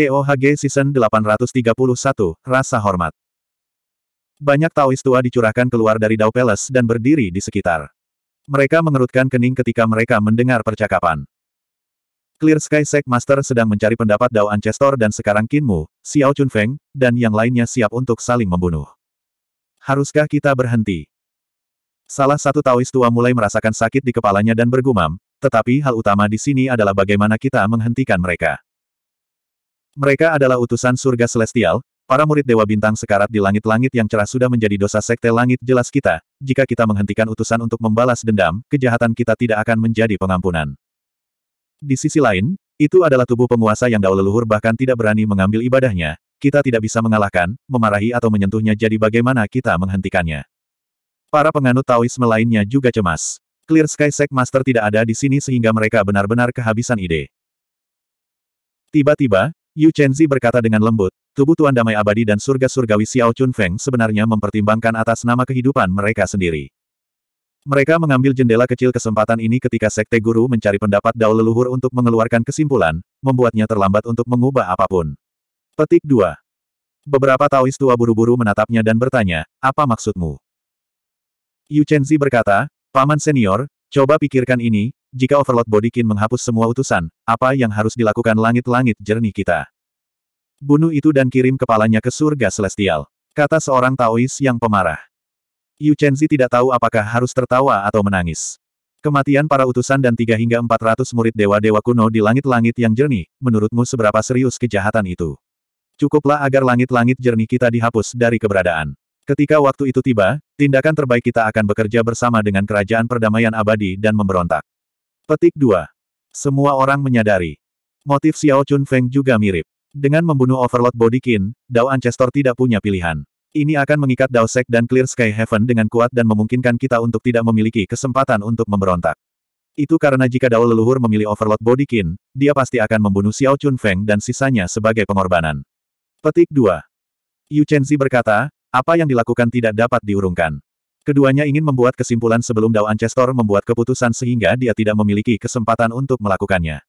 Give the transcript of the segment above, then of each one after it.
TOHG Season 831, Rasa Hormat Banyak Taois tua dicurahkan keluar dari Dao Palace dan berdiri di sekitar. Mereka mengerutkan kening ketika mereka mendengar percakapan. Clear Sky Sek Master sedang mencari pendapat Dao Ancestor dan sekarang Kinmu, Xiao Chunfeng, dan yang lainnya siap untuk saling membunuh. Haruskah kita berhenti? Salah satu Taois tua mulai merasakan sakit di kepalanya dan bergumam, tetapi hal utama di sini adalah bagaimana kita menghentikan mereka. Mereka adalah utusan surga celestial, para murid Dewa Bintang sekarat di langit-langit yang cerah sudah menjadi dosa sekte langit jelas kita, jika kita menghentikan utusan untuk membalas dendam, kejahatan kita tidak akan menjadi pengampunan. Di sisi lain, itu adalah tubuh penguasa yang dao leluhur bahkan tidak berani mengambil ibadahnya, kita tidak bisa mengalahkan, memarahi atau menyentuhnya jadi bagaimana kita menghentikannya. Para penganut Taoisme lainnya juga cemas. Clear Sky Sek Master tidak ada di sini sehingga mereka benar-benar kehabisan ide. Tiba-tiba, Yu Chenzi berkata dengan lembut, tubuh Tuan Damai Abadi dan surga-surgawi Xiao Chun Feng sebenarnya mempertimbangkan atas nama kehidupan mereka sendiri. Mereka mengambil jendela kecil kesempatan ini ketika Sekte Guru mencari pendapat Dao leluhur untuk mengeluarkan kesimpulan, membuatnya terlambat untuk mengubah apa pun. Petik 2. Beberapa Taois tua buru-buru menatapnya dan bertanya, apa maksudmu? Yu Chenzi berkata, Paman Senior, coba pikirkan ini, jika Overlord Bodikin menghapus semua utusan, apa yang harus dilakukan langit-langit jernih kita? Bunuh itu dan kirim kepalanya ke surga celestial. Kata seorang Taois yang pemarah. Yu Chenzi tidak tahu apakah harus tertawa atau menangis. Kematian para utusan dan tiga hingga empat ratus murid dewa-dewa kuno di langit-langit yang jernih, menurutmu seberapa serius kejahatan itu? Cukuplah agar langit-langit jernih kita dihapus dari keberadaan. Ketika waktu itu tiba, tindakan terbaik kita akan bekerja bersama dengan kerajaan perdamaian abadi dan memberontak. Petik 2. Semua orang menyadari. Motif Xiao Chun Feng juga mirip. Dengan membunuh Overlord Bodikin, Dao Ancestor tidak punya pilihan. Ini akan mengikat Dao Sek dan Clear Sky Heaven dengan kuat dan memungkinkan kita untuk tidak memiliki kesempatan untuk memberontak. Itu karena jika Dao leluhur memilih Overlord Bodikin, dia pasti akan membunuh Xiao Chun Feng dan sisanya sebagai pengorbanan. Petik 2. Yu Chenzi berkata, apa yang dilakukan tidak dapat diurungkan. Keduanya ingin membuat kesimpulan sebelum Dao Ancestor membuat keputusan sehingga dia tidak memiliki kesempatan untuk melakukannya.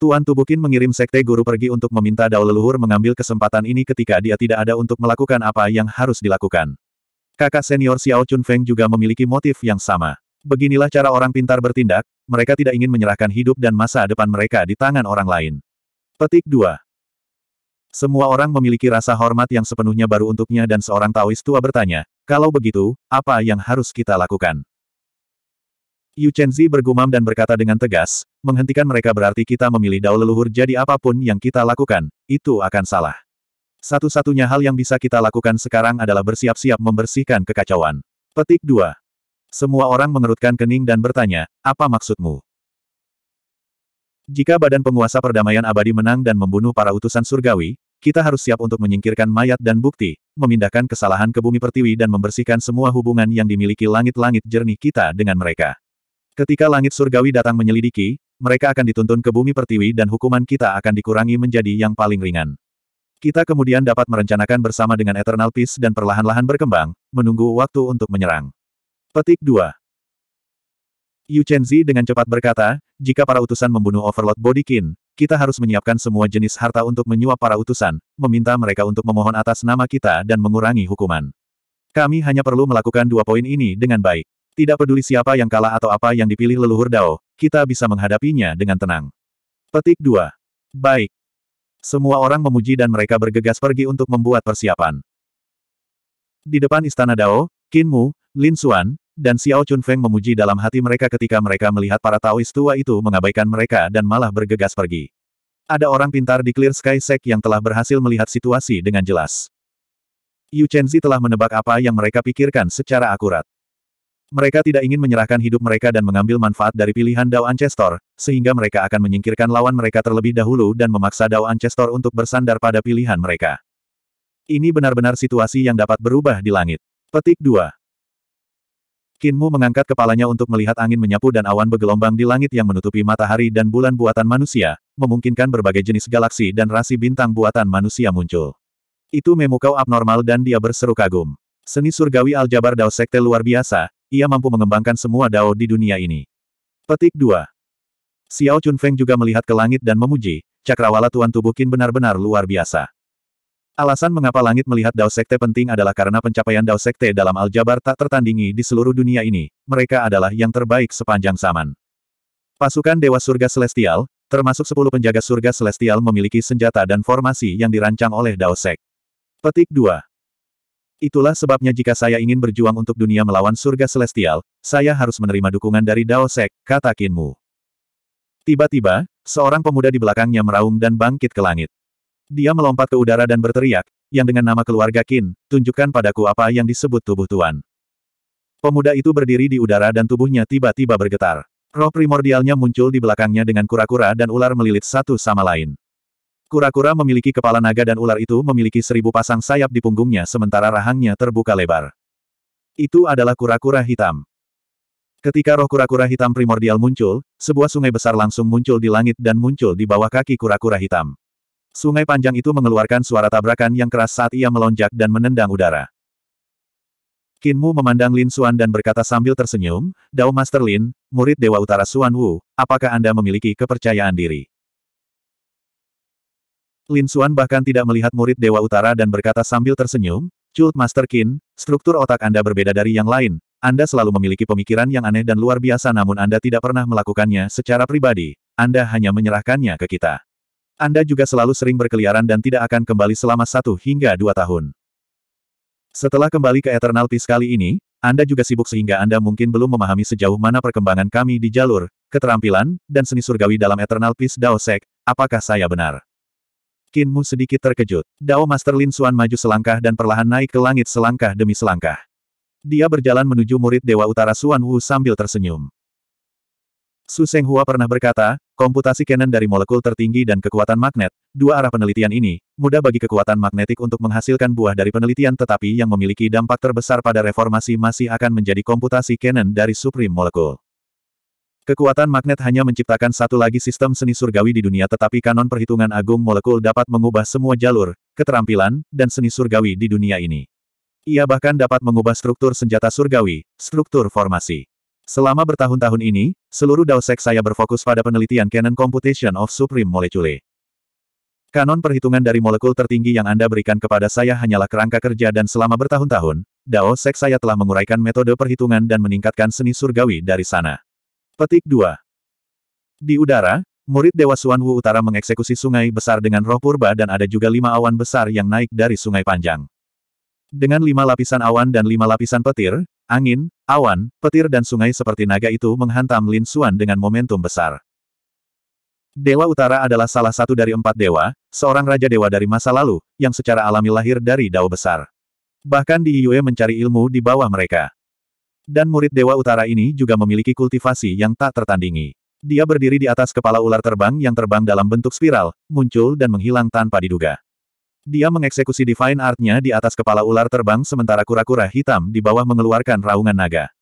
Tuan Tubukin mengirim Sekte Guru pergi untuk meminta Dao Leluhur mengambil kesempatan ini ketika dia tidak ada untuk melakukan apa yang harus dilakukan. Kakak senior Xiao Chun Feng juga memiliki motif yang sama. Beginilah cara orang pintar bertindak, mereka tidak ingin menyerahkan hidup dan masa depan mereka di tangan orang lain. Petik 2. Semua orang memiliki rasa hormat yang sepenuhnya baru untuknya dan seorang Taois tua bertanya, kalau begitu, apa yang harus kita lakukan? Yu Chenzi bergumam dan berkata dengan tegas, menghentikan mereka berarti kita memilih dao leluhur jadi apa pun yang kita lakukan, itu akan salah. Satu-satunya hal yang bisa kita lakukan sekarang adalah bersiap-siap membersihkan kekacauan. Petik 2. Semua orang mengerutkan kening dan bertanya, apa maksudmu? Jika badan penguasa perdamaian abadi menang dan membunuh para utusan surgawi, kita harus siap untuk menyingkirkan mayat dan bukti, memindahkan kesalahan ke bumi pertiwi dan membersihkan semua hubungan yang dimiliki langit-langit jernih kita dengan mereka. Ketika langit surgawi datang menyelidiki, mereka akan dituntun ke bumi pertiwi dan hukuman kita akan dikurangi menjadi yang paling ringan. Kita kemudian dapat merencanakan bersama dengan Eternal Peace dan perlahan-lahan berkembang, menunggu waktu untuk menyerang. Petik 2. Yu Chenzi dengan cepat berkata, jika para utusan membunuh Overlord Bodikin, kita harus menyiapkan semua jenis harta untuk menyuap para utusan, meminta mereka untuk memohon atas nama kita dan mengurangi hukuman. Kami hanya perlu melakukan dua poin ini dengan baik. Tidak peduli siapa yang kalah atau apa yang dipilih leluhur Dao, kita bisa menghadapinya dengan tenang. Petik 2. Baik. Semua orang memuji dan mereka bergegas pergi untuk membuat persiapan. Di depan istana Dao, Qin Mu, Lin Xuan, dan Xiao Chun Feng memuji dalam hati mereka ketika mereka melihat para Taois tua itu mengabaikan mereka dan malah bergegas pergi. Ada orang pintar di Clear Sky Sek yang telah berhasil melihat situasi dengan jelas. Yu Chenzi telah menebak apa yang mereka pikirkan secara akurat. Mereka tidak ingin menyerahkan hidup mereka dan mengambil manfaat dari pilihan Dao Ancestor, sehingga mereka akan menyingkirkan lawan mereka terlebih dahulu dan memaksa Dao Ancestor untuk bersandar pada pilihan mereka. Ini benar-benar situasi yang dapat berubah di langit. Petik 2. Kinmu mengangkat kepalanya untuk melihat angin menyapu dan awan bergelombang di langit yang menutupi matahari dan bulan buatan manusia, memungkinkan berbagai jenis galaksi dan rasi bintang buatan manusia muncul. Itu memukau abnormal dan dia berseru kagum. Seni surgawi aljabar Dao Sekte luar biasa, ia mampu mengembangkan semua Dao di dunia ini. Petik 2. Xiao Chunfeng juga melihat ke langit dan memuji, cakrawala Tuan Tubuh Qin benar-benar luar biasa. Alasan mengapa langit melihat Dao Sekte penting adalah karena pencapaian Dao Sekte dalam aljabar tak tertandingi di seluruh dunia ini, mereka adalah yang terbaik sepanjang zaman. Pasukan Dewa Surga Celestial, termasuk sepuluh penjaga surga Celestial memiliki senjata dan formasi yang dirancang oleh Dao Sek. Petik 2. Itulah sebabnya jika saya ingin berjuang untuk dunia melawan surga Celestial, saya harus menerima dukungan dari Dao Sek, kata Kinmu. Tiba-tiba, seorang pemuda di belakangnya meraung dan bangkit ke langit. Dia melompat ke udara dan berteriak, yang dengan nama keluarga Qin, tunjukkan padaku apa yang disebut tubuh Tuan. Pemuda itu berdiri di udara dan tubuhnya tiba-tiba bergetar. Roh primordialnya muncul di belakangnya dengan kura-kura dan ular melilit satu sama lain. Kura-kura memiliki kepala naga dan ular itu memiliki seribu pasang sayap di punggungnya sementara rahangnya terbuka lebar. Itu adalah kura-kura hitam. Ketika roh kura-kura hitam primordial muncul, sebuah sungai besar langsung muncul di langit dan muncul di bawah kaki kura-kura hitam. Sungai panjang itu mengeluarkan suara tabrakan yang keras saat ia melonjak dan menendang udara. Kinmu memandang Lin Xuan dan berkata sambil tersenyum, Dao Master Lin, murid Dewa Utara Xuan Wu, apakah Anda memiliki kepercayaan diri? Lin Xuan bahkan tidak melihat murid Dewa Utara dan berkata sambil tersenyum, Cult Master Qin, struktur otak Anda berbeda dari yang lain, anda selalu memiliki pemikiran yang aneh dan luar biasa namun Anda tidak pernah melakukannya secara pribadi, Anda hanya menyerahkannya ke kita. Anda juga selalu sering berkeliaran dan tidak akan kembali selama satu hingga dua tahun. Setelah kembali ke Eternal Peace kali ini, Anda juga sibuk sehingga Anda mungkin belum memahami sejauh mana perkembangan kami di jalur, keterampilan, dan seni surgawi dalam Eternal Peace Dao Sek, apakah saya benar? Kinmu sedikit terkejut. Dao Master Lin Xuan maju selangkah dan perlahan naik ke langit selangkah demi selangkah. Dia berjalan menuju murid Dewa Utara Suan Wu sambil tersenyum. Su Seng Hua pernah berkata, komputasi Canon dari molekul tertinggi dan kekuatan magnet, dua arah penelitian ini, mudah bagi kekuatan magnetik untuk menghasilkan buah dari penelitian tetapi yang memiliki dampak terbesar pada reformasi masih akan menjadi komputasi Canon dari Supreme Molekul. Kekuatan magnet hanya menciptakan satu lagi sistem seni surgawi di dunia tetapi kanon perhitungan agung molekul dapat mengubah semua jalur, keterampilan, dan seni surgawi di dunia ini. Ia bahkan dapat mengubah struktur senjata surgawi, struktur formasi. Selama bertahun-tahun ini, seluruh Daosek saya berfokus pada penelitian Canon Computation of Supreme Molecule. Kanon perhitungan dari molekul tertinggi yang Anda berikan kepada saya hanyalah kerangka kerja dan selama bertahun-tahun, Daosek saya telah menguraikan metode perhitungan dan meningkatkan seni surgawi dari sana. Petik 2. Di udara, murid Dewa Suan Wu Utara mengeksekusi sungai besar dengan roh purba dan ada juga lima awan besar yang naik dari sungai panjang. Dengan lima lapisan awan dan lima lapisan petir, angin, awan, petir dan sungai seperti naga itu menghantam Lin Xuan dengan momentum besar. Dewa Utara adalah salah satu dari empat dewa, seorang raja dewa dari masa lalu, yang secara alami lahir dari dao besar. Bahkan di Yue mencari ilmu di bawah mereka. Dan murid Dewa Utara ini juga memiliki kultivasi yang tak tertandingi. Dia berdiri di atas kepala ular terbang yang terbang dalam bentuk spiral, muncul dan menghilang tanpa diduga. Dia mengeksekusi Divine Art-nya di atas kepala ular terbang sementara kura-kura hitam di bawah mengeluarkan raungan naga.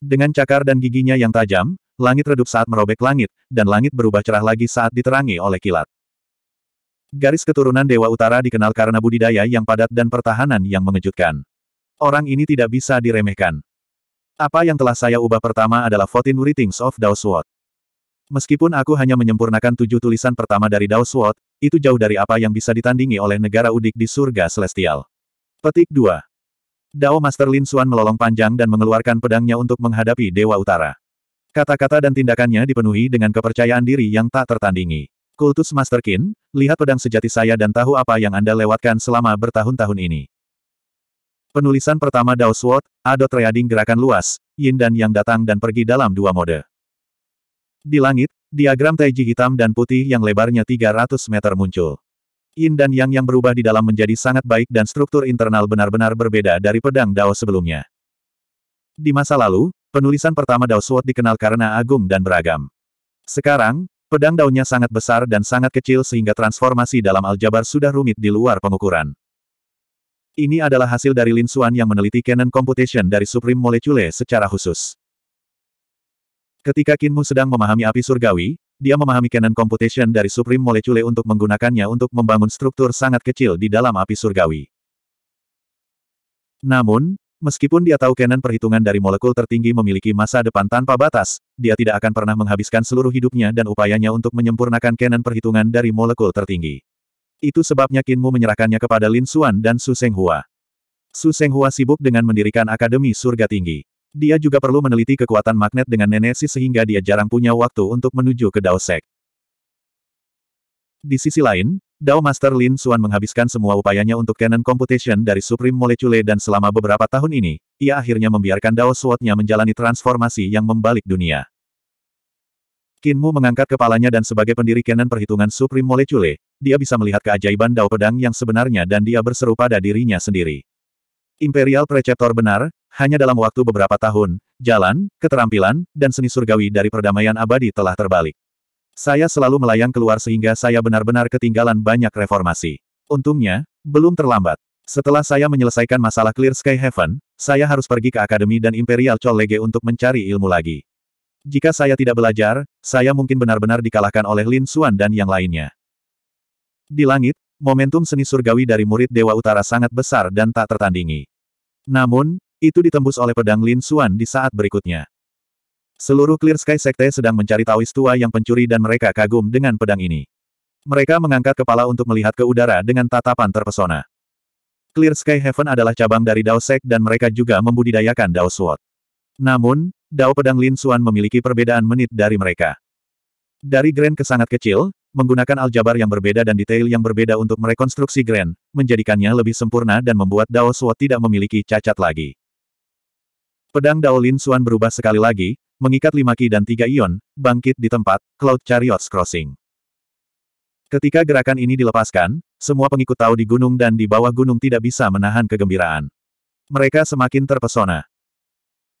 Dengan cakar dan giginya yang tajam, langit redup saat merobek langit, dan langit berubah cerah lagi saat diterangi oleh kilat. Garis keturunan Dewa Utara dikenal karena budidaya yang padat dan pertahanan yang mengejutkan. Orang ini tidak bisa diremehkan. Apa yang telah saya ubah pertama adalah 14 Writings of Dao Sword. Meskipun aku hanya menyempurnakan tujuh tulisan pertama dari Dao Sword, itu jauh dari apa yang bisa ditandingi oleh negara udik di surga celestial. Petik 2. Dao Master Lin Xuan melolong panjang dan mengeluarkan pedangnya untuk menghadapi Dewa Utara. Kata-kata dan tindakannya dipenuhi dengan kepercayaan diri yang tak tertandingi. Kultus Master Qin, lihat pedang sejati saya dan tahu apa yang Anda lewatkan selama bertahun-tahun ini. Penulisan pertama Dao Sword, Adot Reading Gerakan Luas, Yin dan Yang datang dan pergi dalam dua mode. Di langit, diagram Taiji hitam dan putih yang lebarnya 300 meter muncul. Yin dan Yang yang berubah di dalam menjadi sangat baik dan struktur internal benar-benar berbeda dari pedang Dao sebelumnya. Di masa lalu, penulisan pertama Dao Sword dikenal karena agung dan beragam. Sekarang, pedang daunnya sangat besar dan sangat kecil sehingga transformasi dalam aljabar sudah rumit di luar pengukuran. Ini adalah hasil dari Lin Xuan yang meneliti Canon Computation dari Supreme Molecule secara khusus. Ketika Kinmu sedang memahami api surgawi, dia memahami Canon Computation dari Supreme Molecule untuk menggunakannya untuk membangun struktur sangat kecil di dalam api surgawi. Namun, Meskipun dia tahu Canon perhitungan dari molekul tertinggi memiliki masa depan tanpa batas, dia tidak akan pernah menghabiskan seluruh hidupnya dan upayanya untuk menyempurnakan Canon perhitungan dari molekul tertinggi. Itu sebabnya Kinmu menyerahkannya kepada Lin Xuan dan Su Senghua. Su Senghua sibuk dengan mendirikan Akademi Surga Tinggi. Dia juga perlu meneliti kekuatan magnet dengan Nenesi sehingga dia jarang punya waktu untuk menuju ke Dao Sek. Di sisi lain, Dao Master Lin Xuan menghabiskan semua upayanya untuk Canon Computation dari Supreme Molecule dan selama beberapa tahun ini, ia akhirnya membiarkan Dao Sword-nya menjalani transformasi yang membalik dunia. Kinmu mengangkat kepalanya dan sebagai pendiri Canon perhitungan Supreme Molecule, dia bisa melihat keajaiban Dao Pedang yang sebenarnya dan dia berseru pada dirinya sendiri. Imperial Preceptor benar, hanya dalam waktu beberapa tahun, jalan, keterampilan, dan seni surgawi dari perdamaian abadi telah terbalik. Saya selalu melayang keluar sehingga saya benar-benar ketinggalan banyak reformasi. Untungnya, belum terlambat. Setelah saya menyelesaikan masalah Clear Sky Heaven, saya harus pergi ke Akademi dan Imperial Chollege untuk mencari ilmu lagi. Jika saya tidak belajar, saya mungkin benar-benar dikalahkan oleh Lin Xuan dan yang lainnya. Di langit, momentum seni surgawi dari murid Dewa Utara sangat besar dan tak tertandingi. Namun, itu ditembus oleh pedang Lin Xuan di saat berikutnya. Seluruh Clear Sky Sekte sedang mencari Taois tua yang pencuri dan mereka kagum dengan pedang ini. Mereka mengangkat kepala untuk melihat ke udara dengan tatapan terpesona. Clear Sky Heaven adalah cabang dari Dao Sek dan mereka juga membudidayakan Dao Sword. Namun, Dao Pedang Lin Xuan memiliki perbedaan menit dari mereka. Dari Grand ke sangat kecil, menggunakan aljabar yang berbeda dan detail yang berbeda untuk merekonstruksi Grand, menjadikannya lebih sempurna dan membuat Dao Sword tidak memiliki cacat lagi. Pedang Dao Lin Xuan berubah sekali lagi, mengikat lima ki dan tiga ion, bangkit di tempat, Cloud Chariots Crossing. Ketika gerakan ini dilepaskan, semua pengikut tahu di gunung dan di bawah gunung tidak bisa menahan kegembiraan. Mereka semakin terpesona.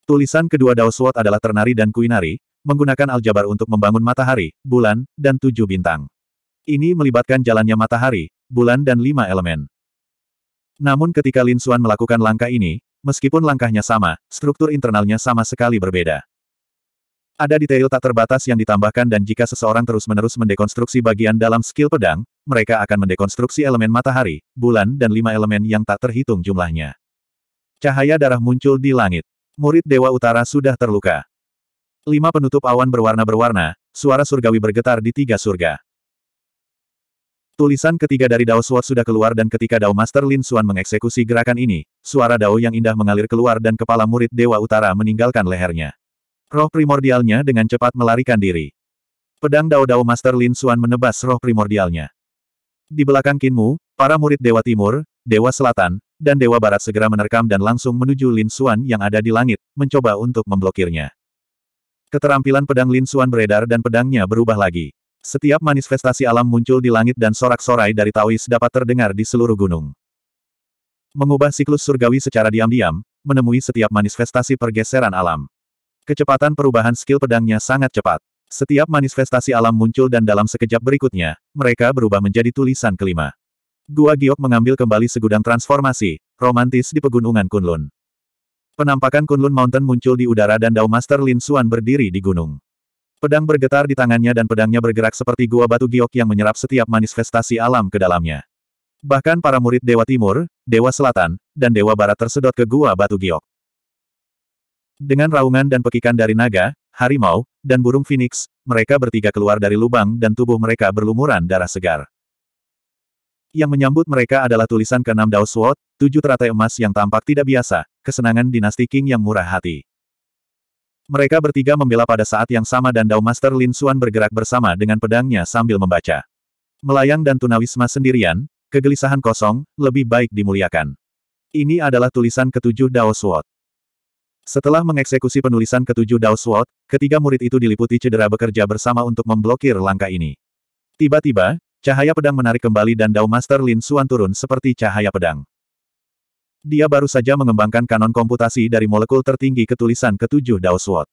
Tulisan kedua Dao Sword adalah ternari dan kuinari, menggunakan aljabar untuk membangun matahari, bulan, dan tujuh bintang. Ini melibatkan jalannya matahari, bulan dan lima elemen. Namun ketika Lin Xuan melakukan langkah ini, meskipun langkahnya sama, struktur internalnya sama sekali berbeda. Ada detail tak terbatas yang ditambahkan dan jika seseorang terus-menerus mendekonstruksi bagian dalam skill pedang, mereka akan mendekonstruksi elemen matahari, bulan dan lima elemen yang tak terhitung jumlahnya. Cahaya darah muncul di langit. Murid Dewa Utara sudah terluka. Lima penutup awan berwarna-berwarna, suara surgawi bergetar di tiga surga. Tulisan ketiga dari Dao Sword sudah keluar dan ketika Dao Master Lin Xuan mengeksekusi gerakan ini, suara Dao yang indah mengalir keluar dan kepala murid Dewa Utara meninggalkan lehernya. Roh primordialnya dengan cepat melarikan diri. Pedang Dao-Dao Master Lin Xuan menebas roh primordialnya. Di belakang Kinmu, para murid Dewa Timur, Dewa Selatan, dan Dewa Barat segera menerkam dan langsung menuju Lin Xuan yang ada di langit, mencoba untuk memblokirnya. Keterampilan pedang Lin Xuan beredar dan pedangnya berubah lagi. Setiap manifestasi alam muncul di langit dan sorak-sorai dari Taois dapat terdengar di seluruh gunung. Mengubah siklus surgawi secara diam-diam, menemui setiap manifestasi pergeseran alam. Kecepatan perubahan skill pedangnya sangat cepat. Setiap manifestasi alam muncul dan dalam sekejap berikutnya, mereka berubah menjadi tulisan kelima. Gua Giok mengambil kembali segudang transformasi, romantis di pegunungan Kunlun. Penampakan Kunlun Mountain muncul di udara dan Dao Master Lin Xuan berdiri di gunung. Pedang bergetar di tangannya dan pedangnya bergerak seperti gua batu giok yang menyerap setiap manifestasi alam ke dalamnya. Bahkan para murid Dewa Timur, Dewa Selatan, dan Dewa Barat tersedot ke gua batu giok. Dengan raungan dan pekikan dari naga, harimau, dan burung phoenix, mereka bertiga keluar dari lubang dan tubuh mereka berlumuran darah segar. Yang menyambut mereka adalah tulisan ke-6 Dao tujuh teratai emas yang tampak tidak biasa, kesenangan dinasti King yang murah hati. Mereka bertiga membela pada saat yang sama dan Dao Master Lin Xuan bergerak bersama dengan pedangnya sambil membaca. Melayang dan tunawisma sendirian, kegelisahan kosong, lebih baik dimuliakan. Ini adalah tulisan ketujuh Dao Sword. Setelah mengeksekusi penulisan ketujuh Dao Sword, ketiga murid itu diliputi cedera bekerja bersama untuk memblokir langkah ini. Tiba-tiba, cahaya pedang menarik kembali dan Dao Master Lin Xuan turun seperti cahaya pedang. Dia baru saja mengembangkan kanon komputasi dari molekul tertinggi ke tulisan ketujuh Dao Sword.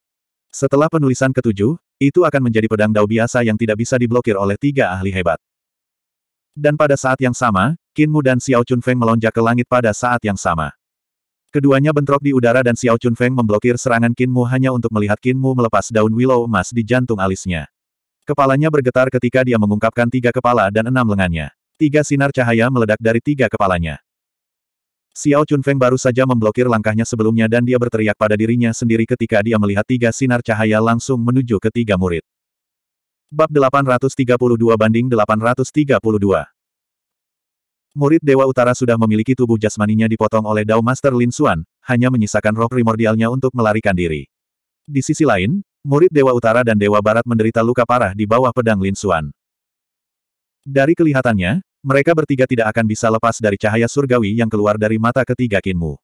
Setelah penulisan ketujuh, itu akan menjadi pedang Dao biasa yang tidak bisa diblokir oleh tiga ahli hebat. Dan pada saat yang sama, Qin Mu dan Xiao Chunfeng melonjak ke langit pada saat yang sama. Keduanya bentrok di udara dan Xiao Chunfeng memblokir serangan Qin Mu hanya untuk melihat Qin Mu melepas daun willow emas di jantung alisnya. Kepalanya bergetar ketika dia mengungkapkan tiga kepala dan enam lengannya. Tiga sinar cahaya meledak dari tiga kepalanya. Xiao Chunfeng baru saja memblokir langkahnya sebelumnya dan dia berteriak pada dirinya sendiri ketika dia melihat tiga sinar cahaya langsung menuju ke tiga murid. Bab 832 banding 832 Murid Dewa Utara sudah memiliki tubuh jasmaninya dipotong oleh Dao Master Lin Xuan, hanya menyisakan roh primordialnya untuk melarikan diri. Di sisi lain, murid Dewa Utara dan Dewa Barat menderita luka parah di bawah pedang Lin Xuan. Dari kelihatannya, mereka bertiga tidak akan bisa lepas dari cahaya surgawi yang keluar dari mata ketiga Kinmu.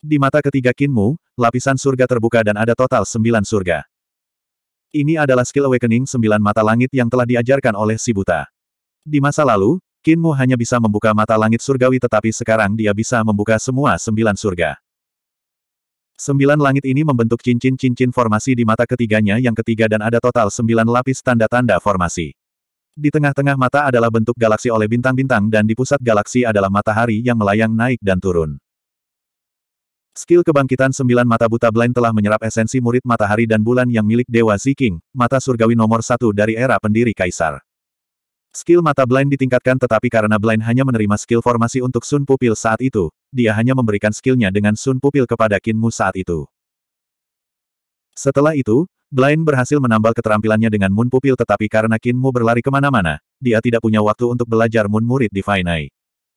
Di mata ketiga Kinmu, lapisan surga terbuka dan ada total sembilan surga. Ini adalah skill awakening sembilan mata langit yang telah diajarkan oleh si buta. Di masa lalu, Kinmu hanya bisa membuka mata langit surgawi tetapi sekarang dia bisa membuka semua sembilan surga. Sembilan langit ini membentuk cincin-cincin formasi di mata ketiganya yang ketiga dan ada total sembilan lapis tanda-tanda formasi. Di tengah-tengah mata adalah bentuk galaksi oleh bintang-bintang dan di pusat galaksi adalah matahari yang melayang naik dan turun. Skill kebangkitan sembilan mata buta blind telah menyerap esensi murid matahari dan bulan yang milik Dewa Ziking, mata surgawi nomor satu dari era pendiri Kaisar. Skill mata blind ditingkatkan tetapi karena blind hanya menerima skill formasi untuk Sun Pupil saat itu, dia hanya memberikan skillnya dengan Sun Pupil kepada Kinmu saat itu. Setelah itu, Blind berhasil menambal keterampilannya dengan Moon Pupil tetapi karena Qin Mu berlari ke mana-mana, dia tidak punya waktu untuk belajar Moon Murid di Fainai.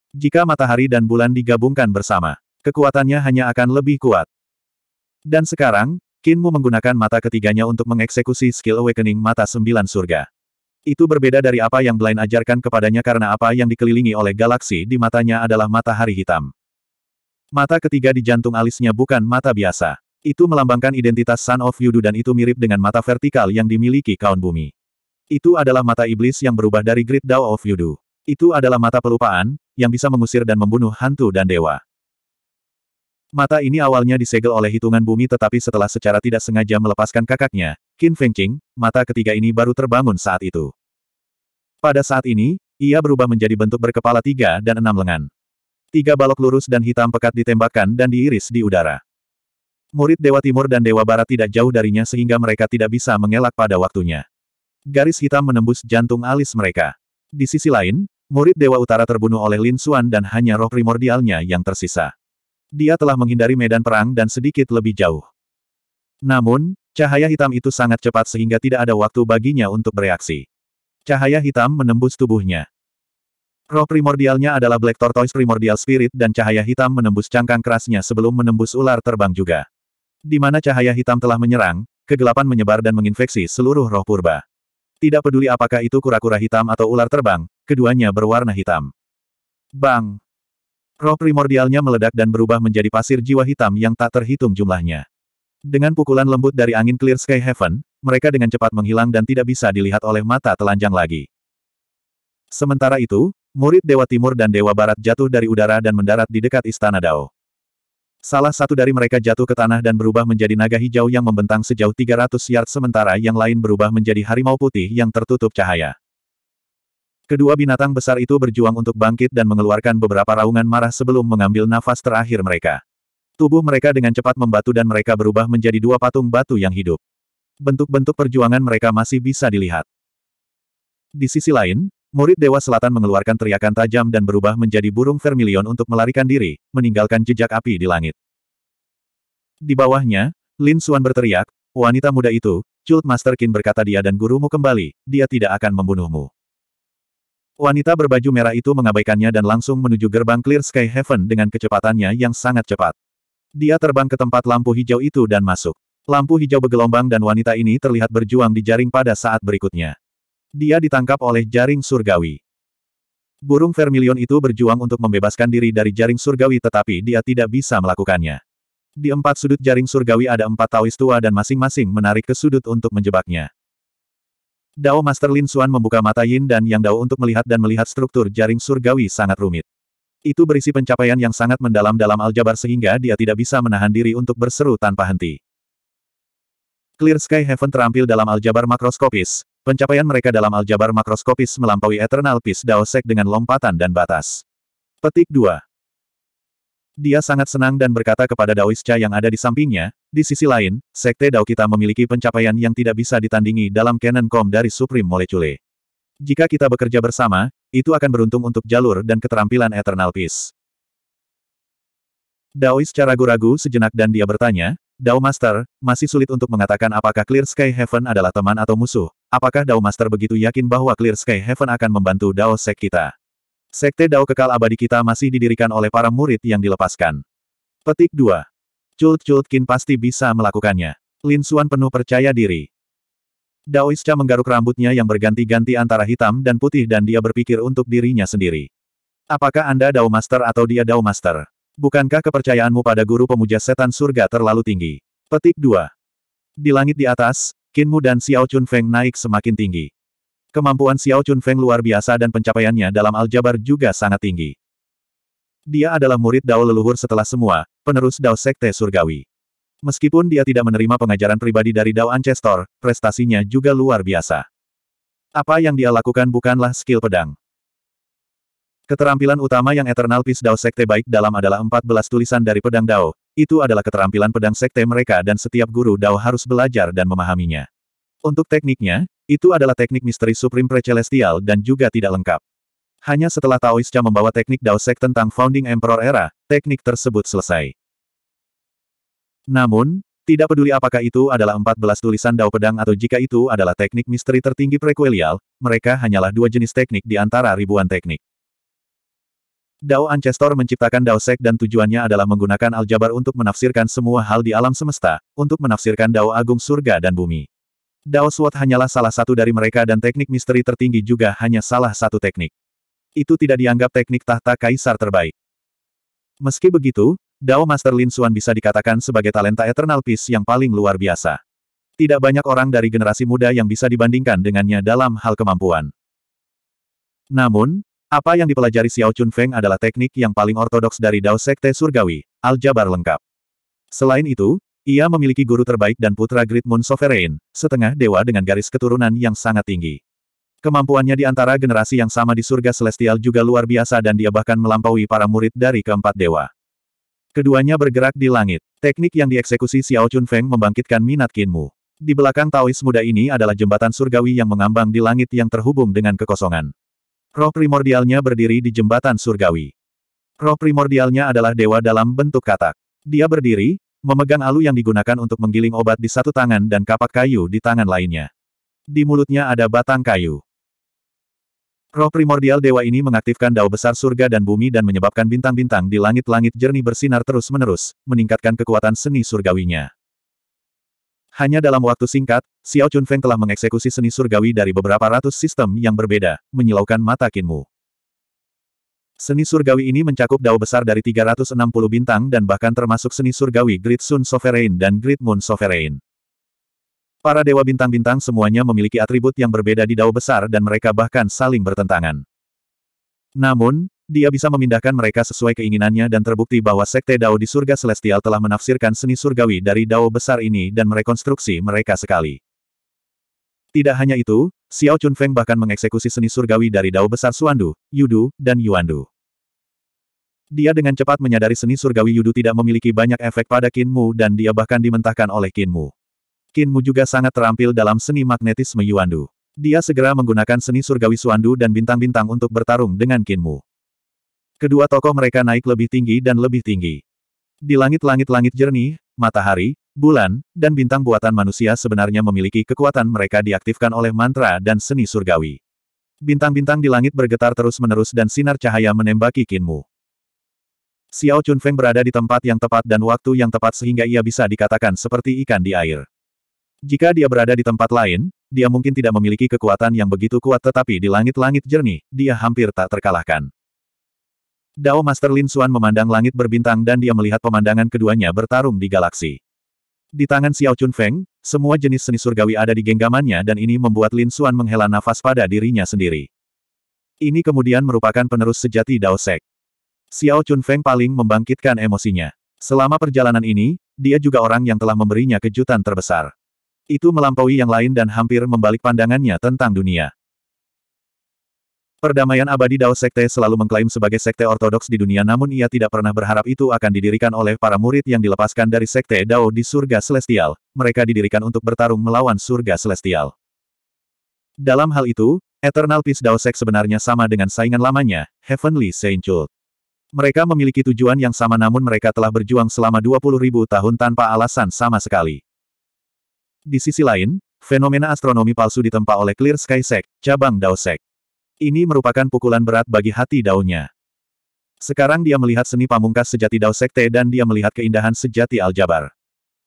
Jika matahari dan bulan digabungkan bersama, kekuatannya hanya akan lebih kuat. Dan sekarang, Qin Mu menggunakan mata ketiganya untuk mengeksekusi skill Awakening Mata Sembilan Surga. Itu berbeda dari apa yang Blind ajarkan kepadanya karena apa yang dikelilingi oleh galaksi di matanya adalah matahari hitam. Mata ketiga di jantung alisnya bukan mata biasa. Itu melambangkan identitas Sun of Yudu dan itu mirip dengan mata vertikal yang dimiliki kaun bumi. Itu adalah mata iblis yang berubah dari Great Dao of Yudu. Itu adalah mata pelupaan, yang bisa mengusir dan membunuh hantu dan dewa. Mata ini awalnya disegel oleh hitungan bumi tetapi setelah secara tidak sengaja melepaskan kakaknya, Qin Fengqing, mata ketiga ini baru terbangun saat itu. Pada saat ini, ia berubah menjadi bentuk berkepala tiga dan enam lengan. Tiga balok lurus dan hitam pekat ditembakkan dan diiris di udara. Murid Dewa Timur dan Dewa Barat tidak jauh darinya sehingga mereka tidak bisa mengelak pada waktunya. Garis hitam menembus jantung alis mereka. Di sisi lain, murid Dewa Utara terbunuh oleh Lin Xuan dan hanya roh primordialnya yang tersisa. Dia telah menghindari medan perang dan sedikit lebih jauh. Namun, cahaya hitam itu sangat cepat sehingga tidak ada waktu baginya untuk bereaksi. Cahaya hitam menembus tubuhnya. Roh primordialnya adalah Black Tortoise Primordial Spirit dan cahaya hitam menembus cangkang kerasnya sebelum menembus ular terbang juga. Di mana cahaya hitam telah menyerang, kegelapan menyebar dan menginfeksi seluruh roh purba. Tidak peduli apakah itu kura-kura hitam atau ular terbang, keduanya berwarna hitam. Bang! Roh primordialnya meledak dan berubah menjadi pasir jiwa hitam yang tak terhitung jumlahnya. Dengan pukulan lembut dari angin Clear Sky Heaven, mereka dengan cepat menghilang dan tidak bisa dilihat oleh mata telanjang lagi. Sementara itu, murid Dewa Timur dan Dewa Barat jatuh dari udara dan mendarat di dekat Istana Dao. Salah satu dari mereka jatuh ke tanah dan berubah menjadi naga hijau yang membentang sejauh 300 yard sementara yang lain berubah menjadi harimau putih yang tertutup cahaya. Kedua binatang besar itu berjuang untuk bangkit dan mengeluarkan beberapa raungan marah sebelum mengambil nafas terakhir mereka. Tubuh mereka dengan cepat membatu dan mereka berubah menjadi dua patung batu yang hidup. Bentuk-bentuk perjuangan mereka masih bisa dilihat. Di sisi lain, Murid Dewa Selatan mengeluarkan teriakan tajam dan berubah menjadi burung vermilion untuk melarikan diri, meninggalkan jejak api di langit. Di bawahnya, Lin Xuan berteriak, wanita muda itu, Cult Master Qin berkata dia dan gurumu kembali, dia tidak akan membunuhmu. Wanita berbaju merah itu mengabaikannya dan langsung menuju gerbang Clear Sky Heaven dengan kecepatannya yang sangat cepat. Dia terbang ke tempat lampu hijau itu dan masuk. Lampu hijau bergelombang dan wanita ini terlihat berjuang di jaring pada saat berikutnya. Dia ditangkap oleh jaring surgawi. Burung vermilion itu berjuang untuk membebaskan diri dari jaring surgawi tetapi dia tidak bisa melakukannya. Di empat sudut jaring surgawi ada empat tawis tua dan masing-masing menarik ke sudut untuk menjebaknya. Dao Master Lin Xuan membuka mata Yin dan Yang Dao untuk melihat dan melihat struktur jaring surgawi sangat rumit. Itu berisi pencapaian yang sangat mendalam dalam aljabar sehingga dia tidak bisa menahan diri untuk berseru tanpa henti. Clear Sky Heaven terampil dalam aljabar makroskopis, Pencapaian mereka dalam aljabar makroskopis melampaui Eternal Peace Dao Sek dengan lompatan dan batas. Petik 2. Dia sangat senang dan berkata kepada Daoisca yang ada di sampingnya, di sisi lain, Sekte Dao kita memiliki pencapaian yang tidak bisa ditandingi dalam Canon Com dari Supreme Molecule. Jika kita bekerja bersama, itu akan beruntung untuk jalur dan keterampilan Eternal Peace. Daois secara ragu-ragu sejenak dan dia bertanya, Dao Master, masih sulit untuk mengatakan apakah Clear Sky Heaven adalah teman atau musuh. Apakah Dao Master begitu yakin bahwa Clear Sky Heaven akan membantu Dao Sek kita? Sekte Dao kekal abadi kita masih didirikan oleh para murid yang dilepaskan. Petik 2. Cult Cult Kin pasti bisa melakukannya. Lin Xuan penuh percaya diri. Dao Isca menggaruk rambutnya yang berganti-ganti antara hitam dan putih dan dia berpikir untuk dirinya sendiri. Apakah Anda Dao Master atau dia Dao Master? Bukankah kepercayaanmu pada guru pemuja setan surga terlalu tinggi? Petik 2. Di langit di atas, Kinmu dan Xiao Chun Feng naik semakin tinggi. Kemampuan Xiao Chun Feng luar biasa dan pencapaiannya dalam aljabar juga sangat tinggi. Dia adalah murid Dao leluhur setelah semua, penerus Dao Sekte Surgawi. Meskipun dia tidak menerima pengajaran pribadi dari Dao Ancestor, prestasinya juga luar biasa. Apa yang dia lakukan bukanlah skill pedang. Keterampilan utama yang Eternal Peace Dao Sekte baik dalam adalah 14 tulisan dari pedang Dao. Itu adalah keterampilan pedang sekte mereka dan setiap guru Dao harus belajar dan memahaminya. Untuk tekniknya, itu adalah teknik misteri Supreme Precelestial dan juga tidak lengkap. Hanya setelah Taoisca membawa teknik Dao Sek tentang Founding Emperor Era, teknik tersebut selesai. Namun, tidak peduli apakah itu adalah 14 tulisan Dao Pedang atau jika itu adalah teknik misteri tertinggi prequelial, mereka hanyalah dua jenis teknik di antara ribuan teknik. Dao Ancestor menciptakan Dao Sek dan tujuannya adalah menggunakan aljabar untuk menafsirkan semua hal di alam semesta, untuk menafsirkan Dao Agung Surga dan Bumi. Dao Sword hanyalah salah satu dari mereka dan teknik misteri tertinggi juga hanya salah satu teknik. Itu tidak dianggap teknik tahta kaisar terbaik. Meski begitu, Dao Master Lin Xuan bisa dikatakan sebagai talenta Eternal Peace yang paling luar biasa. Tidak banyak orang dari generasi muda yang bisa dibandingkan dengannya dalam hal kemampuan. Namun, apa yang dipelajari Xiao Chun Feng adalah teknik yang paling ortodoks dari Dao Sekte Surgawi, aljabar lengkap. Selain itu, ia memiliki guru terbaik dan putra Great Moon Sovereign, setengah dewa dengan garis keturunan yang sangat tinggi. Kemampuannya di antara generasi yang sama di surga celestial juga luar biasa dan dia bahkan melampaui para murid dari keempat dewa. Keduanya bergerak di langit. Teknik yang dieksekusi Xiao Chun Feng membangkitkan minat Kinmu. Di belakang Taois muda ini adalah jembatan surgawi yang mengambang di langit yang terhubung dengan kekosongan. Roh primordialnya berdiri di jembatan surgawi. Roh primordialnya adalah dewa dalam bentuk katak. Dia berdiri, memegang alu yang digunakan untuk menggiling obat di satu tangan dan kapak kayu di tangan lainnya. Di mulutnya ada batang kayu. Roh primordial dewa ini mengaktifkan dao besar surga dan bumi dan menyebabkan bintang-bintang di langit-langit jernih bersinar terus-menerus, meningkatkan kekuatan seni surgawinya. Hanya dalam waktu singkat, Xiao Chun Feng telah mengeksekusi seni surgawi dari beberapa ratus sistem yang berbeda, menyilaukan mata Kinmu. Seni surgawi ini mencakup dao besar dari 360 bintang dan bahkan termasuk seni surgawi Great Sun Sovereign dan Great Moon Sovereign. Para dewa bintang-bintang semuanya memiliki atribut yang berbeda di dao besar dan mereka bahkan saling bertentangan. Namun, dia bisa memindahkan mereka sesuai keinginannya dan terbukti bahwa Sekte Dao di surga celestial telah menafsirkan seni surgawi dari Dao besar ini dan merekonstruksi mereka sekali. Tidak hanya itu, Xiao Chun Feng bahkan mengeksekusi seni surgawi dari Dao besar Suandu, Yudu, dan Yuandu. Dia dengan cepat menyadari seni surgawi Yudu tidak memiliki banyak efek pada Kinmu dan dia bahkan dimentahkan oleh Kinmu. Kinmu juga sangat terampil dalam seni magnetisme Yuandu. Dia segera menggunakan seni surgawi Suandu dan bintang-bintang untuk bertarung dengan Kinmu. Kedua tokoh mereka naik lebih tinggi dan lebih tinggi. Di langit-langit-langit jernih, matahari, bulan, dan bintang buatan manusia sebenarnya memiliki kekuatan mereka diaktifkan oleh mantra dan seni surgawi. Bintang-bintang di langit bergetar terus-menerus dan sinar cahaya menembaki Kinmu. Xiao Chun Feng berada di tempat yang tepat dan waktu yang tepat sehingga ia bisa dikatakan seperti ikan di air. Jika dia berada di tempat lain, dia mungkin tidak memiliki kekuatan yang begitu kuat tetapi di langit-langit jernih, dia hampir tak terkalahkan. Dao Master Lin Xuan memandang langit berbintang dan dia melihat pemandangan keduanya bertarung di galaksi. Di tangan Xiao Chun Feng, semua jenis seni surgawi ada di genggamannya dan ini membuat Lin Xuan menghela nafas pada dirinya sendiri. Ini kemudian merupakan penerus sejati Dao Sek. Xiao Chun Feng paling membangkitkan emosinya. Selama perjalanan ini, dia juga orang yang telah memberinya kejutan terbesar. Itu melampaui yang lain dan hampir membalik pandangannya tentang dunia. Perdamaian abadi Dao Sekte selalu mengklaim sebagai sekte ortodoks di dunia namun ia tidak pernah berharap itu akan didirikan oleh para murid yang dilepaskan dari sekte Dao di surga celestial. Mereka didirikan untuk bertarung melawan surga celestial. Dalam hal itu, Eternal Peace Dao Sek sebenarnya sama dengan saingan lamanya, Heavenly Saint Chult. Mereka memiliki tujuan yang sama namun mereka telah berjuang selama 20 ribu tahun tanpa alasan sama sekali. Di sisi lain, fenomena astronomi palsu ditempa oleh Clear Sky Sect, cabang Dao Sect. Ini merupakan pukulan berat bagi hati daunnya. Sekarang dia melihat seni pamungkas sejati Dao Sekte dan dia melihat keindahan sejati Aljabar.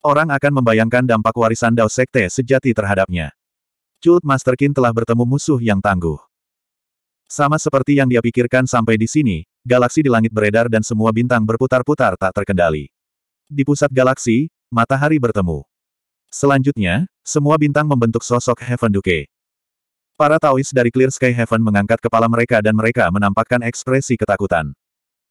Orang akan membayangkan dampak warisan Dao Sekte sejati terhadapnya. Cult Master Qin telah bertemu musuh yang tangguh. Sama seperti yang dia pikirkan sampai di sini, galaksi di langit beredar dan semua bintang berputar-putar tak terkendali. Di pusat galaksi, matahari bertemu. Selanjutnya, semua bintang membentuk sosok Heaven Duke. Para Taois dari Clear Sky Heaven mengangkat kepala mereka dan mereka menampakkan ekspresi ketakutan.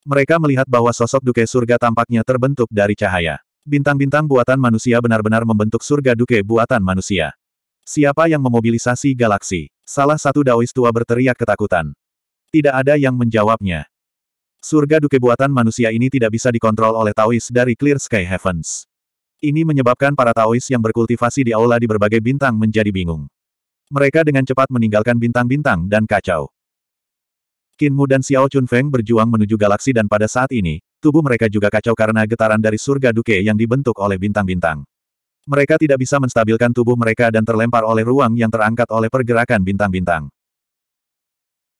Mereka melihat bahwa sosok Duke surga tampaknya terbentuk dari cahaya. Bintang-bintang buatan manusia benar-benar membentuk surga Duke buatan manusia. Siapa yang memobilisasi galaksi? Salah satu Daois tua berteriak ketakutan. Tidak ada yang menjawabnya. Surga duke buatan manusia ini tidak bisa dikontrol oleh Taois dari Clear Sky Heavens. Ini menyebabkan para Taois yang berkultivasi di aula di berbagai bintang menjadi bingung. Mereka dengan cepat meninggalkan bintang-bintang dan kacau. Mu dan Xiao Chunfeng berjuang menuju galaksi dan pada saat ini, tubuh mereka juga kacau karena getaran dari surga duke yang dibentuk oleh bintang-bintang. Mereka tidak bisa menstabilkan tubuh mereka dan terlempar oleh ruang yang terangkat oleh pergerakan bintang-bintang.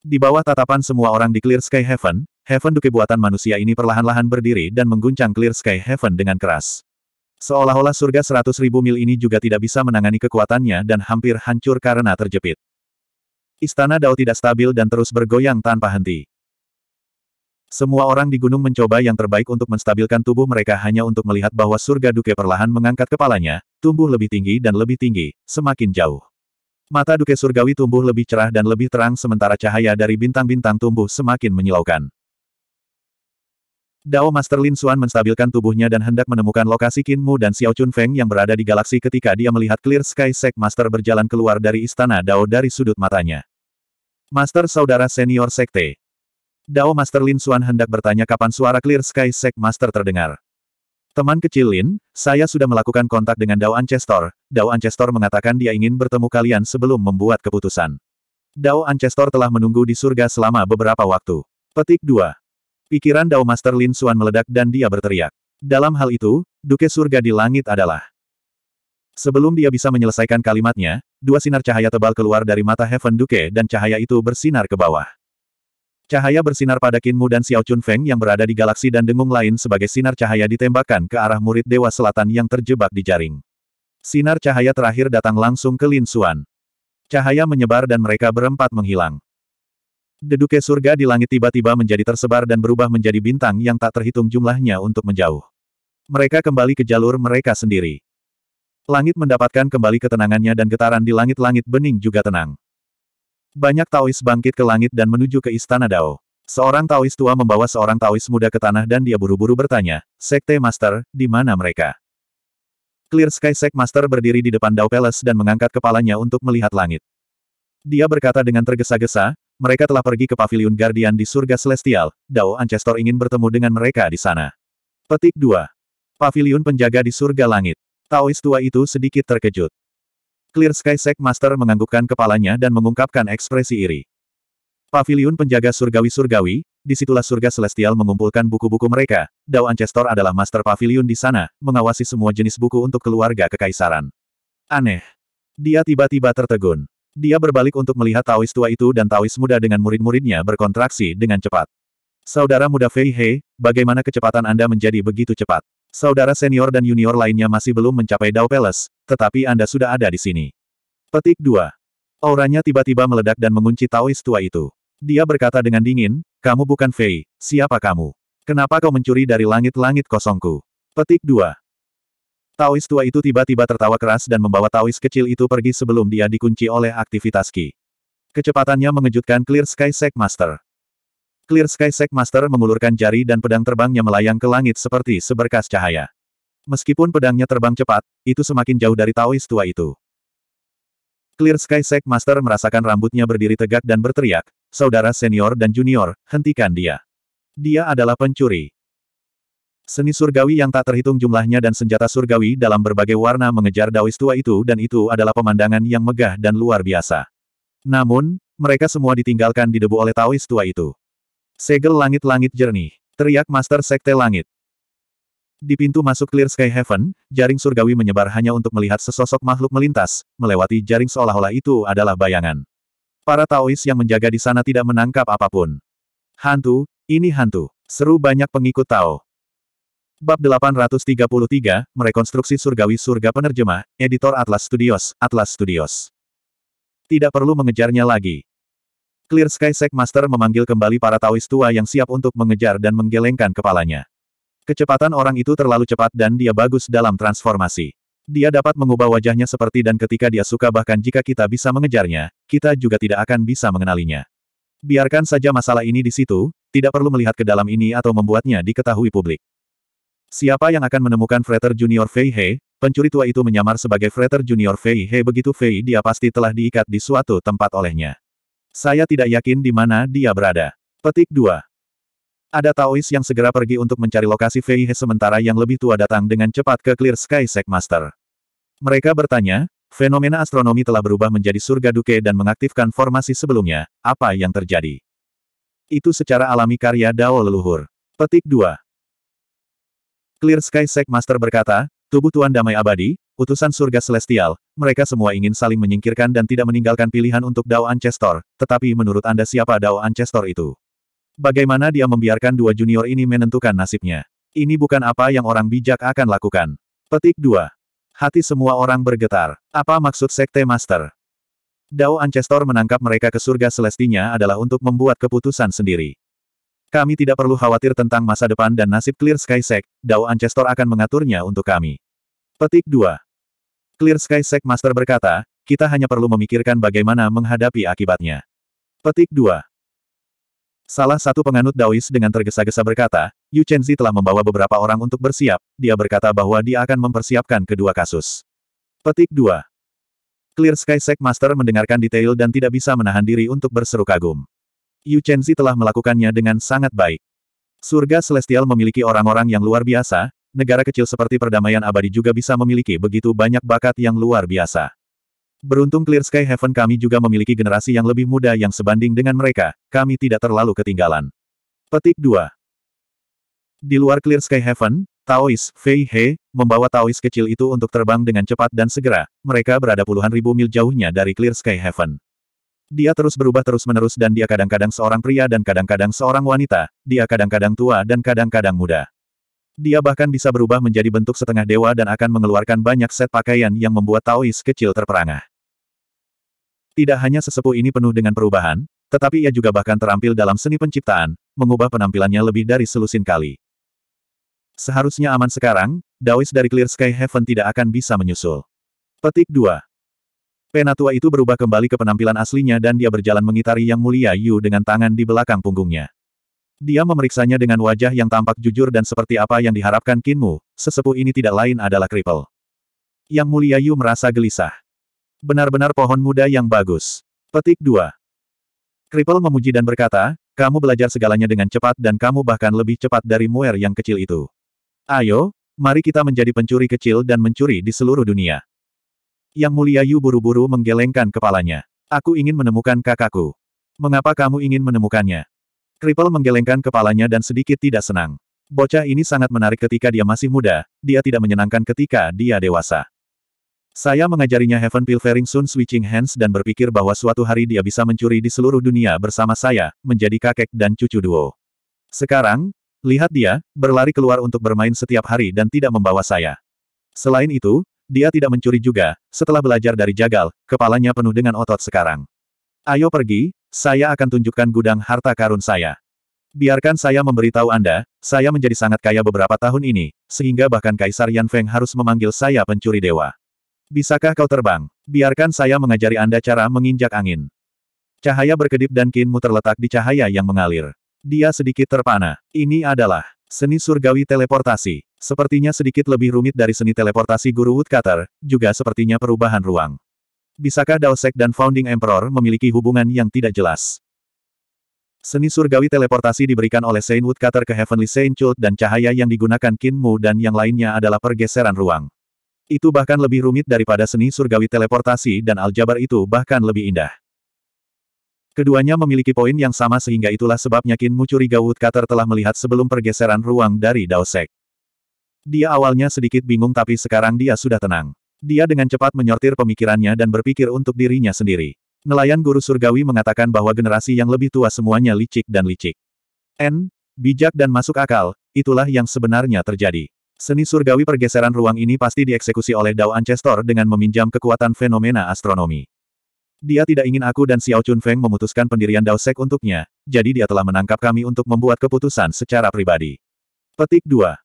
Di bawah tatapan semua orang di Clear Sky Heaven, Heaven Duke buatan manusia ini perlahan-lahan berdiri dan mengguncang Clear Sky Heaven dengan keras. Seolah-olah surga seratus ribu mil ini juga tidak bisa menangani kekuatannya dan hampir hancur karena terjepit. Istana Dao tidak stabil dan terus bergoyang tanpa henti. Semua orang di gunung mencoba yang terbaik untuk menstabilkan tubuh mereka hanya untuk melihat bahwa surga duke perlahan mengangkat kepalanya, tumbuh lebih tinggi dan lebih tinggi, semakin jauh. Mata duke surgawi tumbuh lebih cerah dan lebih terang sementara cahaya dari bintang-bintang tumbuh semakin menyilaukan. Dao Master Lin Xuan menstabilkan tubuhnya dan hendak menemukan lokasi Qin Mu dan Xiao Chun Feng yang berada di galaksi ketika dia melihat Clear Sky Sect Master berjalan keluar dari istana Dao dari sudut matanya. Master Saudara Senior Sekte, Dao Master Lin Xuan hendak bertanya kapan suara Clear Sky Sect Master terdengar. Teman kecil Lin, saya sudah melakukan kontak dengan Dao Ancestor. Dao Ancestor mengatakan dia ingin bertemu kalian sebelum membuat keputusan. Dao Ancestor telah menunggu di surga selama beberapa waktu. Petik 2. Pikiran Dao Master Lin Xuan meledak dan dia berteriak. Dalam hal itu, Duke Surga di langit adalah. Sebelum dia bisa menyelesaikan kalimatnya, dua sinar cahaya tebal keluar dari mata Heaven Duke dan cahaya itu bersinar ke bawah. Cahaya bersinar pada Kinmu dan Xiao Chun Feng yang berada di galaksi dan dengung lain sebagai sinar cahaya ditembakkan ke arah murid Dewa Selatan yang terjebak di jaring. Sinar cahaya terakhir datang langsung ke Lin Xuan. Cahaya menyebar dan mereka berempat menghilang. Deduke surga di langit tiba-tiba menjadi tersebar dan berubah menjadi bintang yang tak terhitung jumlahnya untuk menjauh. Mereka kembali ke jalur mereka sendiri. Langit mendapatkan kembali ketenangannya dan getaran di langit-langit bening juga tenang. Banyak Taois bangkit ke langit dan menuju ke Istana Dao. Seorang Taois tua membawa seorang Taois muda ke tanah dan dia buru-buru bertanya, Sekte Master, di mana mereka? Clear Sky Sek Master berdiri di depan Dao Palace dan mengangkat kepalanya untuk melihat langit. Dia berkata dengan tergesa-gesa, mereka telah pergi ke Pavilion Guardian di surga celestial, Dao Ancestor ingin bertemu dengan mereka di sana. Petik 2. Pavilion penjaga di surga langit. Taois tua itu sedikit terkejut. Clear Sky Sek Master menganggukkan kepalanya dan mengungkapkan ekspresi iri. Pavilion penjaga surgawi-surgawi, di situlah surga celestial mengumpulkan buku-buku mereka. Dao Ancestor adalah master pavilion di sana, mengawasi semua jenis buku untuk keluarga kekaisaran. Aneh. Dia tiba-tiba tertegun. Dia berbalik untuk melihat Taois tua itu dan Taois muda dengan murid-muridnya berkontraksi dengan cepat. Saudara muda Fei He, bagaimana kecepatan Anda menjadi begitu cepat? Saudara senior dan junior lainnya masih belum mencapai Dao Palace, tetapi Anda sudah ada di sini. Petik 2. Auranya tiba-tiba meledak dan mengunci Taois tua itu. Dia berkata dengan dingin, kamu bukan Fei, siapa kamu? Kenapa kau mencuri dari langit-langit kosongku? Petik 2. Taois tua itu tiba-tiba tertawa keras dan membawa Taois kecil itu pergi sebelum dia dikunci oleh aktivitas Ki. Kecepatannya mengejutkan Clear Sky Sek Master. Clear Sky Sek Master mengulurkan jari dan pedang terbangnya melayang ke langit seperti seberkas cahaya. Meskipun pedangnya terbang cepat, itu semakin jauh dari Taois tua itu. Clear Sky Sek Master merasakan rambutnya berdiri tegak dan berteriak, Saudara senior dan junior, hentikan dia. Dia adalah pencuri. Seni surgawi yang tak terhitung jumlahnya dan senjata surgawi dalam berbagai warna mengejar Daois tua itu dan itu adalah pemandangan yang megah dan luar biasa. Namun, mereka semua ditinggalkan di debu oleh Taois tua itu. Segel langit-langit jernih. Teriak Master Sekte Langit. Di pintu masuk Clear Sky Heaven, jaring surgawi menyebar hanya untuk melihat sesosok makhluk melintas, melewati jaring seolah-olah itu adalah bayangan. Para Taois yang menjaga di sana tidak menangkap apa pun. Hantu, ini hantu. Seru banyak pengikut Tao. Bab 833, Merekonstruksi Surgawi Surga Penerjemah, Editor Atlas Studios, Atlas Studios. Tidak perlu mengejarnya lagi. Clear Sky Sek Master memanggil kembali para Taois tua yang siap untuk mengejar dan menggelengkan kepalanya. Kecepatan orang itu terlalu cepat dan dia bagus dalam transformasi. Dia dapat mengubah wajahnya seperti dan ketika dia suka bahkan jika kita bisa mengejarnya, kita juga tidak akan bisa mengenalinya. Biarkan saja masalah ini di situ, tidak perlu melihat ke dalam ini atau membuatnya diketahui publik. Siapa yang akan menemukan Frater Junior Fei He, pencuri tua itu menyamar sebagai Frater Junior Fei He begitu Fei dia pasti telah diikat di suatu tempat olehnya. Saya tidak yakin di mana dia berada. Petik 2. Ada Taois yang segera pergi untuk mencari lokasi Fei He sementara yang lebih tua datang dengan cepat ke Clear Sky Sek Master. Mereka bertanya, fenomena astronomi telah berubah menjadi surga duke dan mengaktifkan formasi sebelumnya, apa yang terjadi? Itu secara alami karya Dao leluhur. Petik 2. Clear Sky Sek Master berkata, tubuh Tuan Damai Abadi, utusan surga celestial, mereka semua ingin saling menyingkirkan dan tidak meninggalkan pilihan untuk Dao Ancestor, tetapi menurut Anda siapa Dao Ancestor itu? Bagaimana dia membiarkan dua junior ini menentukan nasibnya? Ini bukan apa yang orang bijak akan lakukan. Petik 2. Hati semua orang bergetar. Apa maksud Sekte Master? Dao Ancestor menangkap mereka ke surga celestinya adalah untuk membuat keputusan sendiri. Kami tidak perlu khawatir tentang masa depan dan nasib Clear Sky Sek, Dao Ancestor akan mengaturnya untuk kami. Petik 2. Clear Sky Sek Master berkata, kita hanya perlu memikirkan bagaimana menghadapi akibatnya. Petik 2. Salah satu penganut Daois dengan tergesa-gesa berkata, Yu Chenzi telah membawa beberapa orang untuk bersiap, dia berkata bahwa dia akan mempersiapkan kedua kasus. Petik 2. Clear Sky Sek Master mendengarkan detail dan tidak bisa menahan diri untuk berseru kagum. Yu Chenzi telah melakukannya dengan sangat baik. Surga Celestial memiliki orang-orang yang luar biasa, negara kecil seperti perdamaian abadi juga bisa memiliki begitu banyak bakat yang luar biasa. Beruntung Clear Sky Heaven kami juga memiliki generasi yang lebih muda yang sebanding dengan mereka, kami tidak terlalu ketinggalan. Petik 2. Di luar Clear Sky Heaven, Taois, Fei He, membawa Taois kecil itu untuk terbang dengan cepat dan segera, mereka berada puluhan ribu mil jauhnya dari Clear Sky Heaven. Dia terus berubah terus-menerus dan dia kadang-kadang seorang pria dan kadang-kadang seorang wanita, dia kadang-kadang tua dan kadang-kadang muda. Dia bahkan bisa berubah menjadi bentuk setengah dewa dan akan mengeluarkan banyak set pakaian yang membuat Taois kecil terperangah. Tidak hanya sesepuh ini penuh dengan perubahan, tetapi ia juga bahkan terampil dalam seni penciptaan, mengubah penampilannya lebih dari selusin kali. Seharusnya aman sekarang, Daois dari Clear Sky Heaven tidak akan bisa menyusul. Petik 2. Penatua itu berubah kembali ke penampilan aslinya dan dia berjalan mengitari Yang Mulia Yu dengan tangan di belakang punggungnya. Dia memeriksanya dengan wajah yang tampak jujur dan seperti apa yang diharapkan Kinmu, sesepuh ini tidak lain adalah Kripel. Yang Mulia Yu merasa gelisah. Benar-benar pohon muda yang bagus. Petik 2. Kripel memuji dan berkata, kamu belajar segalanya dengan cepat dan kamu bahkan lebih cepat dari Muer yang kecil itu. Ayo, mari kita menjadi pencuri kecil dan mencuri di seluruh dunia. Yang Mulia Yu buru-buru menggelengkan kepalanya. Aku ingin menemukan kakakku. Mengapa kamu ingin menemukannya? Kripel menggelengkan kepalanya dan sedikit tidak senang. Bocah ini sangat menarik ketika dia masih muda, dia tidak menyenangkan ketika dia dewasa. Saya mengajarinya Heaven Pilfering Sun Switching Hands dan berpikir bahwa suatu hari dia bisa mencuri di seluruh dunia bersama saya, menjadi kakek dan cucu duo. Sekarang, lihat dia, berlari keluar untuk bermain setiap hari dan tidak membawa saya. Selain itu, dia tidak mencuri juga, setelah belajar dari jagal, kepalanya penuh dengan otot sekarang. Ayo pergi, saya akan tunjukkan gudang harta karun saya. Biarkan saya memberitahu Anda, saya menjadi sangat kaya beberapa tahun ini, sehingga bahkan Kaisar Yan Feng harus memanggil saya pencuri dewa. Bisakah kau terbang? Biarkan saya mengajari Anda cara menginjak angin. Cahaya berkedip dan kinmu terletak di cahaya yang mengalir. Dia sedikit terpana. Ini adalah seni surgawi teleportasi. Sepertinya sedikit lebih rumit dari seni teleportasi Guru Woodcutter, juga sepertinya perubahan ruang. Bisakah Daosek dan Founding Emperor memiliki hubungan yang tidak jelas? Seni surgawi teleportasi diberikan oleh Saint Woodcutter ke Heavenly Saint Chult dan cahaya yang digunakan Qin Mu dan yang lainnya adalah pergeseran ruang. Itu bahkan lebih rumit daripada seni surgawi teleportasi dan aljabar itu bahkan lebih indah. Keduanya memiliki poin yang sama sehingga itulah sebabnya Qin Mu curiga Woodcutter telah melihat sebelum pergeseran ruang dari Dao Sek. Dia awalnya sedikit bingung tapi sekarang dia sudah tenang. Dia dengan cepat menyortir pemikirannya dan berpikir untuk dirinya sendiri. Nelayan guru surgawi mengatakan bahwa generasi yang lebih tua semuanya licik dan licik. N, bijak dan masuk akal, itulah yang sebenarnya terjadi. Seni surgawi pergeseran ruang ini pasti dieksekusi oleh Dao Ancestor dengan meminjam kekuatan fenomena astronomi. Dia tidak ingin aku dan Xiao Chun Feng memutuskan pendirian Dao Sek untuknya, jadi dia telah menangkap kami untuk membuat keputusan secara pribadi. Petik 2.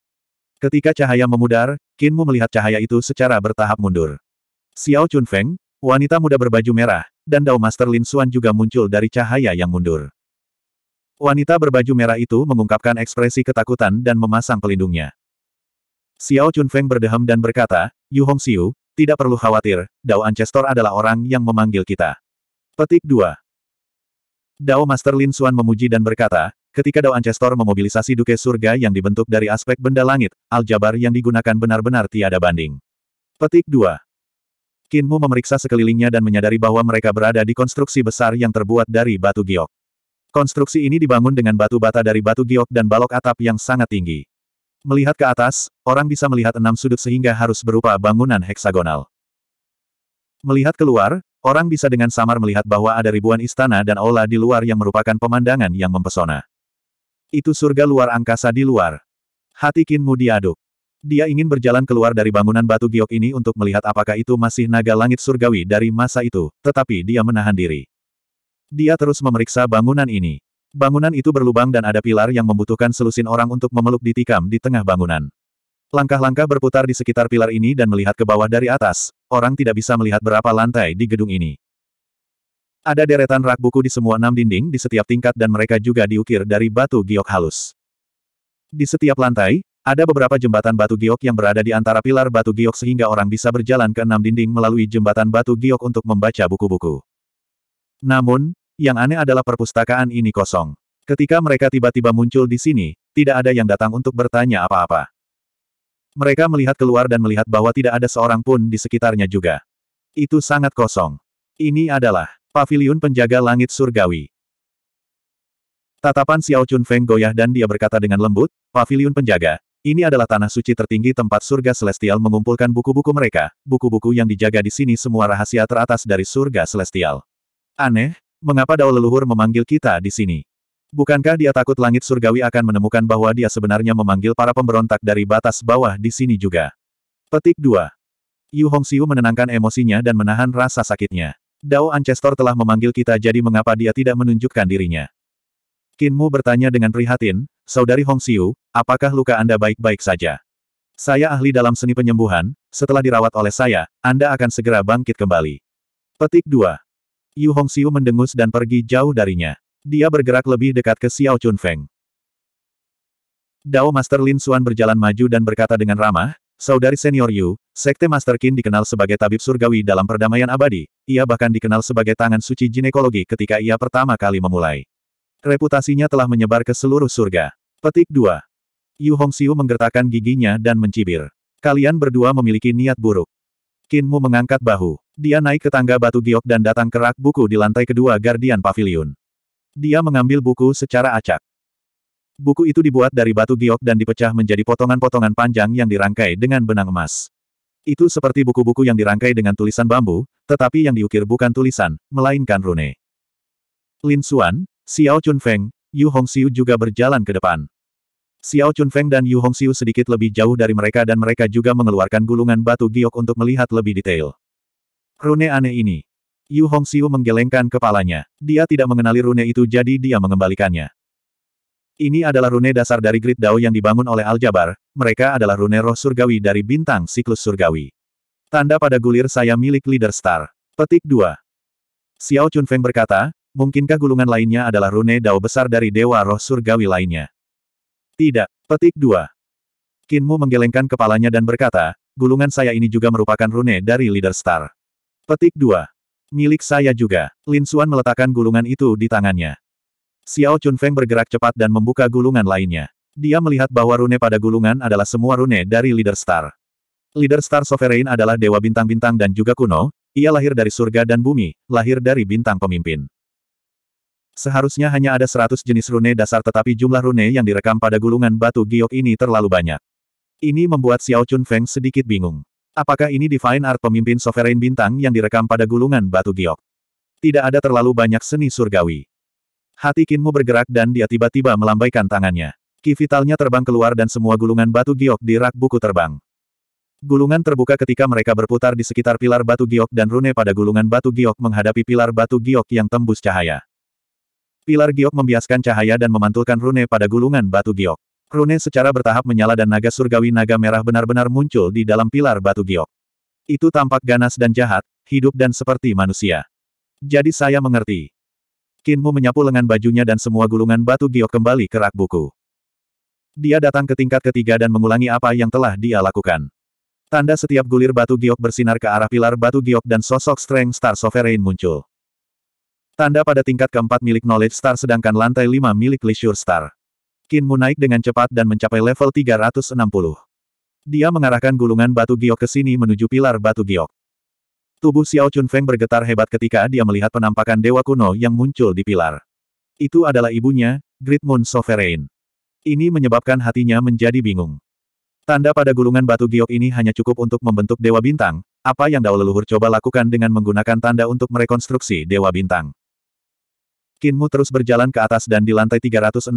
Ketika cahaya memudar, Qin Mu melihat cahaya itu secara bertahap mundur. Xiao Chun Feng, wanita muda berbaju merah, dan Dao Master Lin Xuan juga muncul dari cahaya yang mundur. Wanita berbaju merah itu mengungkapkan ekspresi ketakutan dan memasang pelindungnya. Xiao Chun Feng berdeham dan berkata, Yu Hong Xiu, tidak perlu khawatir, Dao Ancestor adalah orang yang memanggil kita. Petik 2. Dao Master Lin Xuan memuji dan berkata, ketika Dao Ancestor memobilisasi duke surga yang dibentuk dari aspek benda langit, aljabar yang digunakan benar-benar tiada banding. Petik 2. Qin Mu memeriksa sekelilingnya dan menyadari bahwa mereka berada di konstruksi besar yang terbuat dari batu giok. Konstruksi ini dibangun dengan batu bata dari batu giok dan balok atap yang sangat tinggi. Melihat ke atas, orang bisa melihat enam sudut sehingga harus berupa bangunan heksagonal. Melihat keluar, orang bisa dengan samar melihat bahwa ada ribuan istana dan aula di luar yang merupakan pemandangan yang mempesona. Itu surga luar angkasa di luar. Hati Qin Mu diaduk. Dia ingin berjalan keluar dari bangunan batu giok ini untuk melihat apakah itu masih naga langit surgawi dari masa itu, tetapi dia menahan diri. Dia terus memeriksa bangunan ini. Bangunan itu berlubang dan ada pilar yang membutuhkan selusin orang untuk memeluk ditikam di tengah bangunan. Langkah-langkah berputar di sekitar pilar ini dan melihat ke bawah dari atas, orang tidak bisa melihat berapa lantai di gedung ini. Ada deretan rak buku di semua enam dinding di setiap tingkat dan mereka juga diukir dari batu giok halus. Di setiap lantai, ada beberapa jembatan batu giok yang berada di antara pilar batu giok sehingga orang bisa berjalan ke enam dinding melalui jembatan batu giok untuk membaca buku-buku. Namun, yang aneh adalah perpustakaan ini kosong. Ketika mereka tiba-tiba muncul di sini, tidak ada yang datang untuk bertanya apa-apa. Mereka melihat keluar dan melihat bahwa tidak ada seorang pun di sekitarnya juga. Itu sangat kosong. Ini adalah paviliun penjaga langit surgawi. Tatapan Xiao Chun Feng goyah dan dia berkata dengan lembut, paviliun penjaga, ini adalah tanah suci tertinggi tempat surga celestial mengumpulkan buku-buku mereka, buku-buku yang dijaga di sini semua rahasia teratas dari surga celestial. Aneh, Mengapa Dao leluhur memanggil kita di sini? Bukankah dia takut langit surgawi akan menemukan bahwa dia sebenarnya memanggil para pemberontak dari batas bawah di sini juga? Petik 2. Yu Hongxiu menenangkan emosinya dan menahan rasa sakitnya. Dao Ancestor telah memanggil kita jadi mengapa dia tidak menunjukkan dirinya? Qin Mu bertanya dengan prihatin, Saudari Hongxiu, apakah luka Anda baik-baik saja? Saya ahli dalam seni penyembuhan, setelah dirawat oleh saya, Anda akan segera bangkit kembali. Petik 2. Yu Hongxiu mendengus dan pergi jauh darinya. Dia bergerak lebih dekat ke Xiao Chun Feng. Dao Master Lin Xuan berjalan maju dan berkata dengan ramah, Saudari senior Yu, Sekte Master Qin dikenal sebagai tabib surgawi dalam perdamaian abadi, ia bahkan dikenal sebagai tangan suci ginekologi ketika ia pertama kali memulai. Reputasinya telah menyebar ke seluruh surga. Petik 2. Yu Hongxiu menggertakkan giginya dan mencibir. Kalian berdua memiliki niat buruk. Qin Mu mengangkat bahu. Dia naik ke tangga batu giok dan datang ke rak buku di lantai kedua Guardian Pavilion. Dia mengambil buku secara acak. Buku itu dibuat dari batu giok dan dipecah menjadi potongan-potongan panjang yang dirangkai dengan benang emas. Itu seperti buku-buku yang dirangkai dengan tulisan bambu, tetapi yang diukir bukan tulisan, melainkan rune. Lin Xuan, Xiao Chun Feng, Yu Hongxiu juga berjalan ke depan. Xiao Chunfeng dan Yu Hongxiu sedikit lebih jauh dari mereka dan mereka juga mengeluarkan gulungan batu giok untuk melihat lebih detail. Rune aneh ini. Yu Hongxiu menggelengkan kepalanya. Dia tidak mengenali rune itu jadi dia mengembalikannya. Ini adalah rune dasar dari Grid Dao yang dibangun oleh Aljabar, mereka adalah rune roh surgawi dari bintang siklus surgawi. Tanda pada gulir saya milik Leader Star. Petik 2. Xiao Chunfeng berkata, mungkinkah gulungan lainnya adalah rune Dao besar dari Dewa Roh Surgawi lainnya? Tidak. Petik 2. Kinmu menggelengkan kepalanya dan berkata, gulungan saya ini juga merupakan rune dari Leader Star. Petik 2. Milik saya juga. Lin Xuan meletakkan gulungan itu di tangannya. Xiao Chunfeng bergerak cepat dan membuka gulungan lainnya. Dia melihat bahwa rune pada gulungan adalah semua rune dari Leader Star. Leader Star Sovereign adalah dewa bintang-bintang dan juga kuno, ia lahir dari surga dan bumi, lahir dari bintang pemimpin. Seharusnya hanya ada 100 jenis rune dasar tetapi jumlah rune yang direkam pada gulungan batu giok ini terlalu banyak. Ini membuat Xiao Chun Feng sedikit bingung. Apakah ini Divine Art pemimpin Sovereign Bintang yang direkam pada gulungan batu giok? Tidak ada terlalu banyak seni surgawi. Hati Kinmu bergerak dan dia tiba-tiba melambaikan tangannya. Ki vitalnya terbang keluar dan semua gulungan batu giok di rak buku terbang. Gulungan terbuka ketika mereka berputar di sekitar pilar batu giok dan rune pada gulungan batu giok menghadapi pilar batu giok yang tembus cahaya. Pilar giok membiaskan cahaya dan memantulkan rune pada gulungan batu giok. Rune secara bertahap menyala dan naga surgawi naga merah benar-benar muncul di dalam pilar batu giok. Itu tampak ganas dan jahat, hidup dan seperti manusia. Jadi saya mengerti. Kinmu menyapu lengan bajunya dan semua gulungan batu giok kembali ke rak buku. Dia datang ke tingkat ketiga dan mengulangi apa yang telah dia lakukan. Tanda setiap gulir batu giok bersinar ke arah pilar batu giok dan sosok Strength Star Sovereign muncul. Tanda pada tingkat keempat milik Knowledge Star sedangkan lantai lima milik Leisure Star. Kinmu naik dengan cepat dan mencapai level 360. Dia mengarahkan gulungan batu giok ke sini menuju pilar batu giok. Tubuh Xiao Chun Feng bergetar hebat ketika dia melihat penampakan dewa kuno yang muncul di pilar. Itu adalah ibunya, Great Moon Sovereign. Ini menyebabkan hatinya menjadi bingung. Tanda pada gulungan batu giok ini hanya cukup untuk membentuk dewa bintang, apa yang Dao leluhur coba lakukan dengan menggunakan tanda untuk merekonstruksi dewa bintang. Kinmu terus berjalan ke atas dan di lantai 361,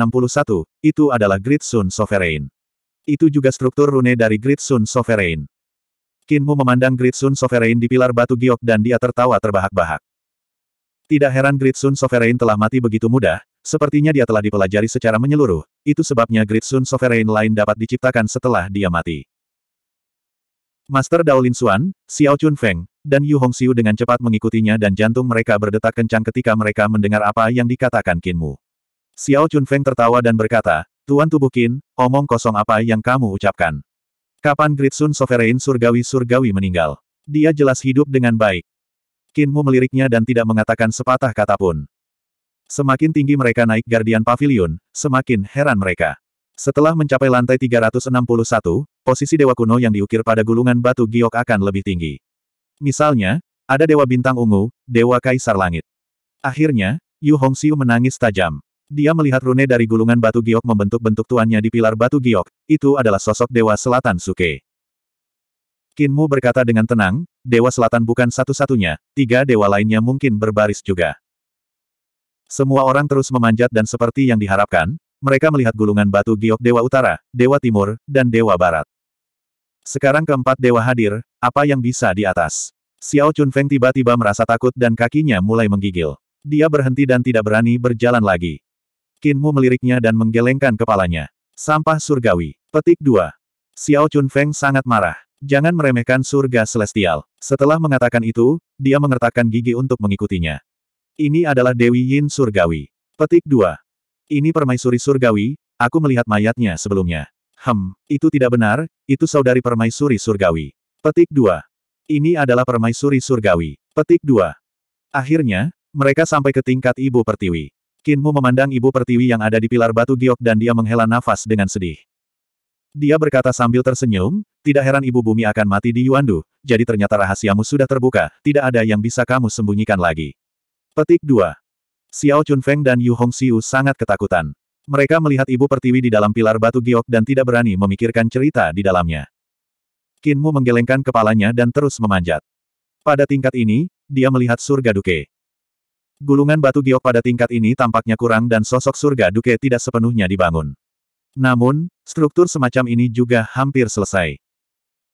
itu adalah Great Sun Sovereign. Itu juga struktur rune dari Great Sun Sovereign. Kinmu memandang Great Sun Sovereign di pilar batu giok dan dia tertawa terbahak-bahak. Tidak heran Great Sun Sovereign telah mati begitu mudah, sepertinya dia telah dipelajari secara menyeluruh, itu sebabnya Great Sun Sovereign lain dapat diciptakan setelah dia mati. Master Daolin Xuan, Xiao Chun Feng, dan Yu Hongxiu dengan cepat mengikutinya dan jantung mereka berdetak kencang ketika mereka mendengar apa yang dikatakan Qinmu. Xiao Chun Feng tertawa dan berkata, Tuan Tubuh Qin, omong kosong apa yang kamu ucapkan. Kapan Great Sun Sovereign Surgawi-Surgawi meninggal? Dia jelas hidup dengan baik. Qinmu meliriknya dan tidak mengatakan sepatah kata pun. Semakin tinggi mereka naik Guardian Pavilion, semakin heran mereka. Setelah mencapai lantai 361, posisi dewa kuno yang diukir pada gulungan batu giok akan lebih tinggi. Misalnya, ada dewa bintang ungu, dewa kaisar langit. Akhirnya, Yu Hongxiu menangis tajam. Dia melihat rune dari gulungan batu giok membentuk bentuk tuannya di pilar batu giok, itu adalah sosok dewa selatan Suke. Kinmu berkata dengan tenang, dewa selatan bukan satu-satunya, tiga dewa lainnya mungkin berbaris juga. Semua orang terus memanjat dan seperti yang diharapkan, mereka melihat gulungan batu giok Dewa Utara, Dewa Timur, dan Dewa Barat. Sekarang keempat dewa hadir, apa yang bisa di atas? Xiao Chun Feng tiba-tiba merasa takut dan kakinya mulai menggigil. Dia berhenti dan tidak berani berjalan lagi. Qin Mu meliriknya dan menggelengkan kepalanya. Sampah surgawi. Petik 2. Xiao Chun Feng sangat marah. Jangan meremehkan surga celestial. Setelah mengatakan itu, dia mengertakkan gigi untuk mengikutinya. Ini adalah Dewi Yin surgawi. Petik 2. Ini permaisuri surgawi, aku melihat mayatnya sebelumnya. Hem, itu tidak benar, itu saudari permaisuri surgawi. Petik 2. Ini adalah permaisuri surgawi. Petik 2. Akhirnya, mereka sampai ke tingkat Ibu Pertiwi. Kinmu memandang Ibu Pertiwi yang ada di pilar batu giok dan dia menghela nafas dengan sedih. Dia berkata sambil tersenyum, tidak heran Ibu Bumi akan mati di Yuandu, jadi ternyata rahasiamu sudah terbuka, tidak ada yang bisa kamu sembunyikan lagi. Petik 2. Xiao Chunfeng dan Yu Hongxiu sangat ketakutan. Mereka melihat ibu pertiwi di dalam pilar batu giok dan tidak berani memikirkan cerita di dalamnya. Kinmu menggelengkan kepalanya dan terus memanjat. Pada tingkat ini, dia melihat surga duke. Gulungan batu giok pada tingkat ini tampaknya kurang dan sosok surga duke tidak sepenuhnya dibangun. Namun, struktur semacam ini juga hampir selesai.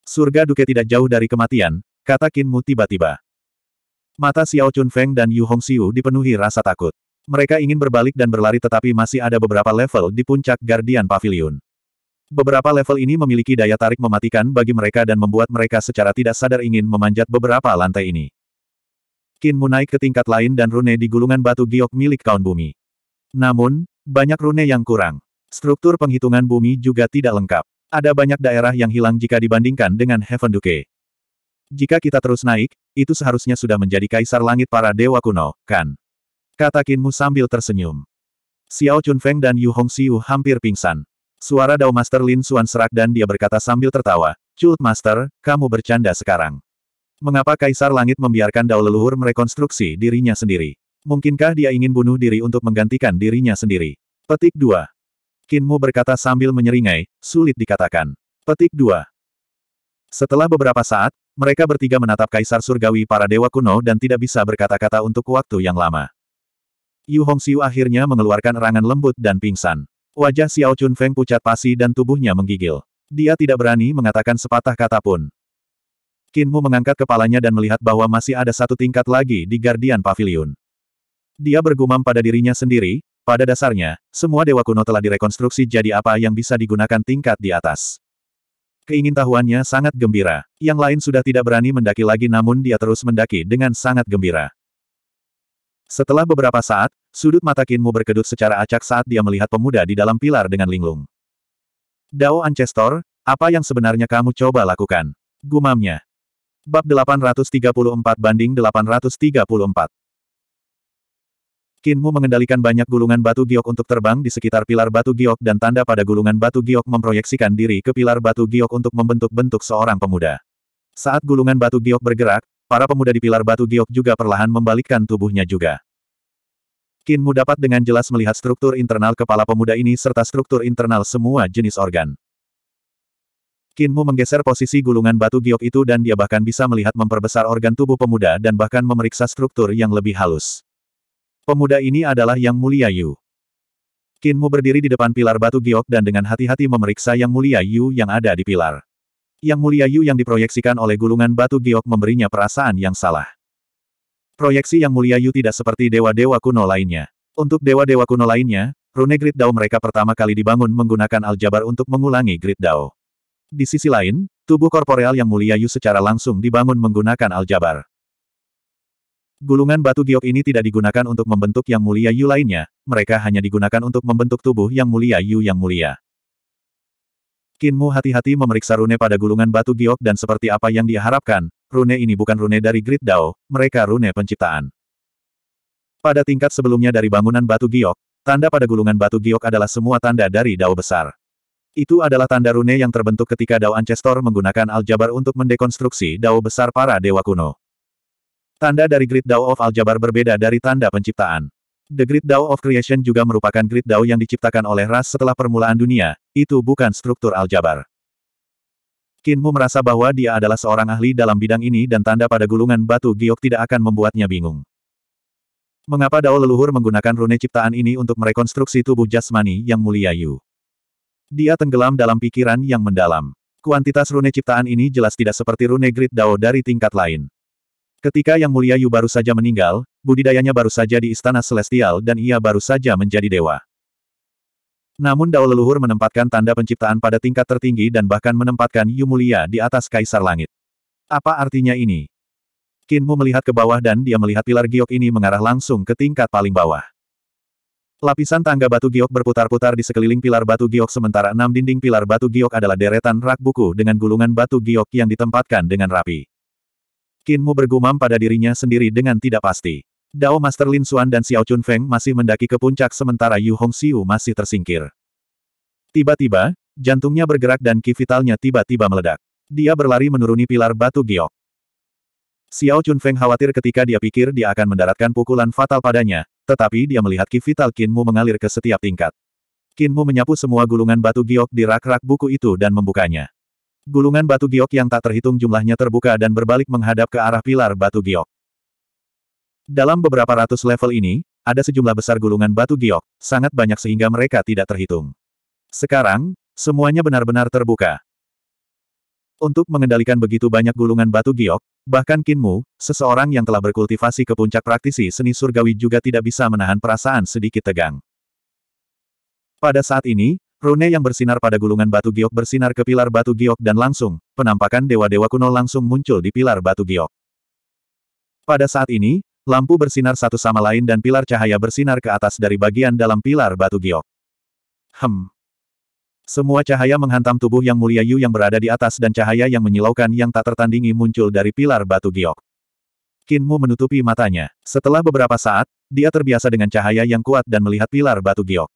Surga duke tidak jauh dari kematian, kata Kinmu tiba-tiba. Mata Xiao Chun Feng dan Yu Hongxiu dipenuhi rasa takut. Mereka ingin berbalik dan berlari tetapi masih ada beberapa level di puncak Guardian Pavilion. Beberapa level ini memiliki daya tarik mematikan bagi mereka dan membuat mereka secara tidak sadar ingin memanjat beberapa lantai ini. Qin Mu naik ke tingkat lain dan rune di gulungan batu giok milik kaun bumi. Namun, banyak rune yang kurang. Struktur penghitungan bumi juga tidak lengkap. Ada banyak daerah yang hilang jika dibandingkan dengan Heaven Duke. Jika kita terus naik, itu seharusnya sudah menjadi kaisar langit para dewa kuno, kan? Kata Kinmu sambil tersenyum. Xiao Chunfeng dan Yu Hongxiu hampir pingsan. Suara Dao Master Lin Xuan serak dan dia berkata sambil tertawa, Cult Master, kamu bercanda sekarang. Mengapa Kaisar Langit membiarkan Dao leluhur merekonstruksi dirinya sendiri? Mungkinkah dia ingin bunuh diri untuk menggantikan dirinya sendiri? Petik 2. Kinmu berkata sambil menyeringai, sulit dikatakan. Petik 2. Setelah beberapa saat, mereka bertiga menatap Kaisar Surgawi para dewa kuno dan tidak bisa berkata-kata untuk waktu yang lama. Yu Hongxiu akhirnya mengeluarkan erangan lembut dan pingsan. Wajah Xiao Chun Feng pucat pasi dan tubuhnya menggigil. Dia tidak berani mengatakan sepatah kata pun. Qin Mu mengangkat kepalanya dan melihat bahwa masih ada satu tingkat lagi di Guardian Pavilion. Dia bergumam pada dirinya sendiri, pada dasarnya, semua dewa kuno telah direkonstruksi jadi apa yang bisa digunakan tingkat di atas. Keingintahuannya sangat gembira. Yang lain sudah tidak berani mendaki lagi namun dia terus mendaki dengan sangat gembira. Setelah beberapa saat, sudut mata Kinmu berkedut secara acak saat dia melihat pemuda di dalam pilar dengan linglung. Dao Ancestor, apa yang sebenarnya kamu coba lakukan? Gumamnya. Bab 834 banding 834 Kinmu mengendalikan banyak gulungan batu giok untuk terbang di sekitar pilar batu giok dan tanda pada gulungan batu giok memproyeksikan diri ke pilar batu giok untuk membentuk bentuk seorang pemuda. Saat gulungan batu giok bergerak, para pemuda di pilar batu giok juga perlahan membalikkan tubuhnya juga. Kinmu dapat dengan jelas melihat struktur internal kepala pemuda ini serta struktur internal semua jenis organ. Kinmu menggeser posisi gulungan batu giok itu dan dia bahkan bisa melihat memperbesar organ tubuh pemuda dan bahkan memeriksa struktur yang lebih halus. Pemuda ini adalah Yang Mulia Yu. Kinmu berdiri di depan pilar batu giok dan dengan hati-hati memeriksa Yang Mulia Yu yang ada di pilar. Yang Mulia Yu yang diproyeksikan oleh gulungan batu giok memberinya perasaan yang salah. Proyeksi Yang Mulia Yu tidak seperti dewa-dewa kuno lainnya. Untuk dewa-dewa kuno lainnya, rune Grid Dao mereka pertama kali dibangun menggunakan aljabar untuk mengulangi Grid Dao. Di sisi lain, tubuh korporeal Yang Mulia Yu secara langsung dibangun menggunakan aljabar. Gulungan batu giok ini tidak digunakan untuk membentuk yang mulia Yu lainnya, mereka hanya digunakan untuk membentuk tubuh yang mulia Yu yang mulia. Kinmu hati-hati memeriksa rune pada gulungan batu giok dan seperti apa yang dia harapkan, rune ini bukan rune dari Grid Dao, mereka rune penciptaan. Pada tingkat sebelumnya dari bangunan batu giok, tanda pada gulungan batu giok adalah semua tanda dari Dao besar. Itu adalah tanda rune yang terbentuk ketika Dao Ancestor menggunakan aljabar untuk mendekonstruksi Dao besar para dewa kuno. Tanda dari Grid Dao of Aljabar berbeda dari tanda penciptaan. The Grid Dao of Creation juga merupakan Grid Dao yang diciptakan oleh ras setelah permulaan dunia, itu bukan struktur aljabar. Kinmu merasa bahwa dia adalah seorang ahli dalam bidang ini dan tanda pada gulungan batu giok tidak akan membuatnya bingung. Mengapa Dao leluhur menggunakan rune ciptaan ini untuk merekonstruksi tubuh jasmani yang mulia Yu? Dia tenggelam dalam pikiran yang mendalam. Kuantitas rune ciptaan ini jelas tidak seperti rune Grid Dao dari tingkat lain. Ketika Yang Mulia Yu baru saja meninggal, budidayanya baru saja di Istana Celestial dan ia baru saja menjadi dewa. Namun Dao Leluhur menempatkan tanda penciptaan pada tingkat tertinggi dan bahkan menempatkan Yu Mulia di atas Kaisar Langit. Apa artinya ini? Kinmu melihat ke bawah dan dia melihat pilar giok ini mengarah langsung ke tingkat paling bawah. Lapisan tangga batu giok berputar-putar di sekeliling pilar batu giok sementara enam dinding pilar batu giok adalah deretan rak buku dengan gulungan batu giok yang ditempatkan dengan rapi. Kinmu bergumam pada dirinya sendiri dengan tidak pasti. Dao Master Lin Xuan dan Xiao Chun Feng masih mendaki ke puncak sementara Yu Hongxiu masih tersingkir. Tiba-tiba, jantungnya bergerak dan ki vitalnya tiba-tiba meledak. Dia berlari menuruni pilar batu giok. Xiao Chun Feng khawatir ketika dia pikir dia akan mendaratkan pukulan fatal padanya, tetapi dia melihat ki vital Kinmu mengalir ke setiap tingkat. Kinmu menyapu semua gulungan batu giok di rak-rak buku itu dan membukanya. Gulungan batu giok yang tak terhitung jumlahnya terbuka dan berbalik menghadap ke arah pilar batu giok. Dalam beberapa ratus level ini, ada sejumlah besar gulungan batu giok, sangat banyak sehingga mereka tidak terhitung. Sekarang, semuanya benar-benar terbuka. Untuk mengendalikan begitu banyak gulungan batu giok, bahkan Kinmu, seseorang yang telah berkultivasi ke puncak praktisi seni surgawi juga tidak bisa menahan perasaan sedikit tegang. Pada saat ini, Rune yang bersinar pada gulungan batu giok bersinar ke pilar batu giok dan langsung, penampakan dewa-dewa kuno langsung muncul di pilar batu giok. Pada saat ini, lampu bersinar satu sama lain dan pilar cahaya bersinar ke atas dari bagian dalam pilar batu giok. Hem. Semua cahaya menghantam tubuh yang mulia Yu yang berada di atas dan cahaya yang menyilaukan yang tak tertandingi muncul dari pilar batu giok. Kinmu menutupi matanya. Setelah beberapa saat, dia terbiasa dengan cahaya yang kuat dan melihat pilar batu giok.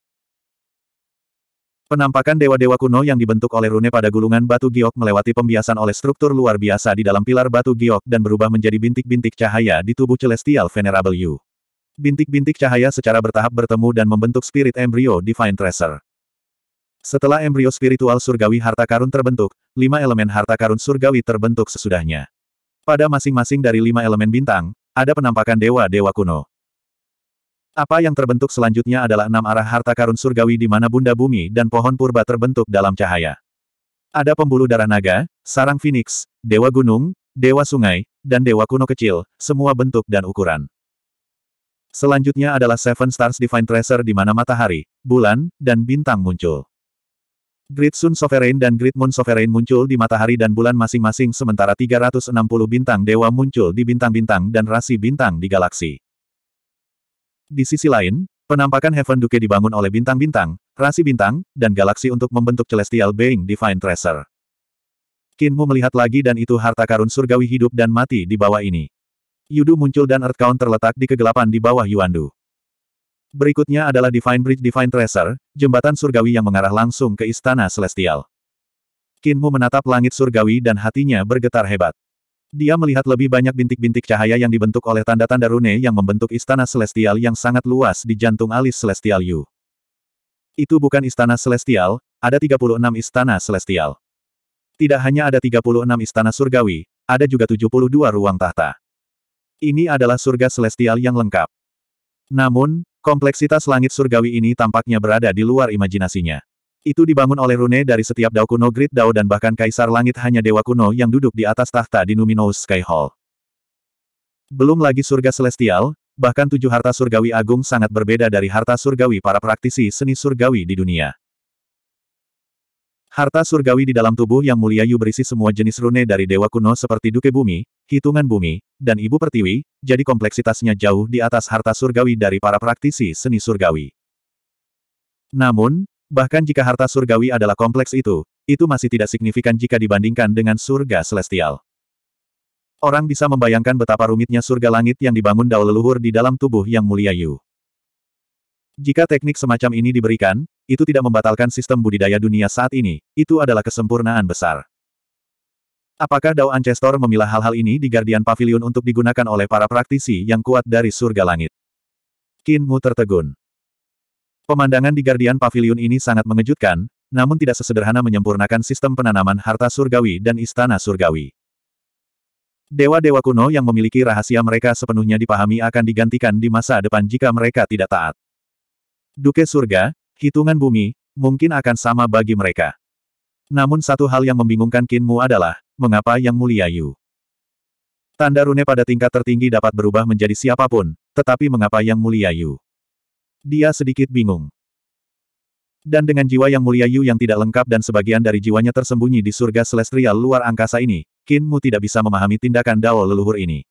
Penampakan dewa-dewa kuno yang dibentuk oleh rune pada gulungan batu giok melewati pembiasan oleh struktur luar biasa di dalam pilar batu giok dan berubah menjadi bintik-bintik cahaya di tubuh Celestial Venerable Yu. Bintik-bintik cahaya secara bertahap bertemu dan membentuk spirit embrio Divine Tracer. Setelah embrio spiritual surgawi harta karun terbentuk, lima elemen harta karun surgawi terbentuk sesudahnya. Pada masing-masing dari lima elemen bintang, ada penampakan dewa-dewa kuno. Apa yang terbentuk selanjutnya adalah enam arah harta karun surgawi di mana bunda bumi dan pohon purba terbentuk dalam cahaya. Ada pembuluh darah naga, sarang phoenix, dewa gunung, dewa sungai, dan dewa kuno kecil, semua bentuk dan ukuran. Selanjutnya adalah Seven Stars Divine Tracer di mana matahari, bulan, dan bintang muncul. Great Sun Sovereign dan Great Moon Sovereign muncul di matahari dan bulan masing-masing sementara 360 bintang dewa muncul di bintang-bintang dan rasi bintang di galaksi. Di sisi lain, penampakan Heaven Duke dibangun oleh bintang-bintang, rasi bintang, dan galaksi untuk membentuk Celestial Being Divine Tracer. Kinmu melihat lagi dan itu harta karun surgawi hidup dan mati di bawah ini. Yudu muncul dan Earth Count terletak di kegelapan di bawah Yuandu. Berikutnya adalah Divine Bridge Divine Tracer, jembatan surgawi yang mengarah langsung ke Istana Celestial. Kinmu menatap langit surgawi dan hatinya bergetar hebat. Dia melihat lebih banyak bintik-bintik cahaya yang dibentuk oleh tanda-tanda rune yang membentuk istana celestial yang sangat luas di jantung alis celestial Yu. Itu bukan istana celestial, ada 36 istana celestial. Tidak hanya ada 36 istana surgawi, ada juga 72 ruang tahta. Ini adalah surga celestial yang lengkap. Namun, kompleksitas langit surgawi ini tampaknya berada di luar imajinasinya. Itu dibangun oleh rune dari setiap dao kuno Great Dao dan bahkan Kaisar Langit hanya dewa kuno yang duduk di atas tahta di Numinous Sky Hall. Belum lagi surga celestial, bahkan tujuh harta surgawi agung sangat berbeda dari harta surgawi para praktisi seni surgawi di dunia. Harta surgawi di dalam tubuh yang mulia Yu berisi semua jenis rune dari dewa kuno seperti Duke Bumi, hitungan bumi, dan ibu pertiwi, jadi kompleksitasnya jauh di atas harta surgawi dari para praktisi seni surgawi. Namun, bahkan jika harta surgawi adalah kompleks itu, itu masih tidak signifikan jika dibandingkan dengan surga celestial. Orang bisa membayangkan betapa rumitnya surga langit yang dibangun dao leluhur di dalam tubuh yang mulia Yu. Jika teknik semacam ini diberikan, itu tidak membatalkan sistem budidaya dunia saat ini, itu adalah kesempurnaan besar. Apakah Dao Ancestor memilah hal-hal ini di Guardian Pavilion untuk digunakan oleh para praktisi yang kuat dari surga langit? Qin Mu tertegun. Pemandangan di Guardian Pavilion ini sangat mengejutkan, namun tidak sesederhana menyempurnakan sistem penanaman harta surgawi dan istana surgawi. Dewa-dewa kuno yang memiliki rahasia mereka sepenuhnya dipahami akan digantikan di masa depan jika mereka tidak taat. Duke surga, hitungan bumi, mungkin akan sama bagi mereka. Namun satu hal yang membingungkan Kinmu adalah, mengapa Yang Mulia Yu? Tanda rune pada tingkat tertinggi dapat berubah menjadi siapa pun, tetapi mengapa Yang Mulia Yu? Dia sedikit bingung. Dan dengan jiwa yang mulia Yu yang tidak lengkap dan sebagian dari jiwanya tersembunyi di surga celestial luar angkasa ini, Kinmu tidak bisa memahami tindakan Dao leluhur ini.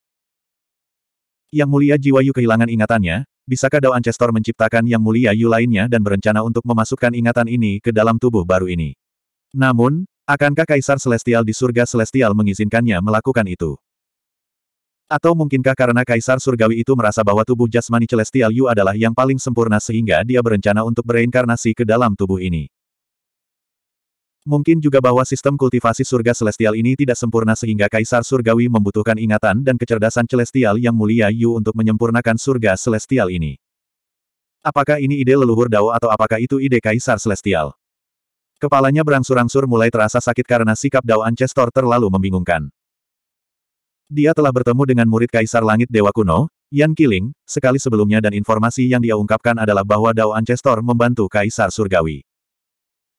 Yang mulia jiwa Yu kehilangan ingatannya, bisakah Dao Ancestor menciptakan yang mulia Yu lainnya dan berencana untuk memasukkan ingatan ini ke dalam tubuh baru ini? Namun, akankah Kaisar Celestial di surga Celestial mengizinkannya melakukan itu? Atau mungkinkah karena Kaisar Surgawi itu merasa bahwa tubuh jasmani Celestial Yu adalah yang paling sempurna sehingga dia berencana untuk bereinkarnasi ke dalam tubuh ini? Mungkin juga bahwa sistem kultivasi surga celestial ini tidak sempurna sehingga Kaisar Surgawi membutuhkan ingatan dan kecerdasan celestial yang mulia Yu untuk menyempurnakan surga celestial ini. Apakah ini ide leluhur Dao atau apakah itu ide Kaisar Celestial? Kepalanya berangsur-angsur mulai terasa sakit karena sikap Dao Ancestor terlalu membingungkan. Dia telah bertemu dengan murid Kaisar Langit Dewa Kuno, Yan Kiling, sekali sebelumnya dan informasi yang dia ungkapkan adalah bahwa Dao Ancestor membantu Kaisar Surgawi.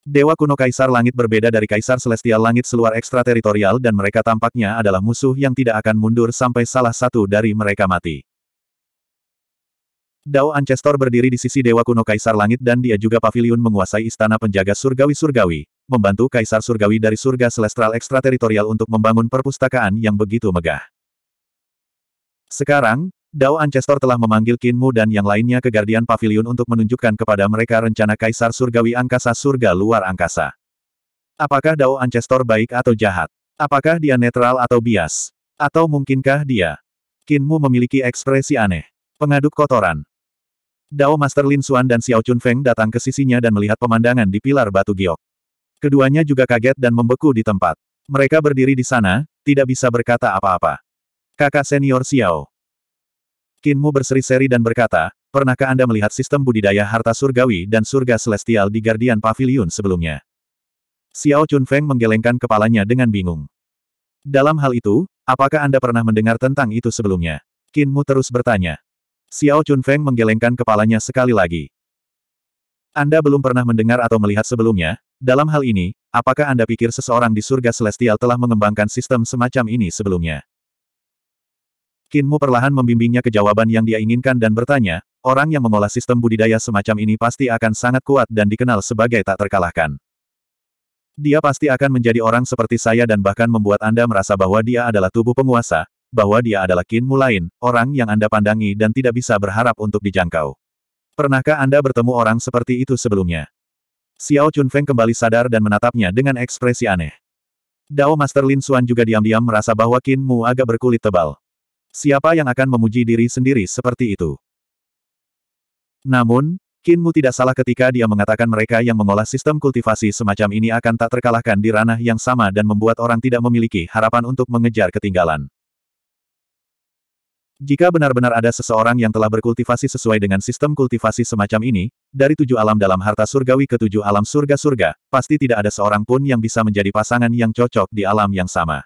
Dewa kuno Kaisar Langit berbeda dari Kaisar Celestial Langit seluar ekstrateritorial dan mereka tampaknya adalah musuh yang tidak akan mundur sampai salah satu dari mereka mati. Dao Ancestor berdiri di sisi Dewa Kuno Kaisar Langit dan dia juga pavilion menguasai istana penjaga surgawi-surgawi, membantu Kaisar Surgawi dari surga celestial ekstrateritorial untuk membangun perpustakaan yang begitu megah. Sekarang, Dao Ancestor telah memanggil Kinmu dan yang lainnya ke Guardian Pavilion untuk menunjukkan kepada mereka rencana Kaisar Surgawi Angkasa Surga Luar Angkasa. Apakah Dao Ancestor baik atau jahat? Apakah dia netral atau bias? Atau mungkinkah dia? Kinmu memiliki ekspresi aneh. Pengaduk kotoran. Dao Master Lin Xuan dan Xiao Chun Feng datang ke sisinya dan melihat pemandangan di pilar batu giok. Keduanya juga kaget dan membeku di tempat. Mereka berdiri di sana, tidak bisa berkata apa-apa. Kakak senior Xiao. Kinmu berseri-seri dan berkata, pernahkah Anda melihat sistem budidaya harta surgawi dan surga celestial di Guardian Pavilion sebelumnya? Xiao Chunfeng menggelengkan kepalanya dengan bingung. Dalam hal itu, apakah Anda pernah mendengar tentang itu sebelumnya? Kinmu terus bertanya. Xiao Chunfeng menggelengkan kepalanya sekali lagi. Anda belum pernah mendengar atau melihat sebelumnya, dalam hal ini, apakah Anda pikir seseorang di surga celestial telah mengembangkan sistem semacam ini sebelumnya? Kinmu perlahan membimbingnya ke jawaban yang dia inginkan dan bertanya, orang yang mengolah sistem budidaya semacam ini pasti akan sangat kuat dan dikenal sebagai tak terkalahkan. Dia pasti akan menjadi orang seperti saya dan bahkan membuat Anda merasa bahwa dia adalah tubuh penguasa, bahwa dia adalah Kinmu lain, orang yang Anda pandangi dan tidak bisa berharap untuk dijangkau. Pernahkah Anda bertemu orang seperti itu sebelumnya? Xiao Chunfeng kembali sadar dan menatapnya dengan ekspresi aneh. Dao Master Lin Xuan juga diam-diam merasa bahwa Kinmu agak berkulit tebal. Siapa yang akan memuji diri sendiri seperti itu? Namun, Kinmu tidak salah ketika dia mengatakan mereka yang mengolah sistem kultivasi semacam ini akan tak terkalahkan di ranah yang sama dan membuat orang tidak memiliki harapan untuk mengejar ketinggalan. Jika benar-benar ada seseorang yang telah berkultivasi sesuai dengan sistem kultivasi semacam ini, dari tujuh alam dalam harta surgawi ke tujuh alam surga-surga, pasti tidak ada seorang pun yang bisa menjadi pasangan yang cocok di alam yang sama.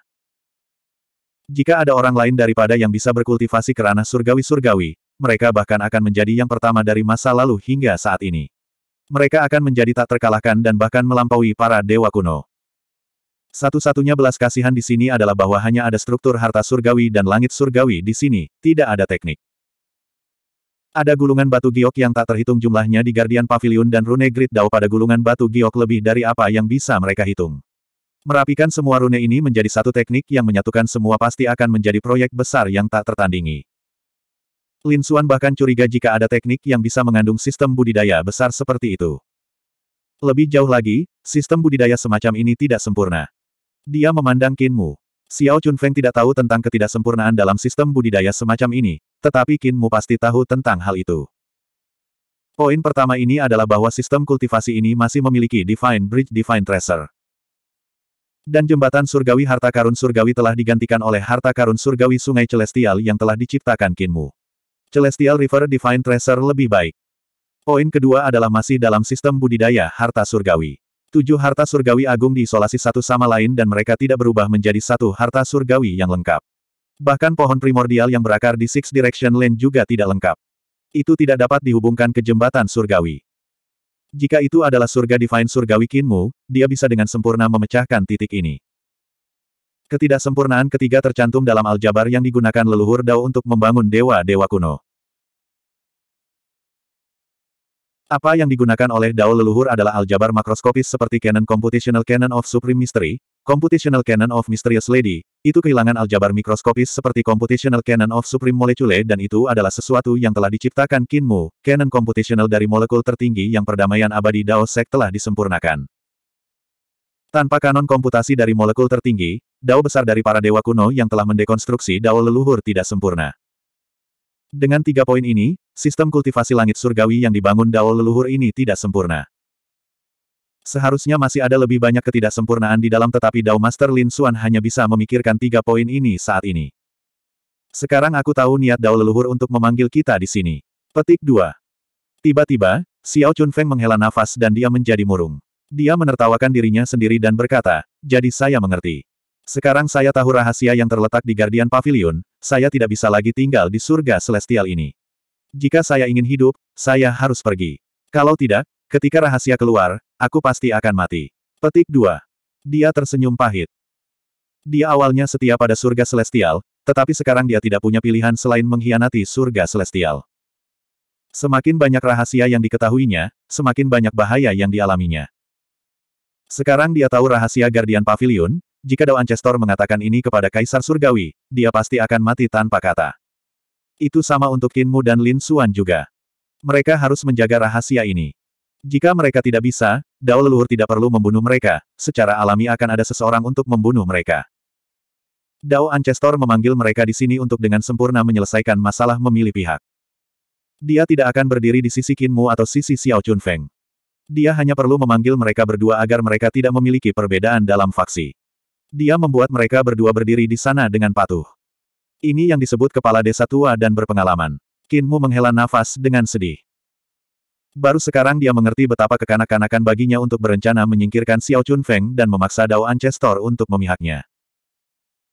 Jika ada orang lain daripada yang bisa berkultivasi ke ranah surgawi-surgawi, mereka bahkan akan menjadi yang pertama dari masa lalu hingga saat ini. Mereka akan menjadi tak terkalahkan dan bahkan melampaui para dewa kuno. Satu-satunya belas kasihan di sini adalah bahwa hanya ada struktur harta surgawi dan langit surgawi di sini, tidak ada teknik. Ada gulungan batu giok yang tak terhitung jumlahnya di Guardian Pavilion dan rune grid dao pada gulungan batu giok lebih dari apa yang bisa mereka hitung. Merapikan semua rune ini menjadi satu teknik yang menyatukan semua pasti akan menjadi proyek besar yang tak tertandingi. Lin Xuan bahkan curiga jika ada teknik yang bisa mengandung sistem budidaya besar seperti itu. Lebih jauh lagi, sistem budidaya semacam ini tidak sempurna. Dia memandang Kinmu. Xiao Chunfeng tidak tahu tentang ketidaksempurnaan dalam sistem budidaya semacam ini, tetapi Kinmu pasti tahu tentang hal itu. Poin pertama ini adalah bahwa sistem kultivasi ini masih memiliki Divine Bridge Divine Treasure. Dan jembatan surgawi harta karun surgawi telah digantikan oleh harta karun surgawi sungai celestial yang telah diciptakan Kinmu. Celestial River Divine Treasure lebih baik. Poin kedua adalah masih dalam sistem budidaya harta surgawi. Tujuh harta surgawi agung diisolasi satu sama lain dan mereka tidak berubah menjadi satu harta surgawi yang lengkap. Bahkan pohon primordial yang berakar di Six Direction Lane juga tidak lengkap. Itu tidak dapat dihubungkan ke jembatan surgawi. Jika itu adalah surga divine surgawi Kinmu, dia bisa dengan sempurna memecahkan titik ini. Ketidaksempurnaan ketiga tercantum dalam aljabar yang digunakan leluhur Dao untuk membangun dewa-dewa kuno. Apa yang digunakan oleh Dao leluhur adalah aljabar makroskopis seperti Canon Computational Canon of Supreme Mystery, Computational Canon of Mysterious Lady, itu kehilangan aljabar mikroskopis seperti Computational Canon of Supreme Molecule dan itu adalah sesuatu yang telah diciptakan Kinmu, Canon Computational dari molekul tertinggi yang perdamaian abadi Dao Sek telah disempurnakan. Tanpa kanon komputasi dari molekul tertinggi, Dao besar dari para dewa kuno yang telah mendekonstruksi Dao leluhur tidak sempurna. Dengan tiga poin ini, sistem kultivasi langit surgawi yang dibangun Dao leluhur ini tidak sempurna. Seharusnya masih ada lebih banyak ketidaksempurnaan di dalam tetapi Dao Master Lin Xuan hanya bisa memikirkan tiga poin ini saat ini. Sekarang aku tahu niat Dao leluhur untuk memanggil kita di sini. Petik 2. Tiba-tiba, Xiao Chunfeng menghela nafas dan dia menjadi murung. Dia menertawakan dirinya sendiri dan berkata, jadi saya mengerti. Sekarang saya tahu rahasia yang terletak di Guardian Pavilion, saya tidak bisa lagi tinggal di surga celestial ini. Jika saya ingin hidup, saya harus pergi. Kalau tidak, ketika rahasia keluar, Aku pasti akan mati. Petik 2. Dia tersenyum pahit. Dia awalnya setia pada surga celestial, tetapi sekarang dia tidak punya pilihan selain mengkhianati surga celestial. Semakin banyak rahasia yang diketahuinya, semakin banyak bahaya yang dialaminya. Sekarang dia tahu rahasia Guardian Pavilion, jika Dao Ancestor mengatakan ini kepada Kaisar Surgawi, dia pasti akan mati tanpa kata. Itu sama untuk Kinmu dan Lin Xuan juga. Mereka harus menjaga rahasia ini. Jika mereka tidak bisa, Dao leluhur tidak perlu membunuh mereka, secara alami akan ada seseorang untuk membunuh mereka. Dao Ancestor memanggil mereka di sini untuk dengan sempurna menyelesaikan masalah memilih pihak. Dia tidak akan berdiri di sisi Kinmu atau sisi Xiao Chunfeng. Dia hanya perlu memanggil mereka berdua agar mereka tidak memiliki perbedaan dalam faksi. Dia membuat mereka berdua berdiri di sana dengan patuh. Ini yang disebut kepala desa tua dan berpengalaman. Kinmu menghela nafas dengan sedih. Baru sekarang dia mengerti betapa kekanak-kanakan baginya untuk berencana menyingkirkan Xiao Chun Feng dan memaksa Dao Ancestor untuk memihaknya.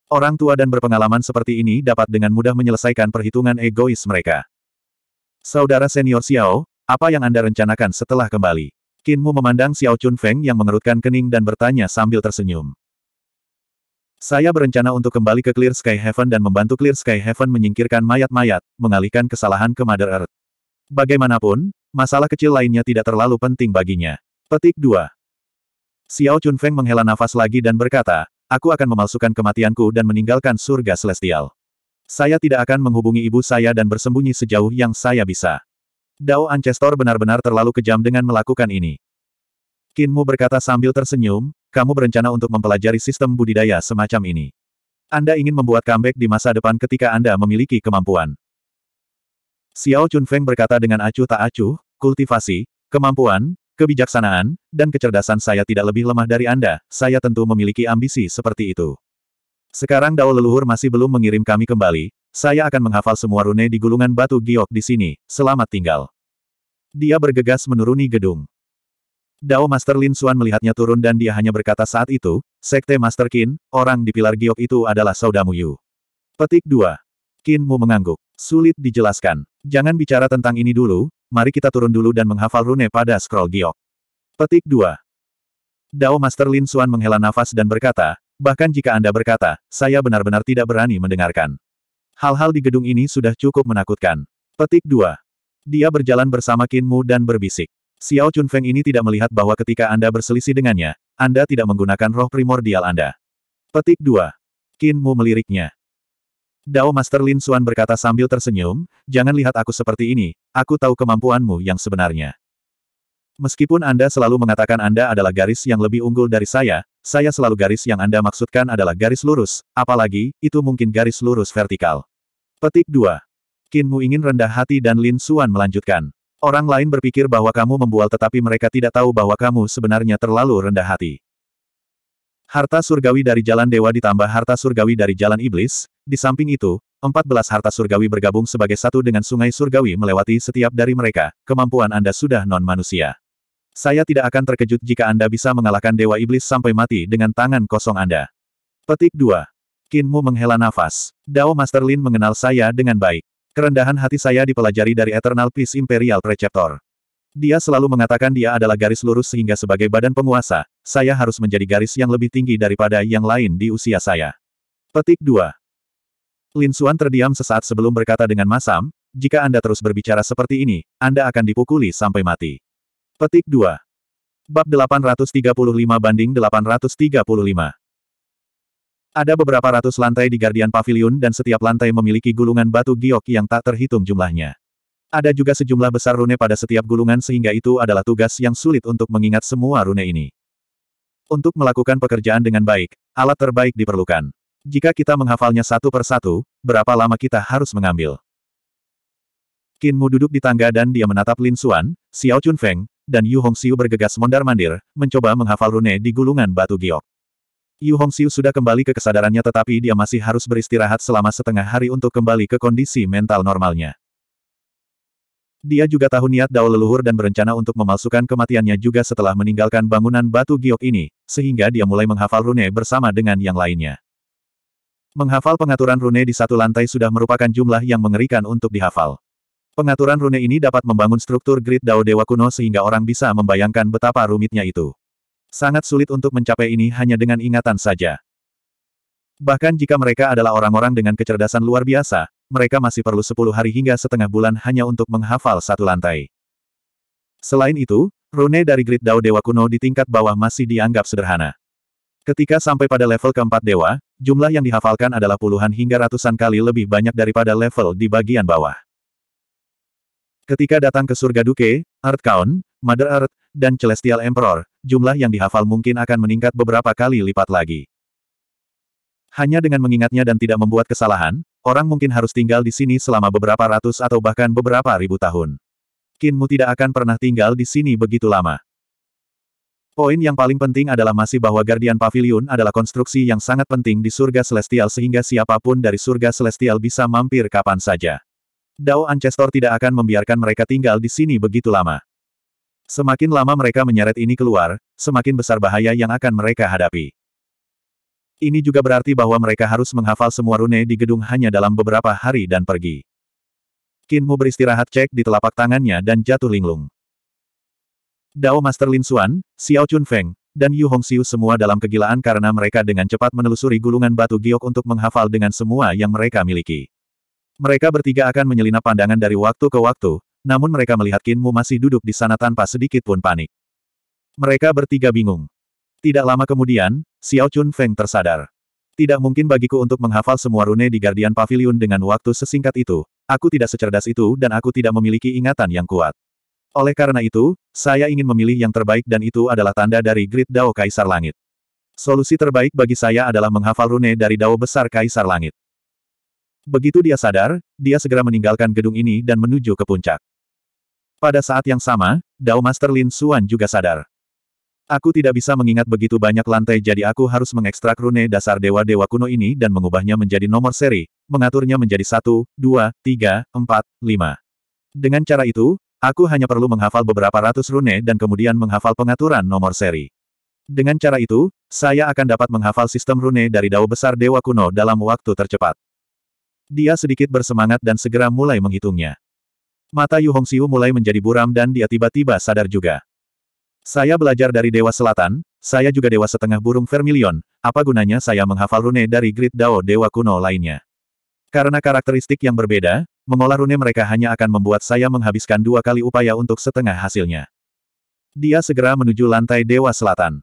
Orang tua dan berpengalaman seperti ini dapat dengan mudah menyelesaikan perhitungan egois mereka. Saudara senior Xiao, apa yang Anda rencanakan setelah kembali? Kinmu memandang Xiao Chun Feng yang mengerutkan kening dan bertanya sambil tersenyum. Saya berencana untuk kembali ke Clear Sky Heaven dan membantu Clear Sky Heaven menyingkirkan mayat-mayat, mengalihkan kesalahan ke Mother Earth. Bagaimanapun, masalah kecil lainnya tidak terlalu penting baginya. Petik 2. Xiao Chun Feng menghela nafas lagi dan berkata, aku akan memalsukan kematianku dan meninggalkan surga celestial. Saya tidak akan menghubungi ibu saya dan bersembunyi sejauh yang saya bisa. Dao Ancestor benar-benar terlalu kejam dengan melakukan ini. Kinmu berkata sambil tersenyum, kamu berencana untuk mempelajari sistem budidaya semacam ini. Anda ingin membuat comeback di masa depan ketika Anda memiliki kemampuan. Xiao Chunfeng berkata dengan acuh tak acuh, kultivasi, kemampuan, kebijaksanaan, dan kecerdasan saya tidak lebih lemah dari Anda, saya tentu memiliki ambisi seperti itu. Sekarang Dao leluhur masih belum mengirim kami kembali, saya akan menghafal semua rune di gulungan batu giok di sini, selamat tinggal. Dia bergegas menuruni gedung. Dao Master Lin Xuan melihatnya turun dan dia hanya berkata saat itu, Sekte Master Qin, orang di pilar giok itu adalah saudamu Yu. Petik 2. Qin Mu mengangguk. Sulit dijelaskan. Jangan bicara tentang ini dulu, mari kita turun dulu dan menghafal rune pada scroll giok. Petik 2. Dao Master Lin Xuan menghela nafas dan berkata, bahkan jika Anda berkata, saya benar-benar tidak berani mendengarkan. Hal-hal di gedung ini sudah cukup menakutkan. Petik 2. Dia berjalan bersama Qin Mu dan berbisik. Xiao Chunfeng ini tidak melihat bahwa ketika Anda berselisih dengannya, Anda tidak menggunakan roh primordial Anda. Petik 2. Qin Mu meliriknya. Dao Master Lin Xuan berkata sambil tersenyum, jangan lihat aku seperti ini, aku tahu kemampuanmu yang sebenarnya. Meskipun Anda selalu mengatakan Anda adalah garis yang lebih unggul dari saya, saya selalu garis yang Anda maksudkan adalah garis lurus, apalagi, itu mungkin garis lurus vertikal. Petik 2. Qin Mu ingin rendah hati dan Lin Xuan melanjutkan. Orang lain berpikir bahwa kamu membual tetapi mereka tidak tahu bahwa kamu sebenarnya terlalu rendah hati. Harta surgawi dari jalan dewa ditambah harta surgawi dari jalan iblis, di samping itu, 14 harta surgawi bergabung sebagai satu dengan sungai surgawi melewati setiap dari mereka, kemampuan Anda sudah non-manusia. Saya tidak akan terkejut jika Anda bisa mengalahkan dewa iblis sampai mati dengan tangan kosong Anda. Petik 2. Kinmu menghela nafas. Dao Master Lin mengenal saya dengan baik. Kerendahan hati saya dipelajari dari Eternal Peace Imperial Preceptor. Dia selalu mengatakan dia adalah garis lurus sehingga sebagai badan penguasa, saya harus menjadi garis yang lebih tinggi daripada yang lain di usia saya. Petik 2. Lin Xuan terdiam sesaat sebelum berkata dengan masam, jika Anda terus berbicara seperti ini, Anda akan dipukuli sampai mati. Petik 2. Bab 835 banding 835. Ada beberapa ratus lantai di Guardian Pavilion dan setiap lantai memiliki gulungan batu giok yang tak terhitung jumlahnya. Ada juga sejumlah besar rune pada setiap gulungan sehingga itu adalah tugas yang sulit untuk mengingat semua rune ini. Untuk melakukan pekerjaan dengan baik, alat terbaik diperlukan. Jika kita menghafalnya satu per satu, berapa lama kita harus mengambil? Mu duduk di tangga dan dia menatap Lin Xuan, Xiao Chun Feng, dan Yu Hongxiu bergegas mondar-mandir, mencoba menghafal rune di gulungan batu giok. Yu Hongxiu sudah kembali ke kesadarannya tetapi dia masih harus beristirahat selama setengah hari untuk kembali ke kondisi mental normalnya. Dia juga tahu niat Dao leluhur dan berencana untuk memalsukan kematiannya juga setelah meninggalkan bangunan batu giok ini, sehingga dia mulai menghafal rune bersama dengan yang lainnya. Menghafal pengaturan rune di satu lantai sudah merupakan jumlah yang mengerikan untuk dihafal. Pengaturan rune ini dapat membangun struktur grid Dao Dewa kuno sehingga orang bisa membayangkan betapa rumitnya itu. Sangat sulit untuk mencapai ini hanya dengan ingatan saja. Bahkan jika mereka adalah orang-orang dengan kecerdasan luar biasa, mereka masih perlu 10 hari hingga setengah bulan hanya untuk menghafal satu lantai. Selain itu, rune dari Grid Dao Dewa kuno di tingkat bawah masih dianggap sederhana. Ketika sampai pada level keempat dewa, jumlah yang dihafalkan adalah puluhan hingga ratusan kali lebih banyak daripada level di bagian bawah. Ketika datang ke surga Duke, Earth Count, Mother Earth, dan Celestial Emperor, jumlah yang dihafal mungkin akan meningkat beberapa kali lipat lagi. Hanya dengan mengingatnya dan tidak membuat kesalahan, orang mungkin harus tinggal di sini selama beberapa ratus atau bahkan beberapa ribu tahun. Kinmu tidak akan pernah tinggal di sini begitu lama. Poin yang paling penting adalah masih bahwa Guardian Pavilion adalah konstruksi yang sangat penting di surga celestial sehingga siapa pun dari surga celestial bisa mampir kapan saja. Dao Ancestor tidak akan membiarkan mereka tinggal di sini begitu lama. Semakin lama mereka menyeret ini keluar, semakin besar bahaya yang akan mereka hadapi. Ini juga berarti bahwa mereka harus menghafal semua rune di gedung hanya dalam beberapa hari dan pergi. Kinmu beristirahat cek di telapak tangannya dan jatuh linglung. Dao Master Lin Xuan, Xiao Chun Feng, dan Yu Hongxiu semua dalam kegilaan karena mereka dengan cepat menelusuri gulungan batu giok untuk menghafal dengan semua yang mereka miliki. Mereka bertiga akan menyelinap pandangan dari waktu ke waktu, namun mereka melihat Kinmu masih duduk di sana tanpa sedikit pun panik. Mereka bertiga bingung. Tidak lama kemudian, Xiao Chun Feng tersadar. Tidak mungkin bagiku untuk menghafal semua rune di Guardian Pavilion dengan waktu sesingkat itu. Aku tidak secerdas itu dan aku tidak memiliki ingatan yang kuat. Oleh karena itu, saya ingin memilih yang terbaik dan itu adalah tanda dari Grid Dao Kaisar Langit. Solusi terbaik bagi saya adalah menghafal rune dari Dao Besar Kaisar Langit. Begitu dia sadar, dia segera meninggalkan gedung ini dan menuju ke puncak. Pada saat yang sama, Dao Master Lin Xuan juga sadar. Aku tidak bisa mengingat begitu banyak lantai jadi aku harus mengekstrak rune dasar dewa-dewa kuno ini dan mengubahnya menjadi nomor seri, mengaturnya menjadi 1, 2, 3, 4, 5. Dengan cara itu, aku hanya perlu menghafal beberapa ratus rune dan kemudian menghafal pengaturan nomor seri. Dengan cara itu, saya akan dapat menghafal sistem rune dari Dao Besar Dewa Kuno dalam waktu tercepat. Dia sedikit bersemangat dan segera mulai menghitungnya. Mata Yu Hongxiu mulai menjadi buram dan dia tiba-tiba sadar juga. Saya belajar dari Dewa Selatan, saya juga Dewa Setengah Burung Vermilion, apa gunanya saya menghafal rune dari Grid Dao Dewa kuno lainnya? Karena karakteristik yang berbeda, mengolah rune mereka hanya akan membuat saya menghabiskan dua kali upaya untuk setengah hasilnya. Dia segera menuju lantai Dewa Selatan.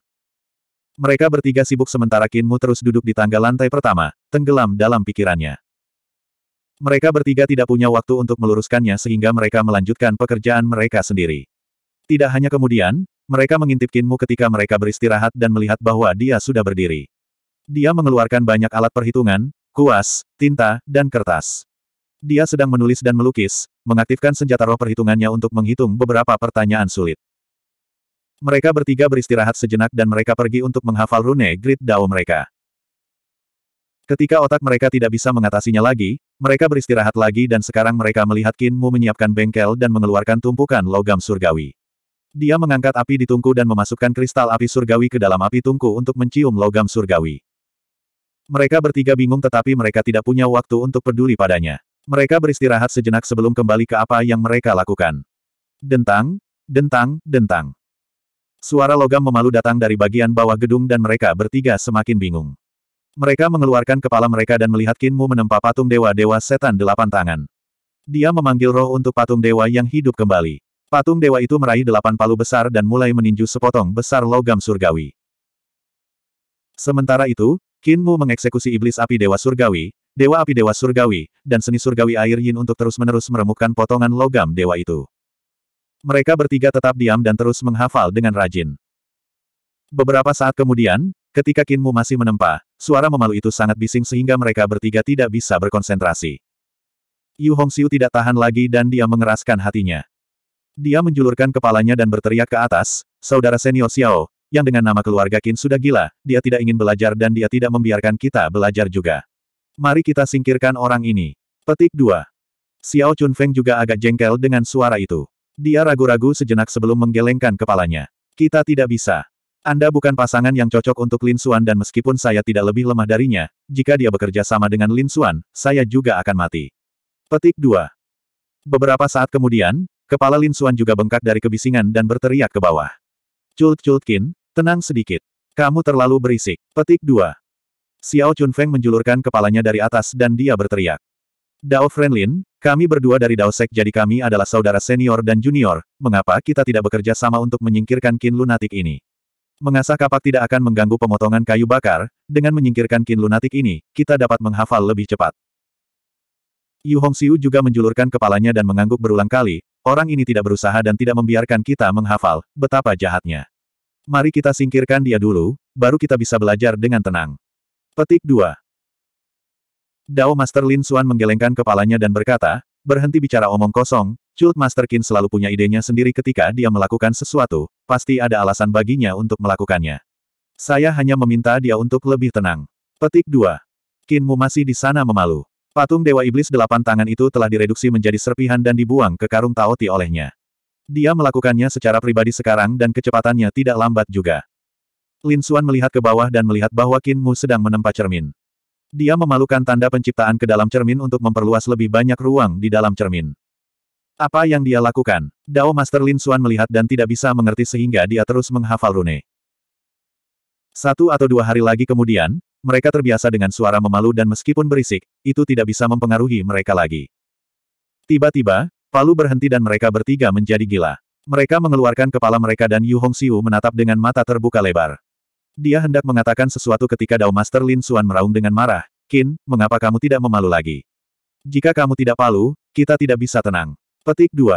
Mereka bertiga sibuk sementara Kinmu terus duduk di tangga lantai pertama, tenggelam dalam pikirannya. Mereka bertiga tidak punya waktu untuk meluruskannya sehingga mereka melanjutkan pekerjaan mereka sendiri. Tidak hanya kemudian, mereka mengintip Kinmu ketika mereka beristirahat dan melihat bahwa dia sudah berdiri. Dia mengeluarkan banyak alat perhitungan, kuas, tinta, dan kertas. Dia sedang menulis dan melukis, mengaktifkan senjata roh perhitungannya untuk menghitung beberapa pertanyaan sulit. Mereka bertiga beristirahat sejenak dan mereka pergi untuk menghafal rune grid Dao mereka. Ketika otak mereka tidak bisa mengatasinya lagi, mereka beristirahat lagi dan sekarang mereka melihat Qin Mu menyiapkan bengkel dan mengeluarkan tumpukan logam surgawi. Dia mengangkat api di tungku dan memasukkan kristal api surgawi ke dalam api tungku untuk mencium logam surgawi. Mereka bertiga bingung tetapi mereka tidak punya waktu untuk peduli padanya. Mereka beristirahat sejenak sebelum kembali ke apa yang mereka lakukan. Dentang, dentang, dentang. Suara logam memalu datang dari bagian bawah gedung dan mereka bertiga semakin bingung. Mereka mengeluarkan kepala mereka dan melihat Kinmu menempa patung dewa-dewa setan delapan tangan. Dia memanggil roh untuk patung dewa yang hidup kembali. Patung dewa itu meraih delapan palu besar dan mulai meninju sepotong besar logam surgawi. Sementara itu, Kinmu mengeksekusi iblis api dewa surgawi, dewa api dewa surgawi, dan seni surgawi air yin untuk terus-menerus meremukkan potongan logam dewa itu. Mereka bertiga tetap diam dan terus menghafal dengan rajin. Beberapa saat kemudian, Ketika Kinmu masih menempa, suara memalu itu sangat bising sehingga mereka bertiga tidak bisa berkonsentrasi. Yu Hongxiu tidak tahan lagi dan dia mengeraskan hatinya. Dia menjulurkan kepalanya dan berteriak ke atas, Saudara senior Xiao, yang dengan nama keluarga Qin sudah gila, dia tidak ingin belajar dan dia tidak membiarkan kita belajar juga. Mari kita singkirkan orang ini. Petik 2. Xiao Chunfeng juga agak jengkel dengan suara itu. Dia ragu-ragu sejenak sebelum menggelengkan kepalanya. Kita tidak bisa. Anda bukan pasangan yang cocok untuk Lin Xuan dan meskipun saya tidak lebih lemah darinya, jika dia bekerja sama dengan Lin Xuan, saya juga akan mati. Petik 2. Beberapa saat kemudian, kepala Lin Xuan juga bengkak dari kebisingan dan berteriak ke bawah. Cult Cultkin, tenang sedikit. Kamu terlalu berisik. Petik 2. Xiao Chunfeng menjulurkan kepalanya dari atas dan dia berteriak. Dao Friendlin, kami berdua dari Dao Sek jadi kami adalah saudara senior dan junior, mengapa kita tidak bekerja sama untuk menyingkirkan kin lunatik ini? Mengasah kapak tidak akan mengganggu pemotongan kayu bakar, dengan menyingkirkan kin lunatik ini, kita dapat menghafal lebih cepat. Yu Hongxiu juga menjulurkan kepalanya dan mengangguk berulang kali, orang ini tidak berusaha dan tidak membiarkan kita menghafal, betapa jahatnya. Mari kita singkirkan dia dulu, baru kita bisa belajar dengan tenang. Petik 2. Dao Master Lin Xuan menggelengkan kepalanya dan berkata, berhenti bicara omong kosong, Cult Master Qin selalu punya idenya sendiri ketika dia melakukan sesuatu, pasti ada alasan baginya untuk melakukannya. Saya hanya meminta dia untuk lebih tenang. Petik 2. Qinmu masih di sana memalu. Patung Dewa Iblis delapan tangan itu telah direduksi menjadi serpihan dan dibuang ke karung Taoti olehnya. Dia melakukannya secara pribadi sekarang dan kecepatannya tidak lambat juga. Lin Xuan melihat ke bawah dan melihat bahwa Qin Mu sedang menempa cermin. Dia memalukan tanda penciptaan ke dalam cermin untuk memperluas lebih banyak ruang di dalam cermin. Apa yang dia lakukan? Dao Master Lin Xuan melihat dan tidak bisa mengerti sehingga dia terus menghafal rune. Satu atau dua hari lagi kemudian, mereka terbiasa dengan suara memalu dan meskipun berisik, itu tidak bisa mempengaruhi mereka lagi. Tiba-tiba, Palu berhenti dan mereka bertiga menjadi gila. Mereka mengeluarkan kepala mereka dan Yu Hongxiu menatap dengan mata terbuka lebar. Dia hendak mengatakan sesuatu ketika Dao Master Lin Xuan meraung dengan marah. Qin, mengapa kamu tidak memalu lagi? Jika kamu tidak palu, kita tidak bisa tenang. Petik 2.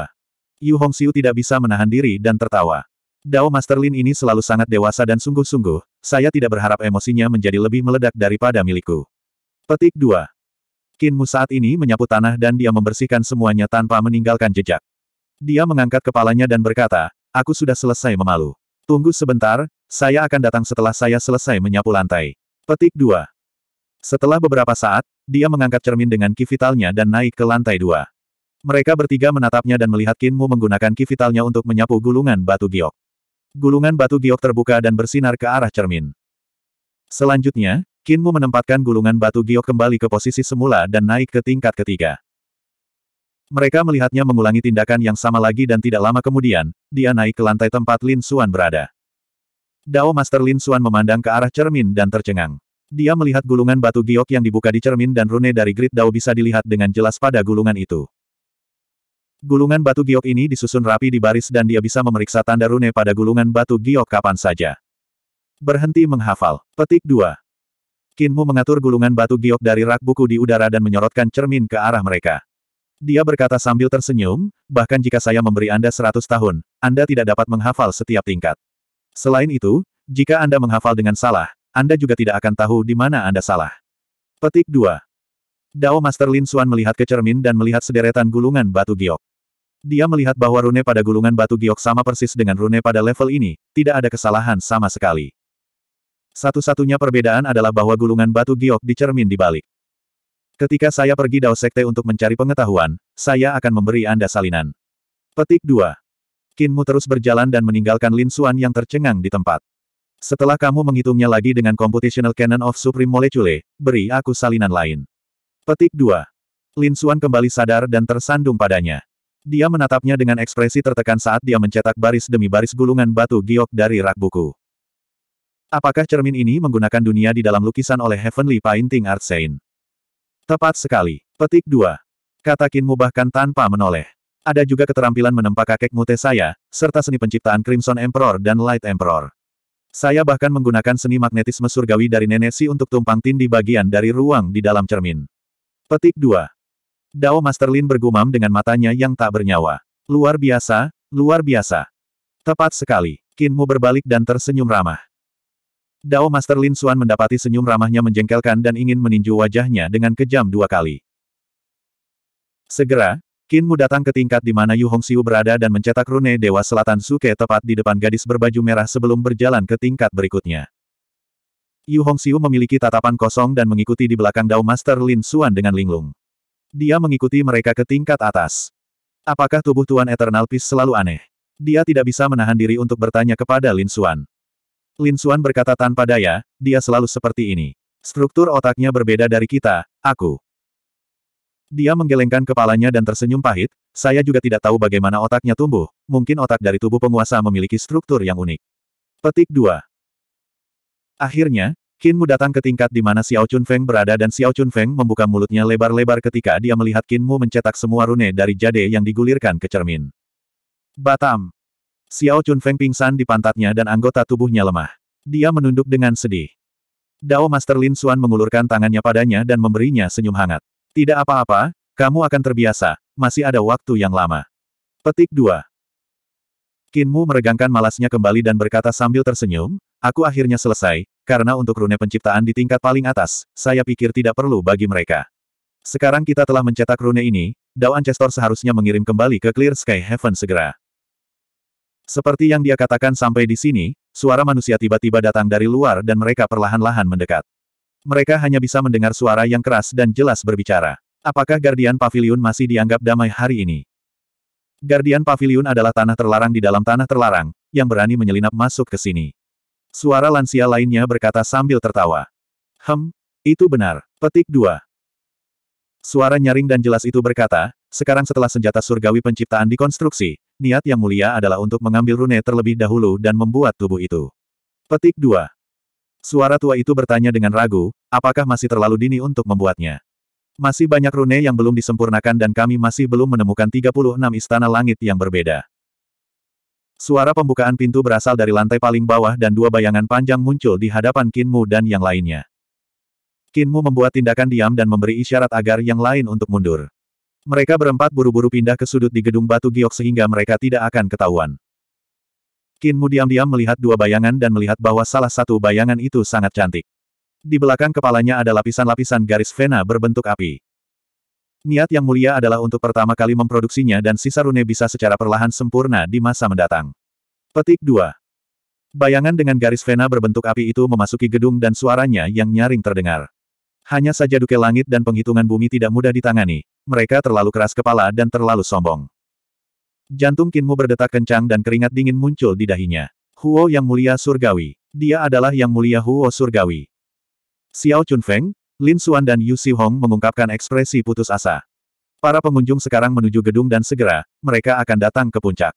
Yu Hongxiu tidak bisa menahan diri dan tertawa. Dao Master Lin ini selalu sangat dewasa dan sungguh-sungguh, saya tidak berharap emosinya menjadi lebih meledak daripada milikku. Petik 2. Mu saat ini menyapu tanah dan dia membersihkan semuanya tanpa meninggalkan jejak. Dia mengangkat kepalanya dan berkata, aku sudah selesai memalu. Tunggu sebentar, saya akan datang setelah saya selesai menyapu lantai. Petik 2. Setelah beberapa saat, dia mengangkat cermin dengan ki vitalnya dan naik ke lantai dua. Mereka bertiga menatapnya dan melihat Mu menggunakan ki vitalnya untuk menyapu gulungan batu giok. Gulungan batu giok terbuka dan bersinar ke arah cermin. Selanjutnya, Kinmu menempatkan gulungan batu giok kembali ke posisi semula dan naik ke tingkat ketiga. Mereka melihatnya mengulangi tindakan yang sama lagi dan tidak lama kemudian, dia naik ke lantai tempat Lin Xuan berada. Dao Master Lin Xuan memandang ke arah cermin dan tercengang. Dia melihat gulungan batu giok yang dibuka di cermin dan rune dari Grid Dao bisa dilihat dengan jelas pada gulungan itu. Gulungan batu giok ini disusun rapi di baris dan dia bisa memeriksa tanda rune pada gulungan batu giok kapan saja. Berhenti menghafal. Petik 2. Kinmu mengatur gulungan batu giok dari rak buku di udara dan menyorotkan cermin ke arah mereka. Dia berkata sambil tersenyum, bahkan jika saya memberi Anda 100 tahun, Anda tidak dapat menghafal setiap tingkat. Selain itu, jika Anda menghafal dengan salah, Anda juga tidak akan tahu di mana Anda salah. Petik 2. Dao Master Lin Xuan melihat ke cermin dan melihat sederetan gulungan batu giok. Dia melihat bahwa rune pada gulungan batu giok sama persis dengan rune pada level ini, tidak ada kesalahan sama sekali. Satu-satunya perbedaan adalah bahwa gulungan batu giok di cermin dibalik. Ketika saya pergi Dao Sekte untuk mencari pengetahuan, saya akan memberi Anda salinan. Petik 2. Kinmu terus berjalan dan meninggalkan Lin Xuan yang tercengang di tempat. Setelah kamu menghitungnya lagi dengan Computational Canon of Supreme Molecule, beri aku salinan lain. Petik 2. Lin Xuan kembali sadar dan tersandung padanya. Dia menatapnya dengan ekspresi tertekan saat dia mencetak baris demi baris gulungan batu giok dari rak buku. Apakah cermin ini menggunakan dunia di dalam lukisan oleh Heavenly Painting Art Saint? Tepat sekali. Petik 2. Kata Kinmu bahkan tanpa menoleh. Ada juga keterampilan menempa kakek mute saya, serta seni penciptaan Crimson Emperor dan Light Emperor. Saya bahkan menggunakan seni magnetisme surgawi dari nenek si untuk tumpang tindih bagian dari ruang di dalam cermin. Petik 2. Dao Master Lin bergumam dengan matanya yang tak bernyawa. Luar biasa, luar biasa. Tepat sekali. Kinmu berbalik dan tersenyum ramah. Dao Master Lin Xuan mendapati senyum ramahnya menjengkelkan dan ingin meninju wajahnya dengan kejam dua kali. Segera, Kinmu datang ke tingkat di mana Yu Hongxiu berada dan mencetak rune Dewa Selatan Suke tepat di depan gadis berbaju merah sebelum berjalan ke tingkat berikutnya. Yu Hongxiu memiliki tatapan kosong dan mengikuti di belakang Dao Master Lin Xuan dengan linglung. Dia mengikuti mereka ke tingkat atas. Apakah tubuh Tuan Eternal Peace selalu aneh? Dia tidak bisa menahan diri untuk bertanya kepada Lin Xuan. Lin Xuan berkata tanpa daya, dia selalu seperti ini. Struktur otaknya berbeda dari kita, aku. Dia menggelengkan kepalanya dan tersenyum pahit, saya juga tidak tahu bagaimana otaknya tumbuh, mungkin otak dari tubuh penguasa memiliki struktur yang unik. Petik 2. Akhirnya, Kinmu datang ke tingkat di mana Xiao Chun Feng berada dan Xiao Chun Feng membuka mulutnya lebar-lebar ketika dia melihat Kinmu mencetak semua rune dari jade yang digulirkan ke cermin. Batam. Xiao Chun Feng pingsan di pantatnya dan anggota tubuhnya lemah. Dia menunduk dengan sedih. Dao Master Lin Xuan mengulurkan tangannya padanya dan memberinya senyum hangat. Tidak apa-apa, kamu akan terbiasa, masih ada waktu yang lama. Petik 2. Kinmu meregangkan malasnya kembali dan berkata sambil tersenyum, Aku akhirnya selesai, karena untuk rune penciptaan di tingkat paling atas, saya pikir tidak perlu bagi mereka. Sekarang kita telah mencetak rune ini, Dao Ancestor seharusnya mengirim kembali ke Clear Sky Heaven segera. Seperti yang dia katakan sampai di sini, suara manusia tiba-tiba datang dari luar dan mereka perlahan-lahan mendekat. Mereka hanya bisa mendengar suara yang keras dan jelas berbicara. Apakah Guardian Pavilion masih dianggap damai hari ini? Guardian Pavilion adalah tanah terlarang di dalam tanah terlarang, yang berani menyelinap masuk ke sini. Suara lansia lainnya berkata sambil tertawa. Hem, itu benar. Petik 2. Suara nyaring dan jelas itu berkata, sekarang setelah senjata surgawi penciptaan dikonstruksi, niat yang mulia adalah untuk mengambil rune terlebih dahulu dan membuat tubuh itu. Petik 2. Suara tua itu bertanya dengan ragu, apakah masih terlalu dini untuk membuatnya? Masih banyak rune yang belum disempurnakan dan kami masih belum menemukan 36 istana langit yang berbeda. Suara pembukaan pintu berasal dari lantai paling bawah dan dua bayangan panjang muncul di hadapan Kinmu dan yang lainnya. Kinmu membuat tindakan diam dan memberi isyarat agar yang lain untuk mundur. Mereka berempat buru-buru pindah ke sudut di gedung batu giok sehingga mereka tidak akan ketahuan. Kinmu diam-diam melihat dua bayangan dan melihat bahwa salah satu bayangan itu sangat cantik. Di belakang kepalanya ada lapisan-lapisan garis vena berbentuk api. Niat yang mulia adalah untuk pertama kali memproduksinya dan sisa rune bisa secara perlahan sempurna di masa mendatang. Petik 2. Bayangan dengan garis vena berbentuk api itu memasuki gedung dan suaranya yang nyaring terdengar. Hanya saja duke langit dan penghitungan bumi tidak mudah ditangani, mereka terlalu keras kepala dan terlalu sombong. Jantung Kinmu berdetak kencang dan keringat dingin muncul di dahinya. Huo yang mulia surgawi. Dia adalah yang mulia Huo surgawi. Xiao Chunfeng, Lin Xuan dan Yu Hong mengungkapkan ekspresi putus asa. Para pengunjung sekarang menuju gedung dan segera, mereka akan datang ke puncak.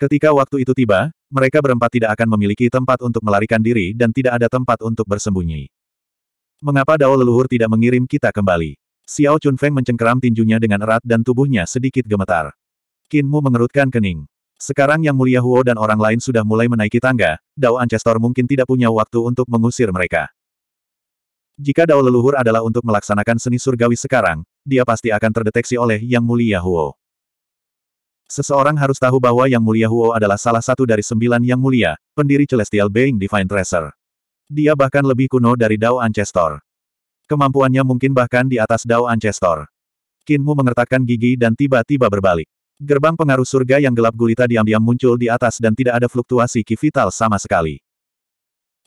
Ketika waktu itu tiba, mereka berempat tidak akan memiliki tempat untuk melarikan diri dan tidak ada tempat untuk bersembunyi. Mengapa Dao leluhur tidak mengirim kita kembali? Xiao Chunfeng mencengkeram tinjunya dengan erat dan tubuhnya sedikit gemetar. Kinmu mengerutkan kening. Sekarang Yang Mulia Huo dan orang lain sudah mulai menaiki tangga, Dao Ancestor mungkin tidak punya waktu untuk mengusir mereka. Jika dao leluhur adalah untuk melaksanakan seni surgawi sekarang, dia pasti akan terdeteksi oleh Yang Mulia Huo. Seseorang harus tahu bahwa Yang Mulia Huo adalah salah satu dari sembilan Yang Mulia, pendiri Celestial Being Divine Tracer. Dia bahkan lebih kuno dari Dao Ancestor. Kemampuannya mungkin bahkan di atas Dao Ancestor. Kinmu mengertakkan gigi dan tiba-tiba berbalik. Gerbang pengaruh surga yang gelap gulita diam-diam muncul di atas dan tidak ada fluktuasi ki vital sama sekali.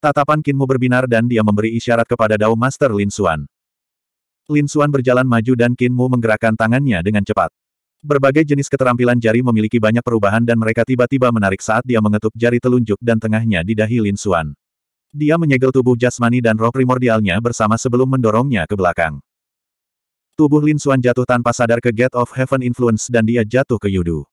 Tatapan Kinmu berbinar dan dia memberi isyarat kepada Dao Master Lin Xuan. Lin Xuan berjalan maju dan Kinmu menggerakkan tangannya dengan cepat. Berbagai jenis keterampilan jari memiliki banyak perubahan dan mereka tiba-tiba menarik saat dia mengetuk jari telunjuk dan tengahnya di dahi Lin Xuan. Dia menyegel tubuh jasmani dan roh primordialnya bersama sebelum mendorongnya ke belakang. Tubuh Lin Xuan jatuh tanpa sadar ke Gate of Heaven Influence dan dia jatuh ke Yudu.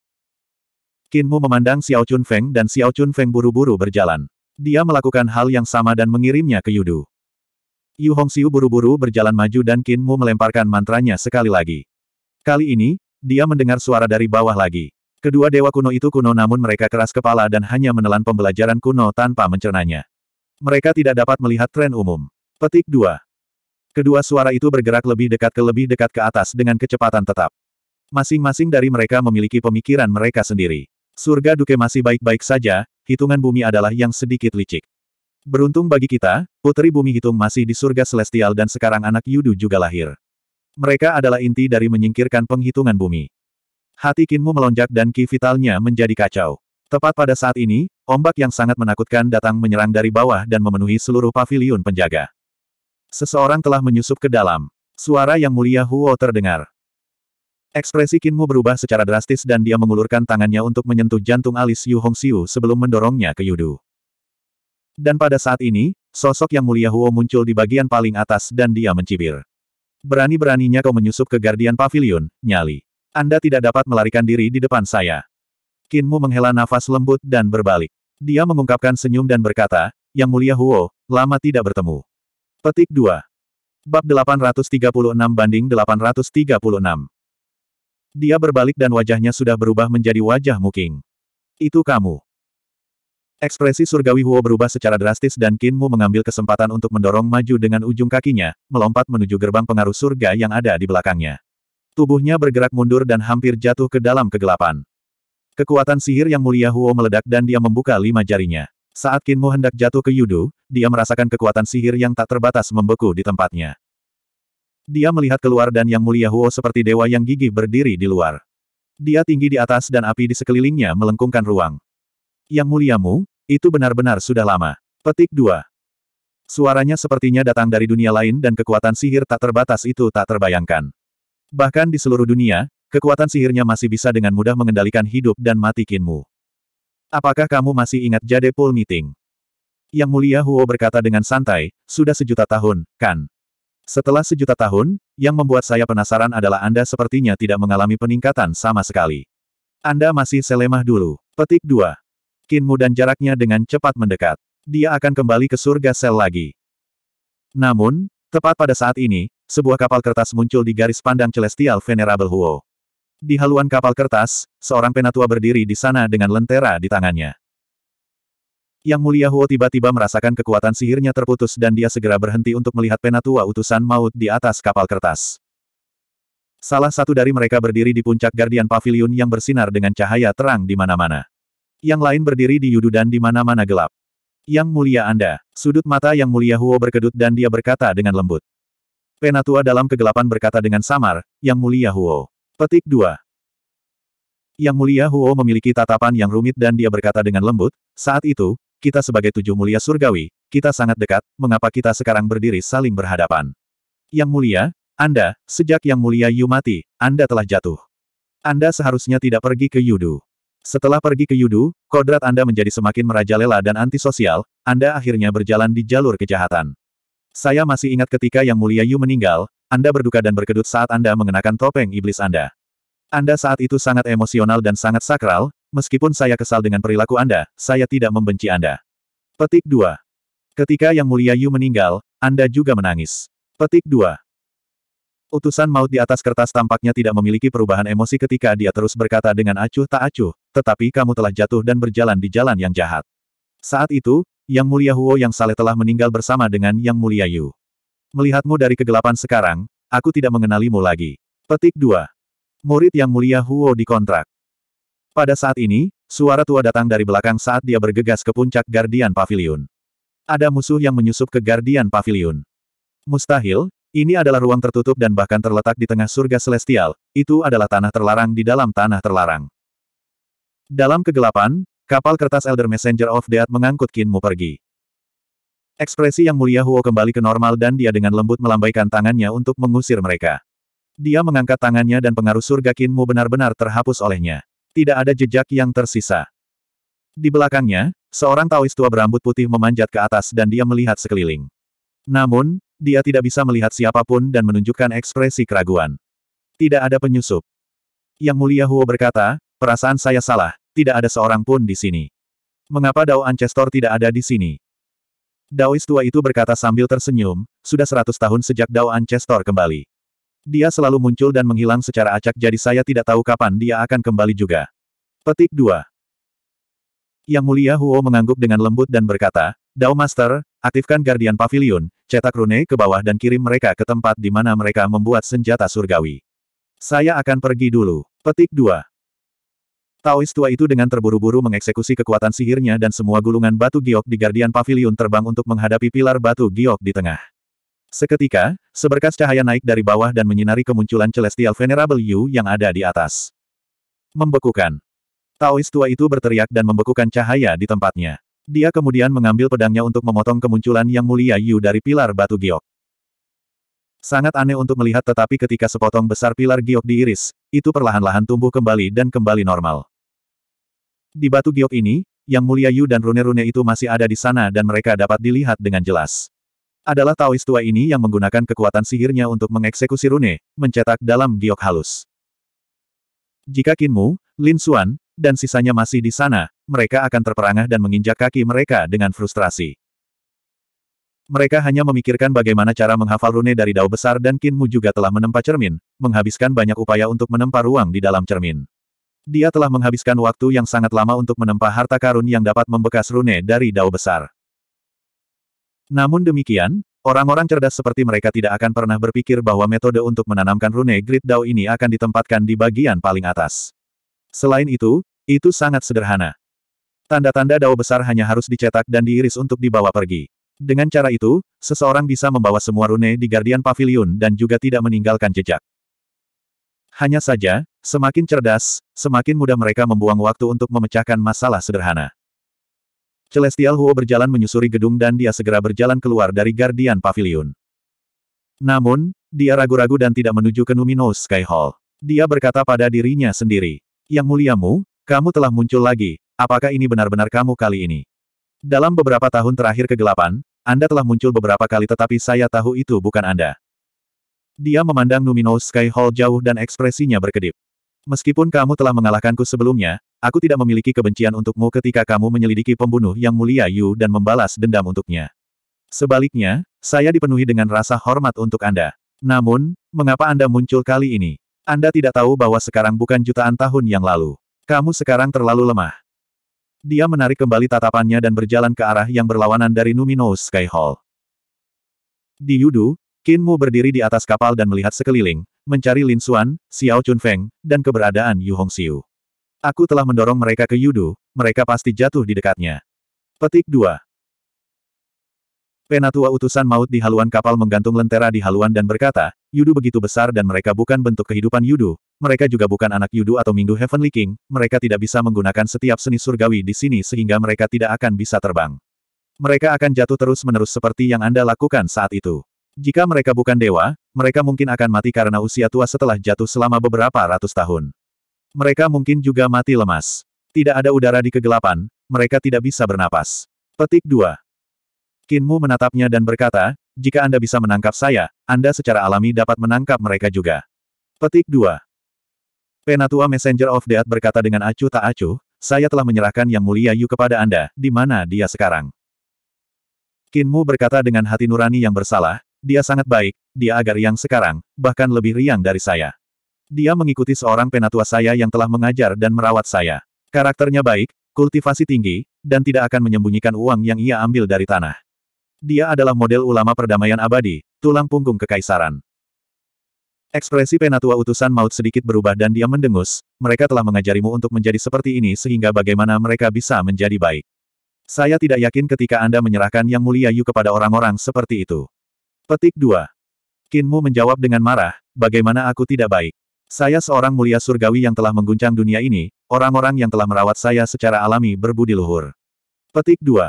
Kinmu memandang Xiao Chun Feng dan Xiao Chun Feng buru-buru berjalan. Dia melakukan hal yang sama dan mengirimnya ke Yudu. Yu Hongxiu buru-buru berjalan maju dan Qin Mu melemparkan mantranya sekali lagi. Kali ini, dia mendengar suara dari bawah lagi. Kedua dewa kuno itu kuno namun mereka keras kepala dan hanya menelan pembelajaran kuno tanpa mencernanya. Mereka tidak dapat melihat tren umum. Petik 2. Kedua suara itu bergerak lebih dekat ke lebih dekat ke atas dengan kecepatan tetap. Masing-masing dari mereka memiliki pemikiran mereka sendiri. Surga Duke masih baik-baik saja, hitungan bumi adalah yang sedikit licik. Beruntung bagi kita, Putri Bumi Hitung masih di surga celestial dan sekarang anak Yudu juga lahir. Mereka adalah inti dari menyingkirkan penghitungan bumi. Hati Kinmu melonjak dan ki vitalnya menjadi kacau. Tepat pada saat ini, ombak yang sangat menakutkan datang menyerang dari bawah dan memenuhi seluruh pavilion penjaga. Seseorang telah menyusup ke dalam. Suara yang mulia Huo terdengar. Ekspresi Kinmu berubah secara drastis dan dia mengulurkan tangannya untuk menyentuh jantung alis Yu Hongxiu sebelum mendorongnya ke Yudu. Dan pada saat ini, sosok yang mulia Huo muncul di bagian paling atas dan dia mencibir. Berani-beraninya kau menyusup ke Guardian Pavilion, nyali. Anda tidak dapat melarikan diri di depan saya. Kinmu menghela nafas lembut dan berbalik. Dia mengungkapkan senyum dan berkata, Yang mulia Huo, lama tidak bertemu. Petik 2. Bab 836 banding 836. Dia berbalik dan wajahnya sudah berubah menjadi wajah Muking. Itu kamu. Ekspresi surgawi Huo berubah secara drastis dan Kinmu mengambil kesempatan untuk mendorong maju dengan ujung kakinya, melompat menuju gerbang pengaruh surga yang ada di belakangnya. Tubuhnya bergerak mundur dan hampir jatuh ke dalam kegelapan. Kekuatan sihir yang mulia Huo meledak dan dia membuka lima jarinya. Saat Kinmu hendak jatuh ke Yudu, dia merasakan kekuatan sihir yang tak terbatas membeku di tempatnya. Dia melihat keluar dan Yang Mulia Huo seperti dewa yang gigih berdiri di luar. Dia tinggi di atas dan api di sekelilingnya melengkungkan ruang. Yang Muliamu, itu benar-benar sudah lama. Petik 2. Suaranya sepertinya datang dari dunia lain dan kekuatan sihir tak terbatas itu tak terbayangkan. Bahkan di seluruh dunia, kekuatan sihirnya masih bisa dengan mudah mengendalikan hidup dan mati Kinmu. Apakah kamu masih ingat Jade Meeting? Yang Mulia Huo berkata dengan santai, sudah sejuta tahun, kan? Setelah sejuta tahun, yang membuat saya penasaran adalah Anda sepertinya tidak mengalami peningkatan sama sekali. Anda masih selemah dulu. Petik 2. Kinmu dan jaraknya dengan cepat mendekat. Dia akan kembali ke surga sel lagi. Namun, tepat pada saat ini, sebuah kapal kertas muncul di garis pandang Celestial Venerable Huo. Di haluan kapal kertas, seorang penatua berdiri di sana dengan lentera di tangannya. Yang mulia Huo tiba-tiba merasakan kekuatan sihirnya terputus dan dia segera berhenti untuk melihat penatua utusan maut di atas kapal kertas. Salah satu dari mereka berdiri di puncak Guardian Pavilion yang bersinar dengan cahaya terang di mana-mana. Yang lain berdiri di Yudu dan di mana-mana gelap. Yang mulia Anda, sudut mata yang mulia Huo berkedut dan dia berkata dengan lembut. Penatua dalam kegelapan berkata dengan samar, Yang mulia Huo. Petik 2. Yang mulia Huo memiliki tatapan yang rumit dan dia berkata dengan lembut, saat itu, kita sebagai tujuh mulia surgawi, kita sangat dekat, mengapa kita sekarang berdiri saling berhadapan? Yang mulia, Anda, sejak Yang mulia Yu mati, Anda telah jatuh. Anda seharusnya tidak pergi ke Yudu. Setelah pergi ke Yudu, kodrat Anda menjadi semakin merajalela dan antisosial, Anda akhirnya berjalan di jalur kejahatan. Saya masih ingat ketika Yang Mulia Yu meninggal, Anda berduka dan berkedut saat Anda mengenakan topeng iblis Anda. Anda saat itu sangat emosional dan sangat sakral, meskipun saya kesal dengan perilaku Anda, saya tidak membenci Anda. Petik 2. Ketika Yang Mulia Yu meninggal, Anda juga menangis. Petik 2. Utusan maut di atas kertas tampaknya tidak memiliki perubahan emosi ketika dia terus berkata dengan acuh tak acuh, tetapi kamu telah jatuh dan berjalan di jalan yang jahat. Saat itu, Yang Mulia Huo yang saleh telah meninggal bersama dengan Yang Mulia Yu. Melihatmu dari kegelapan sekarang, aku tidak mengenalimu lagi. Petik 2. Murid Yang Mulia Huo dikontrak. Pada saat ini, suara tua datang dari belakang saat dia bergegas ke puncak Guardian Pavilion. Ada musuh yang menyusup ke Guardian Pavilion. Mustahil, ini adalah ruang tertutup dan bahkan terletak di tengah surga celestial, itu adalah tanah terlarang di dalam tanah terlarang. Dalam kegelapan, kapal kertas Elder Messenger of Death mengangkut Kinmu pergi. Ekspresi yang mulia Huo kembali ke normal dan dia dengan lembut melambaikan tangannya untuk mengusir mereka. Dia mengangkat tangannya dan pengaruh surga Kinmu benar-benar terhapus olehnya. Tidak ada jejak yang tersisa. Di belakangnya, seorang Taois tua berambut putih memanjat ke atas dan dia melihat sekeliling. Namun, dia tidak bisa melihat siapa pun dan menunjukkan ekspresi keraguan. Tidak ada penyusup. Yang Mulia Huo berkata, perasaan saya salah, tidak ada seorang pun di sini. Mengapa Dao Ancestor tidak ada di sini? Daois tua itu berkata sambil tersenyum, sudah seratus tahun sejak Dao Ancestor kembali. Dia selalu muncul dan menghilang secara acak jadi saya tidak tahu kapan dia akan kembali juga. Petik 2. Yang Mulia Huo mengangguk dengan lembut dan berkata, Dao Master, aktifkan Guardian Pavilion, cetak rune ke bawah dan kirim mereka ke tempat di mana mereka membuat senjata surgawi. Saya akan pergi dulu. Petik 2. Taois tua itu dengan terburu-buru mengeksekusi kekuatan sihirnya dan semua gulungan batu giok di Guardian Pavilion terbang untuk menghadapi pilar batu giok di tengah. Seketika, seberkas cahaya naik dari bawah dan menyinari kemunculan Celestial Venerable Yu yang ada di atas. Membekukan. Taois tua itu berteriak dan membekukan cahaya di tempatnya. Dia kemudian mengambil pedangnya untuk memotong kemunculan yang mulia Yu dari pilar batu giok. Sangat aneh untuk melihat tetapi ketika sepotong besar pilar giok diiris, itu perlahan-lahan tumbuh kembali dan kembali normal. Di batu giok ini, yang mulia Yu dan rune-rune itu masih ada di sana dan mereka dapat dilihat dengan jelas. Adalah Taois tua ini yang menggunakan kekuatan sihirnya untuk mengeksekusi rune, mencetak dalam giok halus. Jika Kinmu, Lin Xuan, dan sisanya masih di sana, mereka akan terperangah dan menginjak kaki mereka dengan frustrasi. Mereka hanya memikirkan bagaimana cara menghafal rune dari dao besar dan Kinmu juga telah menempa cermin, menghabiskan banyak upaya untuk menempa ruang di dalam cermin. Dia telah menghabiskan waktu yang sangat lama untuk menempa harta karun yang dapat membekas rune dari dao besar. Namun demikian, orang-orang cerdas seperti mereka tidak akan pernah berpikir bahwa metode untuk menanamkan rune Grid Dao ini akan ditempatkan di bagian paling atas. Selain itu, itu sangat sederhana. Tanda-tanda dao besar hanya harus dicetak dan diiris untuk dibawa pergi. Dengan cara itu, seseorang bisa membawa semua rune di Guardian Pavilion dan juga tidak meninggalkan jejak. Hanya saja, semakin cerdas, semakin mudah mereka membuang waktu untuk memecahkan masalah sederhana. Celestial Huo berjalan menyusuri gedung dan dia segera berjalan keluar dari Guardian Pavilion. Namun, dia ragu-ragu dan tidak menuju ke Numinous Sky Hall. Dia berkata pada dirinya sendiri, Yang muliamu, kamu telah muncul lagi, apakah ini benar-benar kamu kali ini? Dalam beberapa tahun terakhir kegelapan, Anda telah muncul beberapa kali tetapi saya tahu itu bukan Anda. Dia memandang Numinous Sky Hall jauh dan ekspresinya berkedip. Meskipun kamu telah mengalahkanku sebelumnya, Aku tidak memiliki kebencian untukmu ketika kamu menyelidiki pembunuh yang mulia Yu dan membalas dendam untuknya. Sebaliknya, saya dipenuhi dengan rasa hormat untuk Anda. Namun, mengapa Anda muncul kali ini? Anda tidak tahu bahwa sekarang bukan jutaan tahun yang lalu. Kamu sekarang terlalu lemah. Dia menarik kembali tatapannya dan berjalan ke arah yang berlawanan dari Numinous Sky Hall. Di Yudu, Qin Mu berdiri di atas kapal dan melihat sekeliling, mencari Lin Xuan, Xiao Chunfeng, dan keberadaan Yu Hongxiu. Aku telah mendorong mereka ke Yudu, mereka pasti jatuh di dekatnya. Petik 2. Penatua utusan maut di haluan kapal menggantung lentera di haluan dan berkata, Yudu begitu besar dan mereka bukan bentuk kehidupan Yudu, mereka juga bukan anak Yudu atau Minggu Heavenly King, mereka tidak bisa menggunakan setiap seni surgawi di sini sehingga mereka tidak akan bisa terbang. Mereka akan jatuh terus-menerus seperti yang Anda lakukan saat itu. Jika mereka bukan dewa, mereka mungkin akan mati karena usia tua setelah jatuh selama beberapa ratus tahun. Mereka mungkin juga mati lemas. Tidak ada udara di kegelapan, mereka tidak bisa bernapas. Petik 2. Kinmu menatapnya dan berkata, jika Anda bisa menangkap saya, Anda secara alami dapat menangkap mereka juga. Petik 2. Penatua Messenger of Death berkata dengan acuh tak acuh, saya telah menyerahkan Yang Mulia Yu kepada Anda, di mana dia sekarang. Kinmu berkata dengan hati nurani yang bersalah, dia sangat baik, dia agar yang sekarang, bahkan lebih riang dari saya. Dia mengikuti seorang penatua saya yang telah mengajar dan merawat saya. Karakternya baik, kultivasi tinggi, dan tidak akan menyembunyikan uang yang ia ambil dari tanah. Dia adalah model ulama perdamaian abadi, tulang punggung kekaisaran. Ekspresi penatua utusan maut sedikit berubah dan dia mendengus, mereka telah mengajarimu untuk menjadi seperti ini sehingga bagaimana mereka bisa menjadi baik. Saya tidak yakin ketika Anda menyerahkan Yang Mulia Yu kepada orang-orang seperti itu. Petik 2. Kinmu menjawab dengan marah, bagaimana aku tidak baik. Saya seorang mulia surgawi yang telah mengguncang dunia ini, orang-orang yang telah merawat saya secara alami berbudi luhur. Petik 2.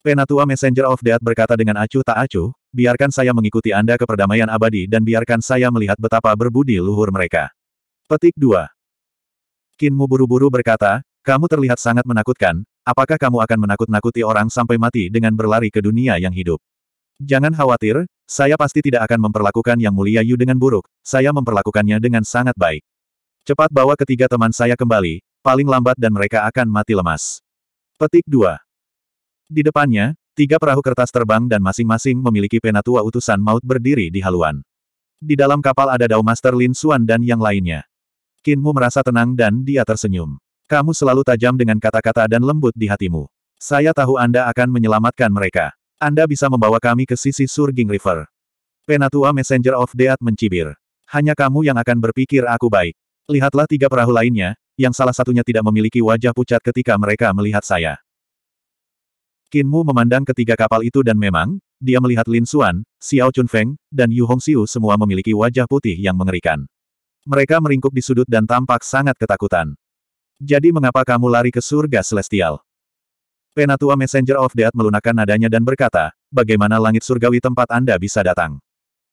Penatua Messenger of Death berkata dengan acuh tak acuh, biarkan saya mengikuti Anda ke perdamaian abadi dan biarkan saya melihat betapa berbudi luhur mereka. Petik 2. Kinmu buru-buru berkata, kamu terlihat sangat menakutkan, apakah kamu akan menakut-nakuti orang sampai mati dengan berlari ke dunia yang hidup? Jangan khawatir, saya pasti tidak akan memperlakukan Yang Mulia Yu dengan buruk, saya memperlakukannya dengan sangat baik. Cepat bawa ketiga teman saya kembali, paling lambat dan mereka akan mati lemas. Petik 2. Di depannya, tiga perahu kertas terbang dan masing-masing memiliki penatua utusan maut berdiri di haluan. Di dalam kapal ada Dao Master Lin Xuan dan yang lainnya. Kinmu merasa tenang dan dia tersenyum. Kamu selalu tajam dengan kata-kata dan lembut di hatimu. Saya tahu Anda akan menyelamatkan mereka. Anda bisa membawa kami ke sisi Surging River. Penatua Messenger of Death mencibir. Hanya kamu yang akan berpikir aku baik. Lihatlah tiga perahu lainnya, yang salah satunya tidak memiliki wajah pucat ketika mereka melihat saya. Kinmu memandang ketiga kapal itu dan memang, dia melihat Lin Xuan, Xiao Chunfeng, dan Yu Hongxiu semua memiliki wajah putih yang mengerikan. Mereka meringkuk di sudut dan tampak sangat ketakutan. Jadi mengapa kamu lari ke surga celestial? Penatua Messenger of Death melunakkan nadanya dan berkata, bagaimana langit surgawi tempat Anda bisa datang?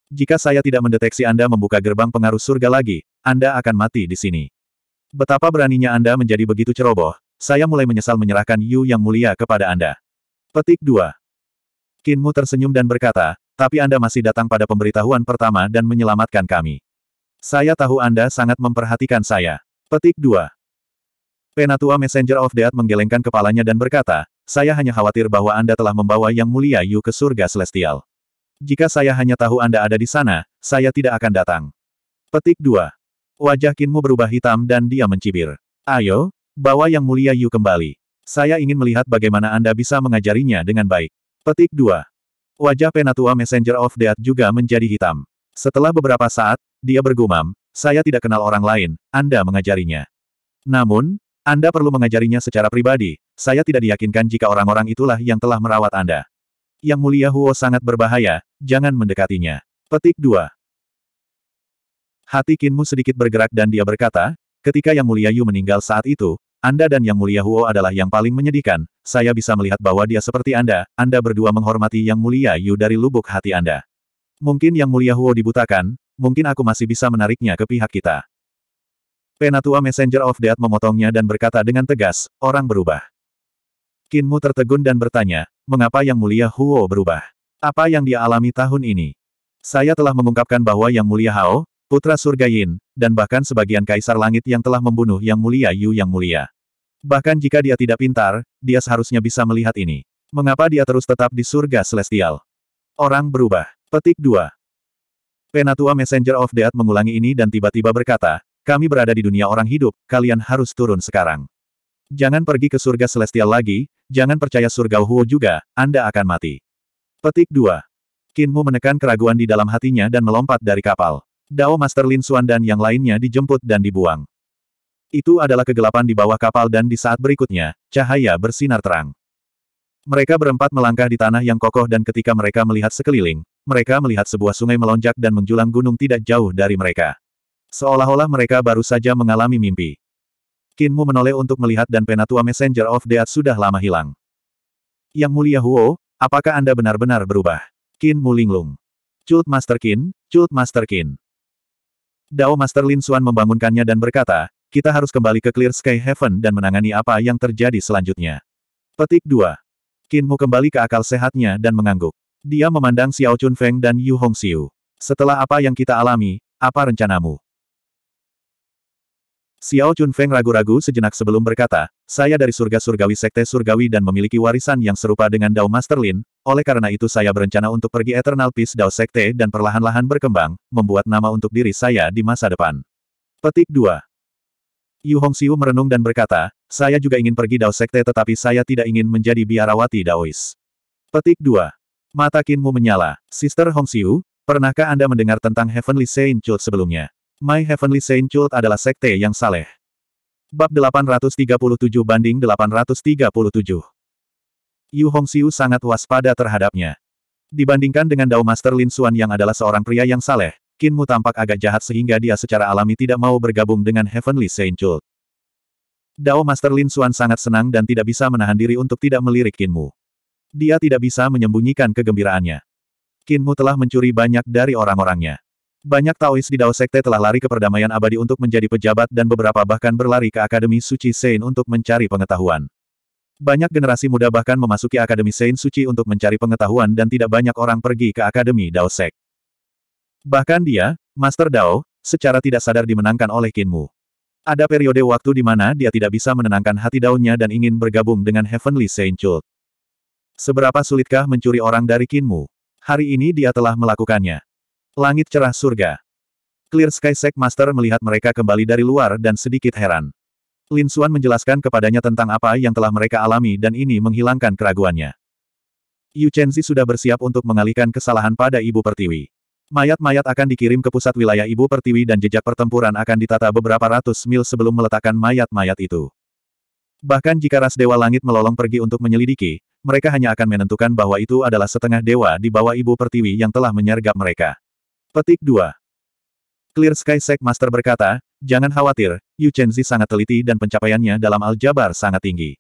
Jika saya tidak mendeteksi Anda membuka gerbang pengaruh surga lagi, Anda akan mati di sini. Betapa beraninya Anda menjadi begitu ceroboh, saya mulai menyesal menyerahkan Yu yang mulia kepada Anda. Petik 2. Kinmu tersenyum dan berkata, tapi Anda masih datang pada pemberitahuan pertama dan menyelamatkan kami. Saya tahu Anda sangat memperhatikan saya. Petik 2. Penatua Messenger of Death menggelengkan kepalanya dan berkata, saya hanya khawatir bahwa Anda telah membawa Yang Mulia Yu ke surga celestial. Jika saya hanya tahu Anda ada di sana, saya tidak akan datang. Petik 2. Wajah Kinmu berubah hitam dan dia mencibir. Ayo, bawa Yang Mulia Yu kembali. Saya ingin melihat bagaimana Anda bisa mengajarinya dengan baik. Petik 2. Wajah Penatua Messenger of Death juga menjadi hitam. Setelah beberapa saat, dia bergumam, saya tidak kenal orang lain, Anda mengajarinya. Namun, anda perlu mengajarinya secara pribadi, saya tidak diyakinkan jika orang-orang itulah yang telah merawat Anda. Yang mulia Huo sangat berbahaya, jangan mendekatinya. Petik 2. Hati Kinmu sedikit bergerak dan dia berkata, ketika Yang Mulia Yu meninggal saat itu, Anda dan Yang Mulia Huo adalah yang paling menyedihkan, saya bisa melihat bahwa dia seperti Anda, Anda berdua menghormati Yang Mulia Yu dari lubuk hati Anda. Mungkin Yang Mulia Huo dibutakan, mungkin aku masih bisa menariknya ke pihak kita. Penatua Messenger of Death memotongnya dan berkata dengan tegas, orang berubah. Kinmu tertegun dan bertanya, mengapa Yang Mulia Huo berubah? Apa yang dia alami tahun ini? Saya telah mengungkapkan bahwa Yang Mulia Hao, putra surga Yin, dan bahkan sebagian kaisar langit yang telah membunuh Yang Mulia Yu Yang Mulia. Bahkan jika dia tidak pintar, dia seharusnya bisa melihat ini. Mengapa dia terus tetap di surga celestial? Orang berubah. Petik 2. Penatua Messenger of Death mengulangi ini dan tiba-tiba berkata, kami berada di dunia orang hidup, kalian harus turun sekarang. Jangan pergi ke surga celestial lagi, jangan percaya surga Huo juga, Anda akan mati. Petik 2. Kinmu menekan keraguan di dalam hatinya dan melompat dari kapal. Dao Master Lin Xuan dan yang lainnya dijemput dan dibuang. Itu adalah kegelapan di bawah kapal dan di saat berikutnya, cahaya bersinar terang. Mereka berempat melangkah di tanah yang kokoh dan ketika mereka melihat sekeliling, mereka melihat sebuah sungai melonjak dan menjulang gunung tidak jauh dari mereka. Seolah-olah mereka baru saja mengalami mimpi. Kinmu menoleh untuk melihat dan penatua Messenger of Death sudah lama hilang. Yang mulia Huo, apakah Anda benar-benar berubah? Qin Mulinglung. Cult Master Qin, Cult Master Qin. Dao Master Lin Xuan membangunkannya dan berkata, kita harus kembali ke Clear Sky Heaven dan menangani apa yang terjadi selanjutnya. Petik 2. Qin Mu kembali ke akal sehatnya dan mengangguk. Dia memandang Xiao Chun Feng dan Yu Hong Xiu. Setelah apa yang kita alami, apa rencanamu? Xiao Chun Feng ragu-ragu sejenak sebelum berkata, saya dari surga surgawi sekte surgawi dan memiliki warisan yang serupa dengan Dao Master Lin, oleh karena itu saya berencana untuk pergi Eternal Peace Dao Sekte dan perlahan-lahan berkembang, membuat nama untuk diri saya di masa depan. Petik 2. Yu Hongxiu merenung dan berkata, saya juga ingin pergi Dao Sekte tetapi saya tidak ingin menjadi biarawati Daois. Petik 2. Mata Kinmu menyala. Sister Hongxiu, pernahkah Anda mendengar tentang Heavenly Saint Chult sebelumnya? My Heavenly Saint Chult adalah sekte yang saleh. Bab 837 banding 837. Yu Hongxiu sangat waspada terhadapnya. Dibandingkan dengan Dao Master Lin Xuan yang adalah seorang pria yang saleh, Qin Mu tampak agak jahat sehingga dia secara alami tidak mau bergabung dengan Heavenly Saint Chult. Dao Master Lin Xuan sangat senang dan tidak bisa menahan diri untuk tidak melirik Qin Mu. Dia tidak bisa menyembunyikan kegembiraannya. Qin Mu telah mencuri banyak dari orang-orangnya. Banyak Taois di Dao Sekte telah lari ke perdamaian abadi untuk menjadi pejabat dan beberapa bahkan berlari ke Akademi Suci Sein untuk mencari pengetahuan. Banyak generasi muda bahkan memasuki Akademi Sein Suci untuk mencari pengetahuan dan tidak banyak orang pergi ke Akademi Dao Sek. Bahkan dia, Master Dao, secara tidak sadar dimenangkan oleh Kinmu. Ada periode waktu di mana dia tidak bisa menenangkan hati daunnya dan ingin bergabung dengan Heavenly Saint Chult. Seberapa sulitkah mencuri orang dari Kinmu? Hari ini dia telah melakukannya. Langit cerah surga. Clear Sky Sek Master melihat mereka kembali dari luar dan sedikit heran. Lin Xuan menjelaskan kepadanya tentang apa yang telah mereka alami dan ini menghilangkan keraguannya. Yu Chenzi sudah bersiap untuk mengalihkan kesalahan pada Ibu Pertiwi. Mayat-mayat akan dikirim ke pusat wilayah Ibu Pertiwi dan jejak pertempuran akan ditata beberapa ratus mil sebelum meletakkan mayat-mayat itu. Bahkan jika ras Dewa Langit melolong pergi untuk menyelidiki, mereka hanya akan menentukan bahwa itu adalah setengah dewa di bawah Ibu Pertiwi yang telah menyergap mereka. Petik 2. Clear Sky Sek Master berkata, jangan khawatir, Yu Chenzi sangat teliti dan pencapaiannya dalam aljabar sangat tinggi.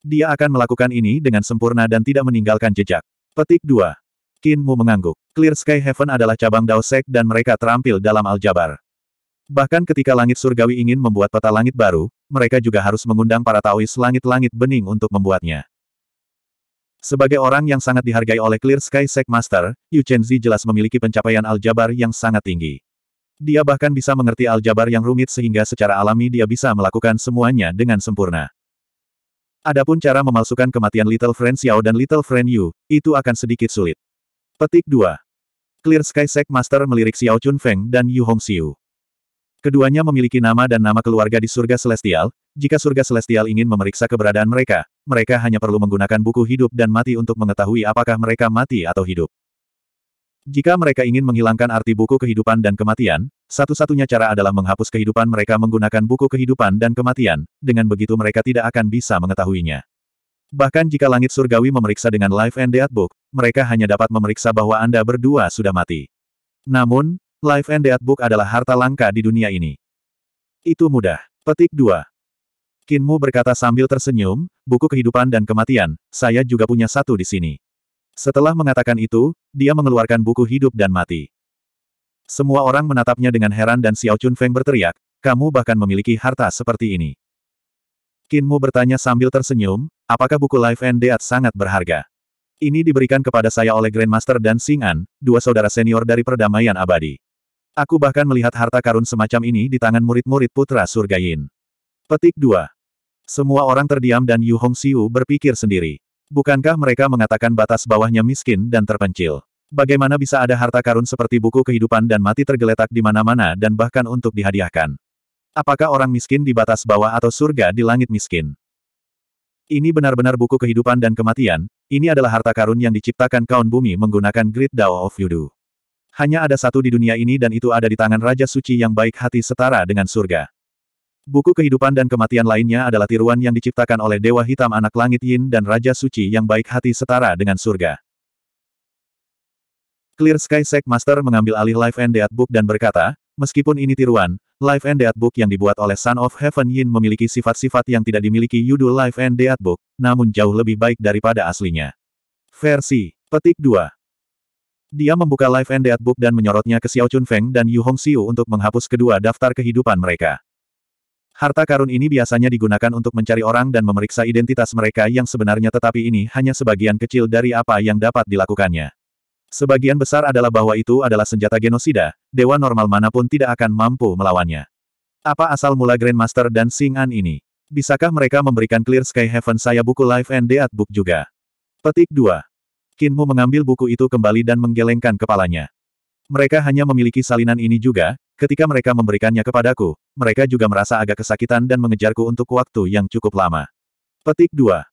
Dia akan melakukan ini dengan sempurna dan tidak meninggalkan jejak. Petik 2. Qin Mu mengangguk. Clear Sky Heaven adalah cabang Dao Sek dan mereka terampil dalam aljabar. Bahkan ketika langit surgawi ingin membuat peta langit baru, mereka juga harus mengundang para Taois langit-langit bening untuk membuatnya. Sebagai orang yang sangat dihargai oleh Clear Sky Sek Master, Yu Chenzi jelas memiliki pencapaian aljabar yang sangat tinggi. Dia bahkan bisa mengerti aljabar yang rumit sehingga secara alami dia bisa melakukan semuanya dengan sempurna. Adapun cara memalsukan kematian Little Friend Xiao dan Little Friend Yu, itu akan sedikit sulit. Petik 2. Clear Sky Sek Master melirik Xiao Chun Feng dan Yu Hong Xiu. Keduanya memiliki nama dan nama keluarga di surga celestial, jika surga celestial ingin memeriksa keberadaan mereka, mereka hanya perlu menggunakan buku hidup dan mati untuk mengetahui apakah mereka mati atau hidup. Jika mereka ingin menghilangkan arti buku kehidupan dan kematian, satu-satunya cara adalah menghapus kehidupan mereka menggunakan buku kehidupan dan kematian, dengan begitu mereka tidak akan bisa mengetahuinya. Bahkan jika langit surgawi memeriksa dengan Life and Death Book, mereka hanya dapat memeriksa bahwa Anda berdua sudah mati. Namun, Life and Death Book adalah harta langka di dunia ini. Itu mudah. Petik 2. Kinmu berkata sambil tersenyum, buku kehidupan dan kematian, saya juga punya satu di sini. Setelah mengatakan itu, dia mengeluarkan buku hidup dan mati. Semua orang menatapnya dengan heran dan Xiao Chun Feng berteriak, kamu bahkan memiliki harta seperti ini. Kinmu bertanya sambil tersenyum, apakah buku Life and Death sangat berharga? Ini diberikan kepada saya oleh Grandmaster dan Sing An, dua saudara senior dari perdamaian abadi. Aku bahkan melihat harta karun semacam ini di tangan murid-murid putra surga Yin. Petik 2. Semua orang terdiam dan Yu Hong Xiu berpikir sendiri. Bukankah mereka mengatakan batas bawahnya miskin dan terpencil? Bagaimana bisa ada harta karun seperti buku kehidupan dan mati tergeletak di mana-mana dan bahkan untuk dihadiahkan? Apakah orang miskin di batas bawah atau surga di langit miskin? Ini benar-benar buku kehidupan dan kematian, ini adalah harta karun yang diciptakan kaun bumi menggunakan Great Dao of Yudu. Hanya ada satu di dunia ini dan itu ada di tangan Raja Suci yang baik hati setara dengan surga. Buku kehidupan dan kematian lainnya adalah tiruan yang diciptakan oleh Dewa Hitam Anak Langit Yin dan Raja Suci yang baik hati setara dengan surga. Clear Sky Sek Master mengambil alih Life and Death Book dan berkata, Meskipun ini tiruan, Life and Death Book yang dibuat oleh Son of Heaven Yin memiliki sifat-sifat yang tidak dimiliki Yudu Life and Death Book, namun jauh lebih baik daripada aslinya. Versi Petik 2 Dia membuka Life and Death Book dan menyorotnya ke Xiao Chun Feng dan Yu Hong Xiu untuk menghapus kedua daftar kehidupan mereka. Harta karun ini biasanya digunakan untuk mencari orang dan memeriksa identitas mereka yang sebenarnya tetapi ini hanya sebagian kecil dari apa yang dapat dilakukannya. Sebagian besar adalah bahwa itu adalah senjata genosida, dewa normal mana pun tidak akan mampu melawannya. Apa asal mula Grandmaster dan Sing An ini? Bisakah mereka memberikan Clear Sky Heaven saya buku Life and Death Book juga? Petik 2. Kinmu mengambil buku itu kembali dan menggelengkan kepalanya. Mereka hanya memiliki salinan ini juga, ketika mereka memberikannya kepadaku, mereka juga merasa agak kesakitan dan mengejarku untuk waktu yang cukup lama. Petik 2.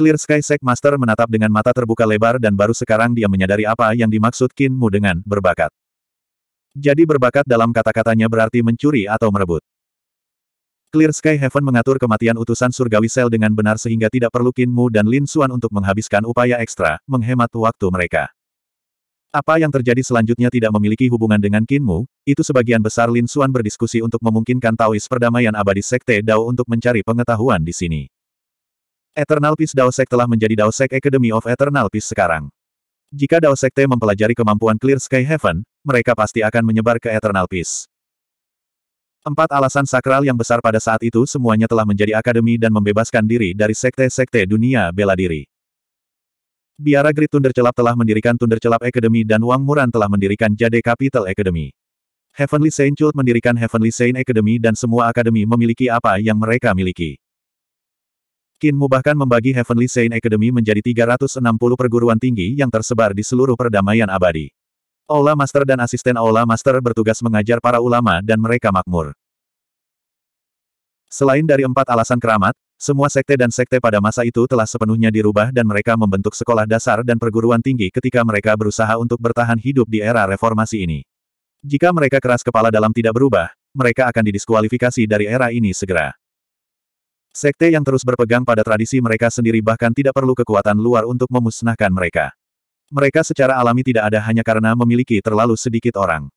Clear Sky Sek Master menatap dengan mata terbuka lebar dan baru sekarang dia menyadari apa yang dimaksud Qin Mu dengan berbakat. Jadi berbakat dalam kata-katanya berarti mencuri atau merebut. Clear Sky Heaven mengatur kematian utusan surgawi sel dengan benar sehingga tidak perlu Qin Mu dan Lin Xuan untuk menghabiskan upaya ekstra, menghemat waktu mereka. Apa yang terjadi selanjutnya tidak memiliki hubungan dengan Qin Mu, itu sebagian besar Lin Xuan berdiskusi untuk memungkinkan Taois perdamaian abadi Sekte Dao untuk mencari pengetahuan di sini. Eternal Peace Dao Sek telah menjadi Dao Sek Academy of Eternal Peace sekarang. Jika Dao Sekte mempelajari kemampuan Clear Sky Heaven, mereka pasti akan menyebar ke Eternal Peace. Empat alasan sakral yang besar pada saat itu semuanya telah menjadi akademi dan membebaskan diri dari sekte-sekte dunia bela diri. Biara Great Celap telah mendirikan Celap Academy dan Wang Muran telah mendirikan Jade Capital Academy. Heavenly Saint Chult mendirikan Heavenly Saint Academy dan semua akademi memiliki apa yang mereka miliki. Mu bahkan membagi Heavenly Saint Academy menjadi 360 perguruan tinggi yang tersebar di seluruh perdamaian abadi. Aula Master dan asisten Aula Master bertugas mengajar para ulama dan mereka makmur. Selain dari empat alasan keramat, semua sekte dan sekte pada masa itu telah sepenuhnya dirubah dan mereka membentuk sekolah dasar dan perguruan tinggi ketika mereka berusaha untuk bertahan hidup di era reformasi ini. Jika mereka keras kepala dalam tidak berubah, mereka akan didiskualifikasi dari era ini segera. Sekte yang terus berpegang pada tradisi mereka sendiri bahkan tidak perlu kekuatan luar untuk memusnahkan mereka. Mereka secara alami tidak ada hanya karena memiliki terlalu sedikit orang.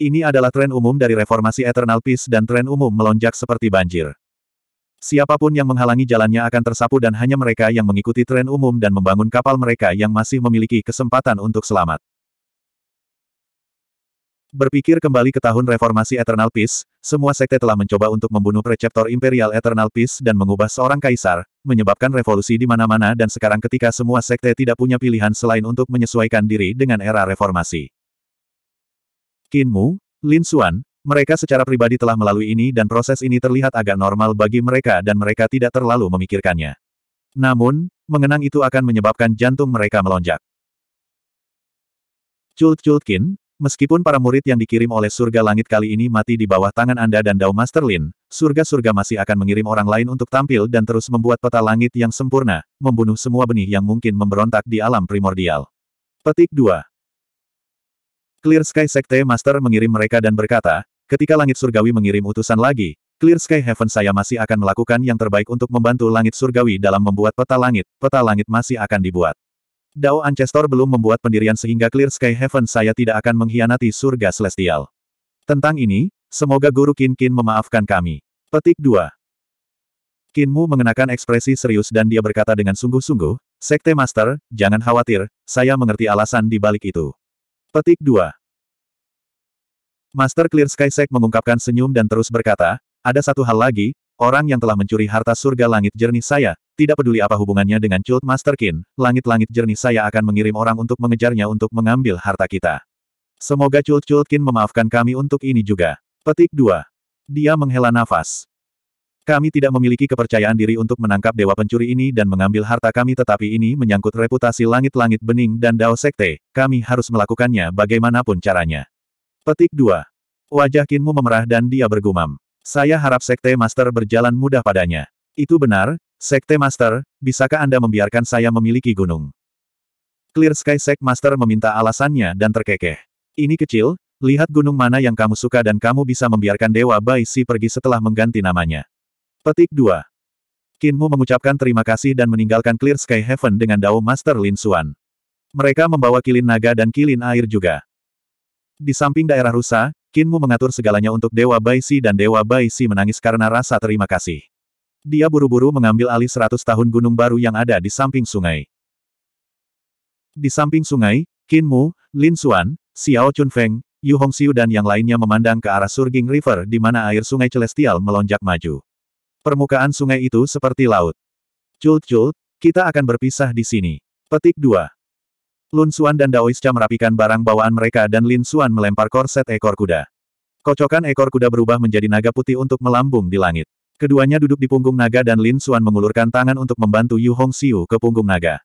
Ini adalah tren umum dari reformasi Eternal Peace dan tren umum melonjak seperti banjir. Siapa pun yang menghalangi jalannya akan tersapu dan hanya mereka yang mengikuti tren umum dan membangun kapal mereka yang masih memiliki kesempatan untuk selamat. Berpikir kembali ke tahun reformasi Eternal Peace, semua sekte telah mencoba untuk membunuh preceptor Imperial Eternal Peace dan mengubah seorang kaisar, menyebabkan revolusi di mana-mana dan sekarang ketika semua sekte tidak punya pilihan selain untuk menyesuaikan diri dengan era reformasi. Mu, Lin Xuan, mereka secara pribadi telah melalui ini dan proses ini terlihat agak normal bagi mereka dan mereka tidak terlalu memikirkannya. Namun, mengenang itu akan menyebabkan jantung mereka melonjak. Chult Chultkin, Meskipun para murid yang dikirim oleh surga langit kali ini mati di bawah tangan Anda dan Dao Master Lin, surga-surga masih akan mengirim orang lain untuk tampil dan terus membuat peta langit yang sempurna, membunuh semua benih yang mungkin memberontak di alam primordial. Petik 2. Clear Sky Sekte Master mengirim mereka dan berkata, ketika langit surgawi mengirim utusan lagi, Clear Sky Heaven saya masih akan melakukan yang terbaik untuk membantu langit surgawi dalam membuat peta langit, peta langit masih akan dibuat. Dao Ancestor belum membuat pendirian sehingga Clear Sky Heaven saya tidak akan mengkhianati surga celestial. Tentang ini, semoga Guru Kin Kin memaafkan kami. Petik 2. Kinmu mengenakan ekspresi serius dan dia berkata dengan sungguh-sungguh, Sekte Master, jangan khawatir, saya mengerti alasan di balik itu. Petik 2. Master Clear Sky Sek mengungkapkan senyum dan terus berkata, ada satu hal lagi, orang yang telah mencuri harta surga langit jernih saya, tidak peduli apa hubungannya dengan Cult Master Kin, langit-langit jernih saya akan mengirim orang untuk mengejarnya untuk mengambil harta kita. Semoga Cult Cult Kin memaafkan kami untuk ini juga. Petik 2. Dia menghela nafas. Kami tidak memiliki kepercayaan diri untuk menangkap dewa pencuri ini dan mengambil harta kami tetapi ini menyangkut reputasi langit-langit bening dan Dao Sekte, kami harus melakukannya bagaimanapun caranya. Petik 2. Wajah Kinmu memerah dan dia bergumam. Saya harap Sekte Master berjalan mudah padanya. Itu benar, Sekte Master, bisakah Anda membiarkan saya memiliki gunung? Clear Sky Sek Master meminta alasannya dan terkekeh. Ini kecil, lihat gunung mana yang kamu suka dan kamu bisa membiarkan Dewa Bai Si pergi setelah mengganti namanya. Petik 2. Kinmu mengucapkan terima kasih dan meninggalkan Clear Sky Heaven dengan Dao Master Lin Xuan. Mereka membawa kilin naga dan kilin air juga. Di samping daerah rusa, Kinmu mengatur segalanya untuk Dewa Baisi dan Dewa Baisi menangis karena rasa terima kasih. Dia buru-buru mengambil alih seratus tahun gunung baru yang ada di samping sungai. Di samping sungai, Kinmu, Lin Xuan, Xiao Chunfeng, Yu Hongxiu dan yang lainnya memandang ke arah Surging River di mana air sungai celestial melonjak maju. Permukaan sungai itu seperti laut. Cult-cult, kita akan berpisah di sini. Petik 2. Lun Xuan dan Daoisca merapikan barang bawaan mereka dan Lin Xuan melempar korset ekor kuda. Kocokan ekor kuda berubah menjadi naga putih untuk melambung di langit. Keduanya duduk di punggung naga dan Lin Xuan mengulurkan tangan untuk membantu Yu Hong Xiu ke punggung naga.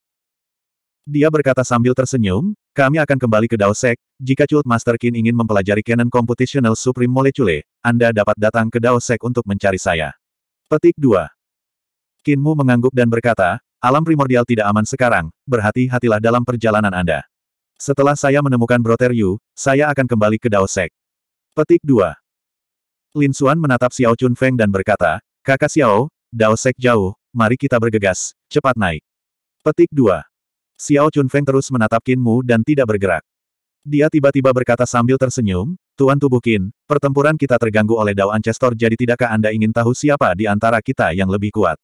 Dia berkata sambil tersenyum, kami akan kembali ke Dao Sek, jika Cult Master Qin ingin mempelajari Canon Computational Supreme Molecule, Anda dapat datang ke Dao Sek untuk mencari saya. Petik 2. Kinmu mengangguk dan berkata, Alam primordial tidak aman sekarang, berhati-hatilah dalam perjalanan Anda. Setelah saya menemukan Brother Yu, saya akan kembali ke Dao Sek. Petik 2. Lin Xuan menatap Xiao Chun Feng dan berkata, Kakak Xiao, Dao Sek jauh, mari kita bergegas, cepat naik. Petik 2. Xiao Chun Feng terus menatap Qin Mu dan tidak bergerak. Dia tiba-tiba berkata sambil tersenyum, Tuan Tubuh Qin, pertempuran kita terganggu oleh Dao Ancestor jadi tidakkah Anda ingin tahu siapa di antara kita yang lebih kuat?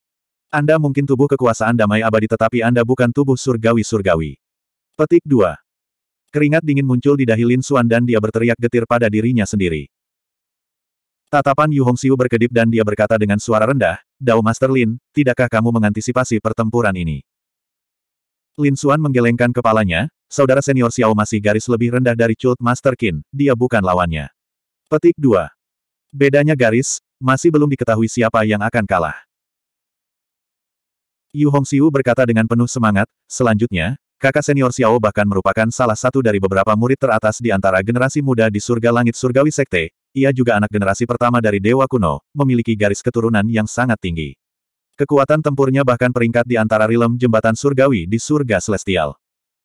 Anda mungkin tubuh kekuasaan damai abadi tetapi Anda bukan tubuh surgawi-surgawi. Petik 2. Keringat dingin muncul di dahi Lin Xuan dan dia berteriak getir pada dirinya sendiri. Tatapan Yu Hongxiu berkedip dan dia berkata dengan suara rendah, Dao Master Lin, tidakkah kamu mengantisipasi pertempuran ini? Lin Xuan menggelengkan kepalanya, saudara senior Xiao masih garis lebih rendah dari Cult Master Qin, dia bukan lawannya. Petik 2. Bedanya garis, masih belum diketahui siapa yang akan kalah. Yu Hongxiu berkata dengan penuh semangat, selanjutnya, kakak senior Xiao bahkan merupakan salah satu dari beberapa murid teratas di antara generasi muda di surga langit surgawi sekte, ia juga anak generasi pertama dari Dewa Kuno, memiliki garis keturunan yang sangat tinggi. Kekuatan tempurnya bahkan peringkat di antara rilem jembatan surgawi di surga celestial.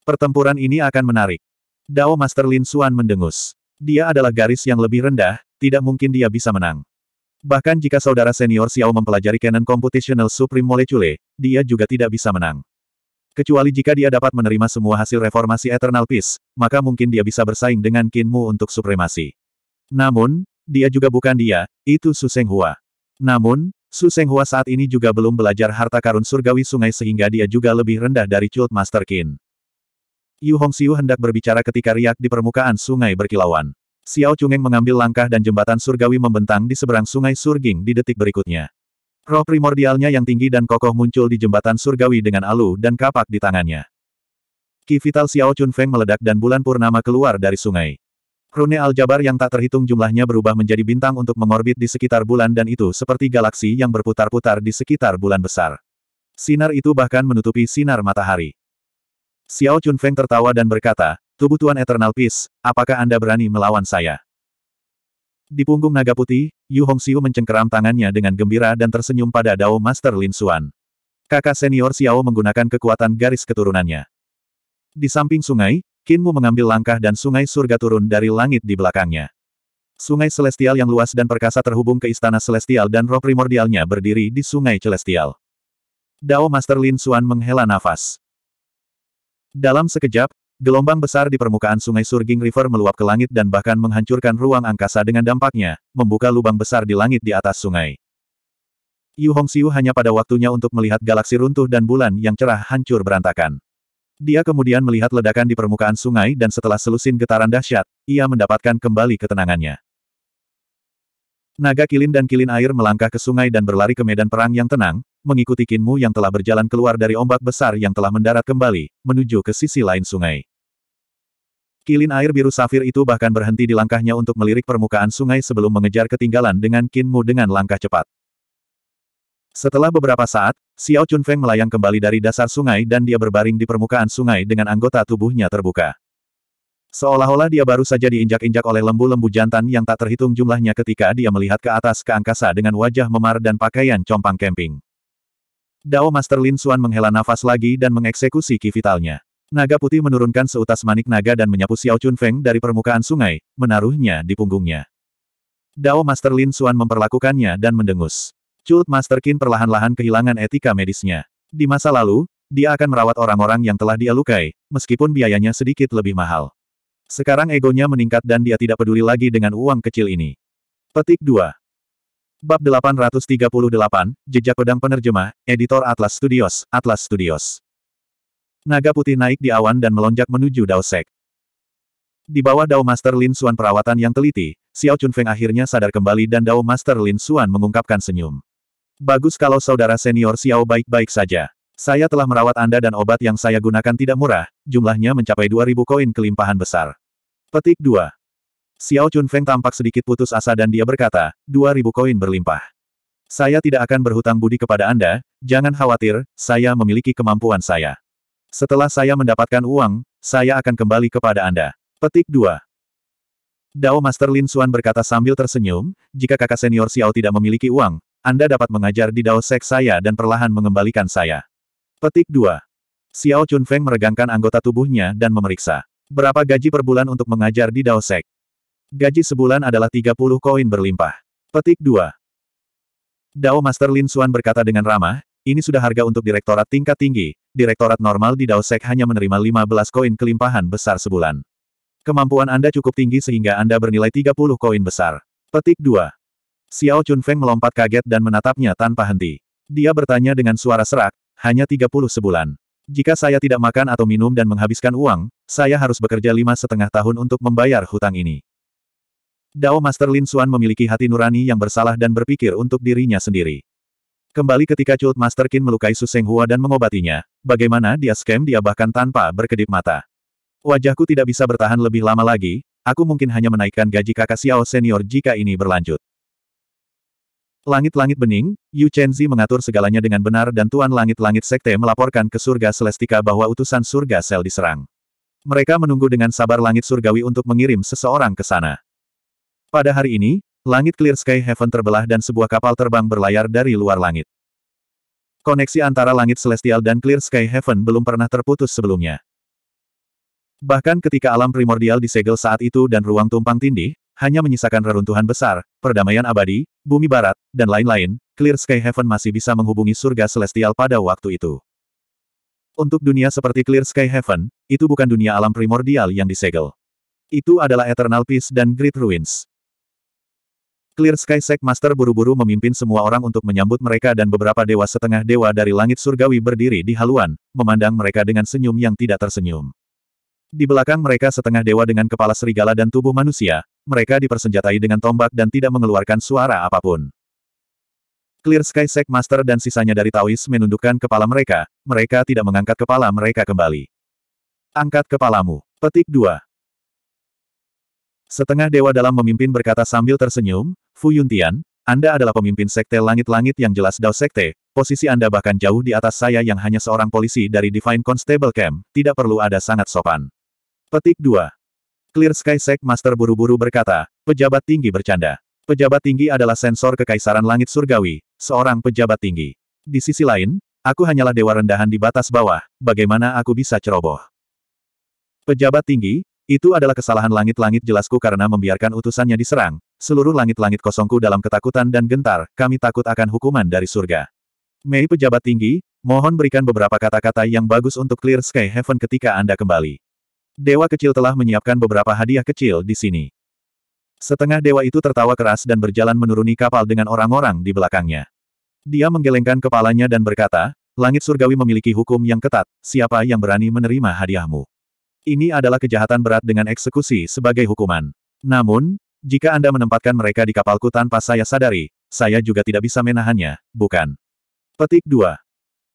Pertempuran ini akan menarik. Dao Master Lin Xuan mendengus. Dia adalah garis yang lebih rendah, tidak mungkin dia bisa menang. Bahkan jika saudara senior Xiao mempelajari Canon Computational Supreme Molecule, dia juga tidak bisa menang. Kecuali jika dia dapat menerima semua hasil reformasi Eternal Peace, maka mungkin dia bisa bersaing dengan Qin Mu untuk supremasi. Namun, dia juga bukan dia, itu Su Seng Hua. Namun, Su Seng Hua saat ini juga belum belajar harta karun surgawi sungai sehingga dia juga lebih rendah dari Cult Master Qin. Yu Hongxiu hendak berbicara ketika riak di permukaan sungai berkilauan. Xiao Chungeng mengambil langkah dan jembatan surgawi membentang di seberang sungai Surging di detik berikutnya. Roh primordialnya yang tinggi dan kokoh muncul di jembatan surgawi dengan alu dan kapak di tangannya. Ki vital Xiao Chun Feng meledak dan bulan purnama keluar dari sungai. Rune aljabar yang tak terhitung jumlahnya berubah menjadi bintang untuk mengorbit di sekitar bulan dan itu seperti galaksi yang berputar-putar di sekitar bulan besar. Sinar itu bahkan menutupi sinar matahari. Xiao Chun Feng tertawa dan berkata, Tubuh Tuan Eternal Peace, apakah Anda berani melawan saya? Di punggung naga putih, Yu Hongxiu mencengkeram tangannya dengan gembira dan tersenyum pada Dao Master Lin Xuan. Kakak senior Xiao menggunakan kekuatan garis keturunannya. Di samping sungai, Qinmu mengambil langkah dan sungai surga turun dari langit di belakangnya. Sungai celestial yang luas dan perkasa terhubung ke istana celestial dan roh primordialnya berdiri di sungai celestial. Dao Master Lin Xuan menghela nafas. Dalam sekejap, Gelombang besar di permukaan sungai Surging River meluap ke langit dan bahkan menghancurkan ruang angkasa dengan dampaknya, membuka lubang besar di langit di atas sungai. Yu Hongxiu hanya pada waktunya untuk melihat galaksi runtuh dan bulan yang cerah hancur berantakan. Dia kemudian melihat ledakan di permukaan sungai dan setelah selusin getaran dahsyat, ia mendapatkan kembali ketenangannya. Naga kilin dan kilin air melangkah ke sungai dan berlari ke medan perang yang tenang, mengikuti Kinmu yang telah berjalan keluar dari ombak besar yang telah mendarat kembali, menuju ke sisi lain sungai. Kilin air biru safir itu bahkan berhenti di langkahnya untuk melirik permukaan sungai sebelum mengejar ketinggalan dengan Kinmu dengan langkah cepat. Setelah beberapa saat, Xiao Chunfeng melayang kembali dari dasar sungai dan dia berbaring di permukaan sungai dengan anggota tubuhnya terbuka. Seolah-olah dia baru saja diinjak-injak oleh lembu-lembu jantan yang tak terhitung jumlahnya ketika dia melihat ke atas ke angkasa dengan wajah memar dan pakaian compang camping. Dao Master Lin Xuan menghela nafas lagi dan mengeksekusi ki vitalnya. Naga putih menurunkan seutas manik naga dan menyapu Xiao Chunfeng dari permukaan sungai, menaruhnya di punggungnya. Dao Master Lin Xuan memperlakukannya dan mendengus. Cult Master Qin perlahan-lahan kehilangan etika medisnya. Di masa lalu, dia akan merawat orang-orang yang telah dia lukai, meskipun biayanya sedikit lebih mahal. Sekarang egonya meningkat dan dia tidak peduli lagi dengan uang kecil ini. Petik 2. Bab 838, Jejak Pedang Penerjemah, Editor Atlas Studios, Atlas Studios. Naga putih naik di awan dan melonjak menuju Dao Sek. Di bawah Dao Master Lin Xuan perawatan yang teliti, Xiao Chunfeng akhirnya sadar kembali dan Dao Master Lin Xuan mengungkapkan senyum. Bagus kalau saudara senior Xiao baik-baik saja. Saya telah merawat Anda dan obat yang saya gunakan tidak murah, jumlahnya mencapai 2000 koin kelimpahan besar. Petik 2. Xiao Chunfeng tampak sedikit putus asa dan dia berkata, 2000 koin berlimpah. Saya tidak akan berhutang budi kepada Anda, jangan khawatir, saya memiliki kemampuan saya. Setelah saya mendapatkan uang, saya akan kembali kepada Anda. Petik 2. Dao Master Lin Xuan berkata sambil tersenyum, jika kakak senior Xiao tidak memiliki uang, anda dapat mengajar di Dao Sek saya dan perlahan mengembalikan saya. Petik 2. Xiao Chunfeng meregangkan anggota tubuhnya dan memeriksa. Berapa gaji per bulan untuk mengajar di Dao Sek? Gaji sebulan adalah 30 koin berlimpah. Petik 2. Dao Master Lin Xuan berkata dengan ramah, ini sudah harga untuk direktorat tingkat tinggi, direktorat normal di Dao Sek hanya menerima 15 koin kelimpahan besar sebulan. Kemampuan Anda cukup tinggi sehingga Anda bernilai 30 koin besar. Petik 2. Xiao Chunfeng melompat kaget dan menatapnya tanpa henti. Dia bertanya dengan suara serak, hanya 30 sebulan. Jika saya tidak makan atau minum dan menghabiskan uang, saya harus bekerja lima setengah tahun untuk membayar hutang ini. Dao Master Lin Xuan memiliki hati nurani yang bersalah dan berpikir untuk dirinya sendiri. Kembali ketika Cult Master Qin melukai Su Seng Hua dan mengobatinya, bagaimana dia scam dia bahkan tanpa berkedip mata. Wajahku tidak bisa bertahan lebih lama lagi, aku mungkin hanya menaikkan gaji kakak Xiao senior jika ini berlanjut. Langit-langit bening, Yu Chenzi mengatur segalanya dengan benar dan Tuan Langit-Langit Sekte melaporkan ke surga Celestika bahwa utusan surga sel diserang. Mereka menunggu dengan sabar langit surgawi untuk mengirim seseorang ke sana. Pada hari ini, langit Clear Sky Heaven terbelah dan sebuah kapal terbang berlayar dari luar langit. Koneksi antara langit celestial dan Clear Sky Heaven belum pernah terputus sebelumnya. Bahkan ketika alam primordial disegel saat itu dan ruang tumpang tindih, hanya menyisakan reruntuhan besar, perdamaian abadi, bumi barat, dan lain-lain, Clear Sky Heaven masih bisa menghubungi surga celestial pada waktu itu. Untuk dunia seperti Clear Sky Heaven, itu bukan dunia alam primordial yang disegel. Itu adalah Eternal Peace dan Great Ruins. Clear Sky Sek Master buru-buru memimpin semua orang untuk menyambut mereka dan beberapa dewa setengah dewa dari langit surgawi berdiri di haluan, memandang mereka dengan senyum yang tidak tersenyum. Di belakang mereka setengah dewa dengan kepala serigala dan tubuh manusia, mereka dipersenjatai dengan tombak dan tidak mengeluarkan suara apa pun. Clear Sky Sek Master dan sisanya dari Taois menundukkan kepala mereka, mereka tidak mengangkat kepala mereka kembali. Angkat kepalamu. Petik 2. Setengah dewa dalam memimpin berkata sambil tersenyum, Fu Yuntian, Anda adalah pemimpin sekte langit-langit yang jelas Dao Sekte, posisi Anda bahkan jauh di atas saya yang hanya seorang polisi dari Divine Constable Camp, tidak perlu ada sangat sopan. Petik 2. Clear Sky Sek Master buru-buru berkata, pejabat tinggi bercanda. Pejabat tinggi adalah sensor kekaisaran langit surgawi, seorang pejabat tinggi. Di sisi lain, aku hanyalah dewa rendahan di batas bawah, bagaimana aku bisa ceroboh? Pejabat tinggi, itu adalah kesalahan langit-langit jelasku karena membiarkan utusannya diserang. Seluruh langit-langit kosongku dalam ketakutan dan gentar, kami takut akan hukuman dari surga. Mei pejabat tinggi, mohon berikan beberapa kata-kata yang bagus untuk Clear Sky Heaven ketika Anda kembali. Dewa kecil telah menyiapkan beberapa hadiah kecil di sini. Setengah dewa itu tertawa keras dan berjalan menuruni kapal dengan orang-orang di belakangnya. Dia menggelengkan kepalanya dan berkata, Langit surgawi memiliki hukum yang ketat, siapa yang berani menerima hadiahmu? Ini adalah kejahatan berat dengan eksekusi sebagai hukuman. Namun, jika Anda menempatkan mereka di kapalku tanpa saya sadari, saya juga tidak bisa menahannya, bukan? Petik 2.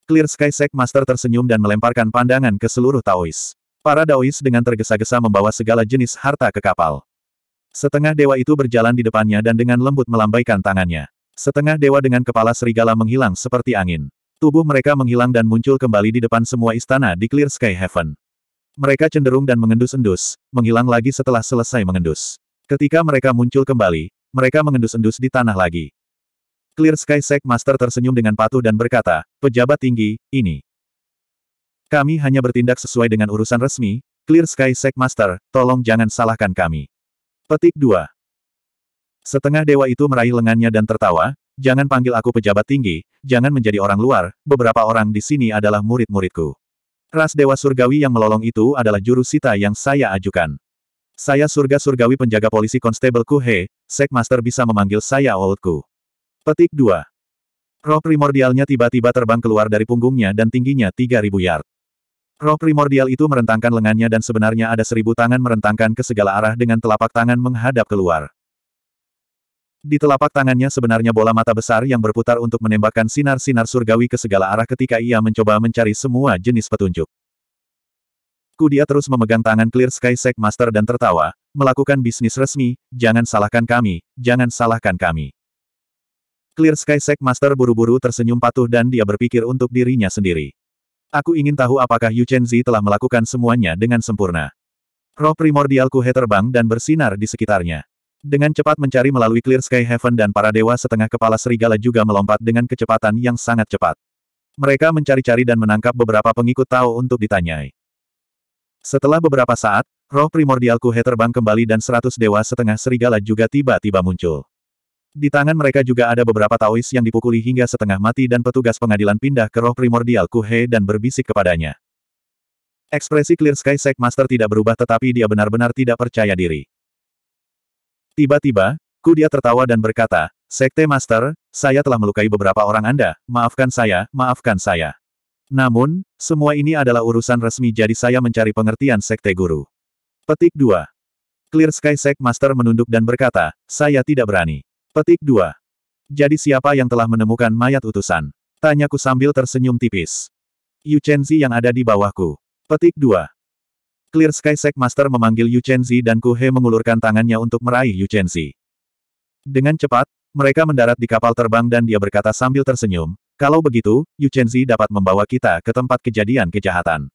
Clear Sky Sek Master tersenyum dan melemparkan pandangan ke seluruh Taois. Para Daois dengan tergesa-gesa membawa segala jenis harta ke kapal. Setengah dewa itu berjalan di depannya dan dengan lembut melambaikan tangannya. Setengah dewa dengan kepala serigala menghilang seperti angin. Tubuh mereka menghilang dan muncul kembali di depan semua istana di Clear Sky Heaven. Mereka cenderung dan mengendus-endus, menghilang lagi setelah selesai mengendus. Ketika mereka muncul kembali, mereka mengendus-endus di tanah lagi. Clear Sky Sek Master tersenyum dengan patuh dan berkata, pejabat tinggi, ini. Kami hanya bertindak sesuai dengan urusan resmi, Clear Sky Sek Master, tolong jangan salahkan kami. Petik 2. Setengah dewa itu meraih lengannya dan tertawa, Jangan panggil aku pejabat tinggi, jangan menjadi orang luar, beberapa orang di sini adalah murid-muridku. Ras Dewa Surgawi yang melolong itu adalah juru sita yang saya ajukan. Saya surga surgawi penjaga polisi Constable Kuhe, Sek Master bisa memanggil saya Oldku. Petik 2. Roh primordialnya tiba-tiba terbang keluar dari punggungnya dan tingginya 3000 yard. Roh primordial itu merentangkan lengannya dan sebenarnya ada seribu tangan merentangkan ke segala arah dengan telapak tangan menghadap keluar. Di telapak tangannya sebenarnya bola mata besar yang berputar untuk menembakkan sinar-sinar surgawi ke segala arah ketika ia mencoba mencari semua jenis petunjuk. Kudia terus memegang tangan Clear Sky Sek Master dan tertawa, melakukan bisnis resmi, jangan salahkan kami, jangan salahkan kami. Clear Sky Sek Master buru-buru tersenyum patuh dan dia berpikir untuk dirinya sendiri. Aku ingin tahu apakah Yu Chenzi telah melakukan semuanya dengan sempurna. Roh primordial Kuhe terbang dan bersinar di sekitarnya. Dengan cepat mencari melalui Clear Sky Heaven dan para dewa setengah kepala serigala juga melompat dengan kecepatan yang sangat cepat. Mereka mencari-cari dan menangkap beberapa pengikut Tao untuk ditanyai. Setelah beberapa saat, roh primordial Kuhe terbang kembali dan seratus dewa setengah serigala juga tiba-tiba muncul. Di tangan mereka juga ada beberapa Taois yang dipukuli hingga setengah mati dan petugas pengadilan pindah ke roh primordial Kuhe dan berbisik kepadanya. Ekspresi Clear Sky Sek Master tidak berubah tetapi dia benar-benar tidak percaya diri. Tiba-tiba, Kudia tertawa dan berkata, Sekte Master, saya telah melukai beberapa orang Anda, maafkan saya, maafkan saya. Namun, semua ini adalah urusan resmi jadi saya mencari pengertian Sekte Guru. Petik 2. Clear Sky Sek Master menunduk dan berkata, saya tidak berani. Petik 2. Jadi siapa yang telah menemukan mayat utusan? Tanyaku sambil tersenyum tipis. Yu Chenzi yang ada di bawahku. Petik 2. Clear Sky Sek Master memanggil Yu Chenzi dan Ku He mengulurkan tangannya untuk meraih Yu Chenzi. Dengan cepat, mereka mendarat di kapal terbang dan dia berkata sambil tersenyum, kalau begitu, Yu Chenzi dapat membawa kita ke tempat kejadian kejahatan.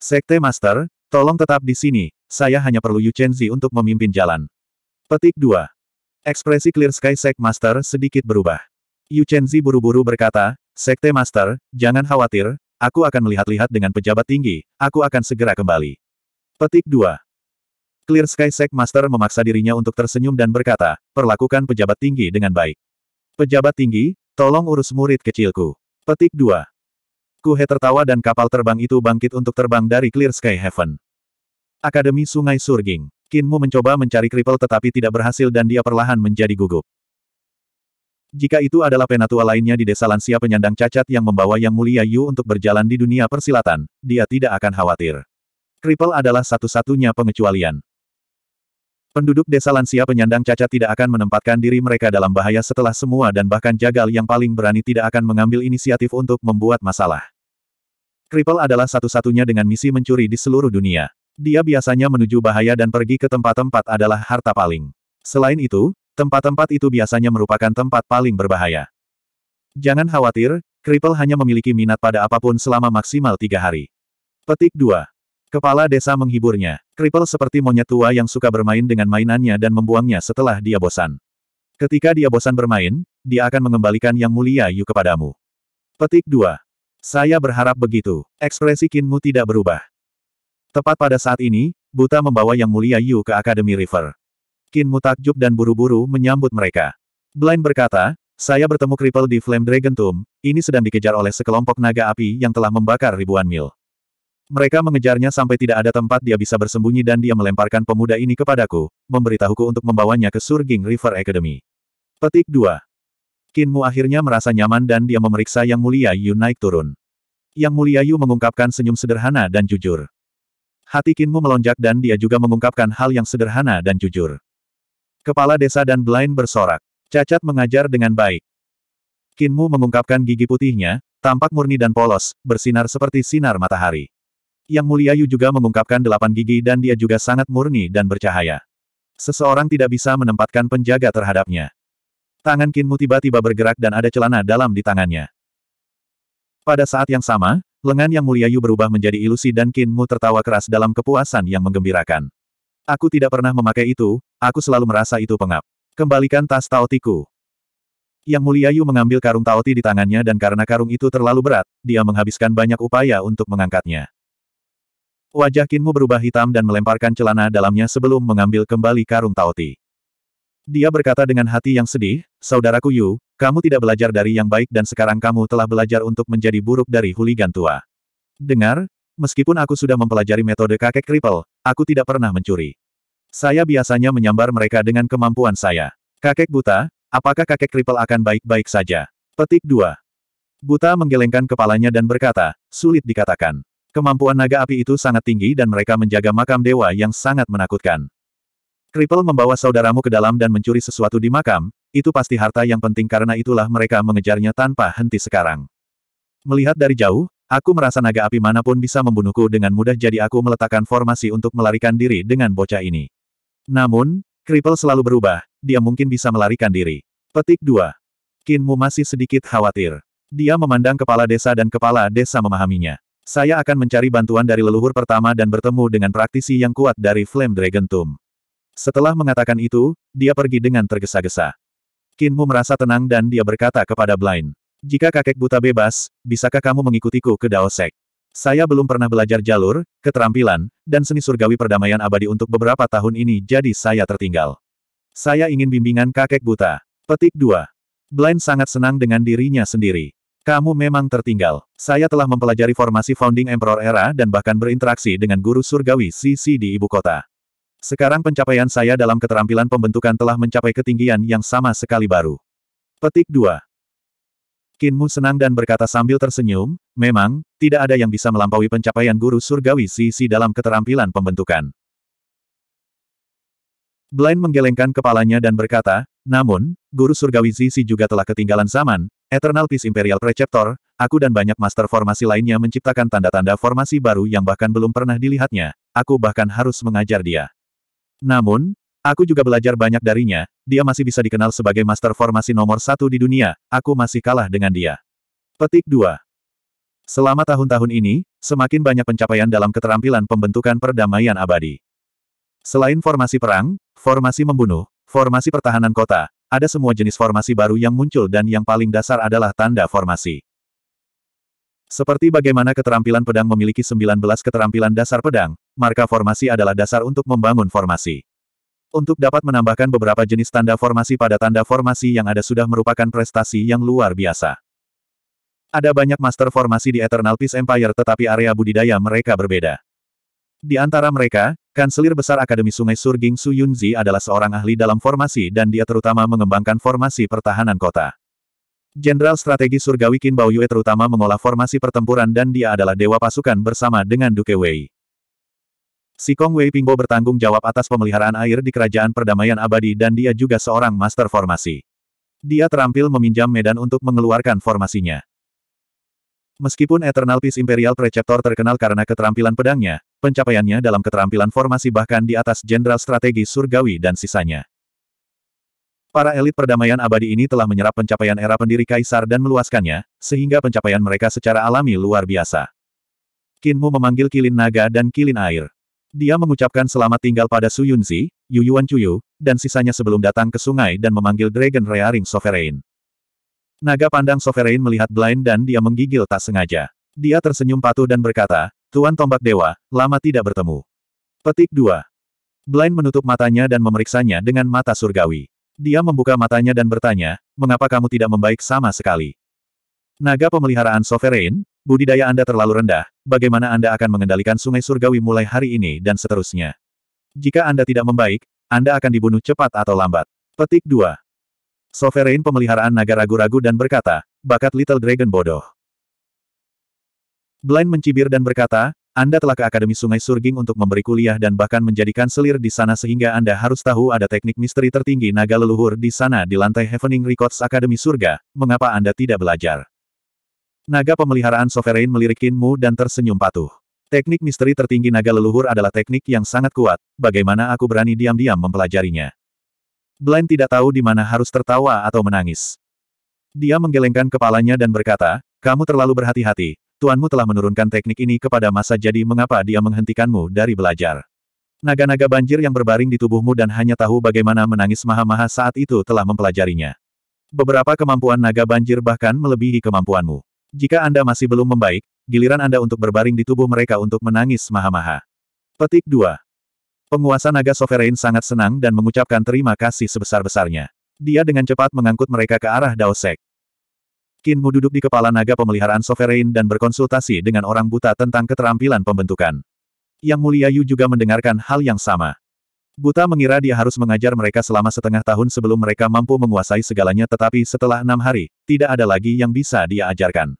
Sekte Master, tolong tetap di sini, saya hanya perlu Yu Chenzi untuk memimpin jalan. Petik 2. Ekspresi Clear Sky Sek Master sedikit berubah. Yu Chenzi buru-buru berkata, Sekte Master, jangan khawatir, aku akan melihat-lihat dengan pejabat tinggi, aku akan segera kembali. Petik 2. Clear Sky Sek Master memaksa dirinya untuk tersenyum dan berkata, perlakukan pejabat tinggi dengan baik. Pejabat tinggi, tolong urus murid kecilku. Petik 2. Kuhe tertawa dan kapal terbang itu bangkit untuk terbang dari Clear Sky Heaven. Akademi Sungai Surging. Kinmu mencoba mencari kripel tetapi tidak berhasil dan dia perlahan menjadi gugup. Jika itu adalah penatua lainnya di desa lansia penyandang cacat yang membawa Yang Mulia Yu untuk berjalan di dunia persilatan, dia tidak akan khawatir. Kripel adalah satu-satunya pengecualian. Penduduk desa lansia penyandang cacat tidak akan menempatkan diri mereka dalam bahaya setelah semua dan bahkan jagal yang paling berani tidak akan mengambil inisiatif untuk membuat masalah. Kripel adalah satu-satunya dengan misi mencuri di seluruh dunia. Dia biasanya menuju bahaya dan pergi ke tempat-tempat adalah harta paling. Selain itu, tempat-tempat itu biasanya merupakan tempat paling berbahaya. Jangan khawatir, Kripel hanya memiliki minat pada apa pun selama maksimal tiga hari. Petik 2. Kepala desa menghiburnya. Kripel seperti monyet tua yang suka bermain dengan mainannya dan membuangnya setelah dia bosan. Ketika dia bosan bermain, dia akan mengembalikan Yang Mulia Yu kepadamu. Petik 2. Saya berharap begitu. Ekspresi Kinmu tidak berubah. Tepat pada saat ini, Buta membawa Yang Mulia Yu ke Akademi River. Kinmu takjub dan buru-buru menyambut mereka. Blind berkata, saya bertemu Kripel di Flame Dragon Tomb, ini sedang dikejar oleh sekelompok naga api yang telah membakar ribuan mil. Mereka mengejarnya sampai tidak ada tempat dia bisa bersembunyi dan dia melemparkan pemuda ini kepadaku, memberitahuku untuk membawanya ke Surging River Academy. Petik 2. Kinmu akhirnya merasa nyaman dan dia memeriksa Yang Mulia Yu naik turun. Yang Mulia Yu mengungkapkan senyum sederhana dan jujur. Hati Kinmu melonjak dan dia juga mengungkapkan hal yang sederhana dan jujur. Kepala desa dan Blind bersorak. Cacat mengajar dengan baik. Kinmu mengungkapkan gigi putihnya, tampak murni dan polos, bersinar seperti sinar matahari. Yang Mulia Yu juga mengungkapkan delapan gigi dan dia juga sangat murni dan bercahaya. Seseorang tidak bisa menempatkan penjaga terhadapnya. Tangan Kinmu tiba-tiba bergerak dan ada celana dalam di tangannya. Pada saat yang sama, lengan Yang Mulia Yu berubah menjadi ilusi dan Kinmu tertawa keras dalam kepuasan yang menggembirakan. Aku tidak pernah memakai itu, aku selalu merasa itu pengap. Kembalikan tas taotiku. Yang Mulia Yu mengambil karung Taoti di tangannya dan karena karung itu terlalu berat, dia menghabiskan banyak upaya untuk mengangkatnya. Wajah Kinmu berubah hitam dan melemparkan celana dalamnya sebelum mengambil kembali karung Taoti. Dia berkata dengan hati yang sedih, Saudaraku Yu, kamu tidak belajar dari yang baik dan sekarang kamu telah belajar untuk menjadi buruk dari huligan tua. Dengar, meskipun aku sudah mempelajari metode kakek kripel, aku tidak pernah mencuri. Saya biasanya menyambar mereka dengan kemampuan saya. Kakek buta, Apakah kakek Kripel akan baik-baik saja? Petik 2. Buta menggelengkan kepalanya dan berkata, sulit dikatakan. Kemampuan naga api itu sangat tinggi dan mereka menjaga makam dewa yang sangat menakutkan. Kripel membawa saudaramu ke dalam dan mencuri sesuatu di makam, itu pasti harta yang penting karena itulah mereka mengejarnya tanpa henti sekarang. Melihat dari jauh, aku merasa naga api mana pun bisa membunuhku dengan mudah jadi aku meletakkan formasi untuk melarikan diri dengan bocah ini. Namun, Kripel selalu berubah, dia mungkin bisa melarikan diri. Petik 2. Kinmu masih sedikit khawatir. Dia memandang kepala desa dan kepala desa memahaminya. Saya akan mencari bantuan dari leluhur pertama dan bertemu dengan praktisi yang kuat dari Flame Dragon Tomb. Setelah mengatakan itu, dia pergi dengan tergesa-gesa. Kinmu merasa tenang dan dia berkata kepada Blind. Jika kakek buta bebas, bisakah kamu mengikutiku ke Daosek? Saya belum pernah belajar jalur, keterampilan, dan seni surgawi perdamaian abadi untuk beberapa tahun ini jadi saya tertinggal. Saya ingin bimbingan kakek buta. Petik 2. Blind sangat senang dengan dirinya sendiri. Kamu memang tertinggal. Saya telah mempelajari formasi Founding Emperor Era dan bahkan berinteraksi dengan guru surgawi CC di ibu kota. Sekarang pencapaian saya dalam keterampilan pembentukan telah mencapai ketinggian yang sama sekali baru. Petik 2. Kinmu senang dan berkata sambil tersenyum, memang, tidak ada yang bisa melampaui pencapaian guru surgawi Sisi dalam keterampilan pembentukan. Blind menggelengkan kepalanya dan berkata, namun, guru surgawi Sisi juga telah ketinggalan zaman, Eternal Peace Imperial Preceptor, aku dan banyak master formasi lainnya menciptakan tanda-tanda formasi baru yang bahkan belum pernah dilihatnya, aku bahkan harus mengajar dia. Namun, Aku juga belajar banyak darinya, dia masih bisa dikenal sebagai master formasi nomor satu di dunia, aku masih kalah dengan dia. Petik 2. Selama tahun-tahun ini, semakin banyak pencapaian dalam keterampilan pembentukan perdamaian abadi. Selain formasi perang, formasi membunuh, formasi pertahanan kota, ada semua jenis formasi baru yang muncul dan yang paling dasar adalah tanda formasi. Seperti bagaimana keterampilan pedang memiliki 19 keterampilan dasar pedang, marka formasi adalah dasar untuk membangun formasi. Untuk dapat menambahkan beberapa jenis tanda formasi pada tanda formasi yang ada sudah merupakan prestasi yang luar biasa. Ada banyak master formasi di Eternal Peace Empire tetapi area budidaya mereka berbeda. Di antara mereka, Kanselir Besar Akademi Sungai Surging Su Yunzi adalah seorang ahli dalam formasi dan dia terutama mengembangkan formasi pertahanan kota. Jenderal Strategi Surgawi Qin Baoyue terutama mengolah formasi pertempuran dan dia adalah dewa pasukan bersama dengan Duke Wei. Si Kong Wei Pingbo bertanggung jawab atas pemeliharaan air di Kerajaan Perdamaian Abadi dan dia juga seorang master formasi. Dia terampil meminjam medan untuk mengeluarkan formasinya. Meskipun Eternal Peace Imperial Preceptor terkenal karena keterampilan pedangnya, pencapaiannya dalam keterampilan formasi bahkan di atas Jenderal Strategi Surgawi dan sisanya. Para elit perdamaian abadi ini telah menyerap pencapaian era pendiri kaisar dan meluaskannya, sehingga pencapaian mereka secara alami luar biasa. Kinmu memanggil kilin naga dan kilin air. Dia mengucapkan selamat tinggal pada Su Yunzi, Yu Yuan Chuyu, dan sisanya sebelum datang ke sungai dan memanggil Dragon Rearing Sovereign. Naga pandang Sovereign melihat Blind dan dia menggigil tak sengaja. Dia tersenyum patuh dan berkata, Tuan Tombak Dewa, lama tidak bertemu. Petik 2. Blind menutup matanya dan memeriksanya dengan mata surgawi. Dia membuka matanya dan bertanya, mengapa kamu tidak membaik sama sekali? Naga pemeliharaan Sovereign, budidaya Anda terlalu rendah, bagaimana Anda akan mengendalikan sungai surgawi mulai hari ini dan seterusnya. Jika Anda tidak membaik, Anda akan dibunuh cepat atau lambat. Petik 2. Sovereign pemeliharaan naga ragu-ragu dan berkata, bakat Little Dragon bodoh. Blind mencibir dan berkata, Anda telah ke Akademi Sungai Surging untuk memberi kuliah dan bahkan menjadikan selir di sana sehingga Anda harus tahu ada teknik misteri tertinggi naga leluhur di sana di lantai Heavening Records Akademi Surga, mengapa Anda tidak belajar? Naga pemeliharaan Sovereign melirik Kinmu dan tersenyum patuh. Teknik misteri tertinggi naga leluhur adalah teknik yang sangat kuat, bagaimana aku berani diam-diam mempelajarinya. Blind tidak tahu di mana harus tertawa atau menangis. Dia menggelengkan kepalanya dan berkata, kamu terlalu berhati-hati, tuanmu telah menurunkan teknik ini kepada masa jadi mengapa dia menghentikanmu dari belajar. Naga-naga banjir yang berbaring di tubuhmu dan hanya tahu bagaimana menangis maha-maha saat itu telah mempelajarinya. Beberapa kemampuan naga banjir bahkan melebihi kemampuanmu. Jika Anda masih belum membaik, giliran Anda untuk berbaring di tubuh mereka untuk menangis maha-maha. Petik 2. Penguasa naga sovereign sangat senang dan mengucapkan terima kasih sebesar-besarnya. Dia dengan cepat mengangkut mereka ke arah Daosek. Kinmu duduk di kepala naga pemeliharaan sovereign dan berkonsultasi dengan orang buta tentang keterampilan pembentukan. Yang Mulia Yu juga mendengarkan hal yang sama. Buta mengira dia harus mengajar mereka selama setengah tahun sebelum mereka mampu menguasai segalanya tetapi setelah enam hari, tidak ada lagi yang bisa dia ajarkan.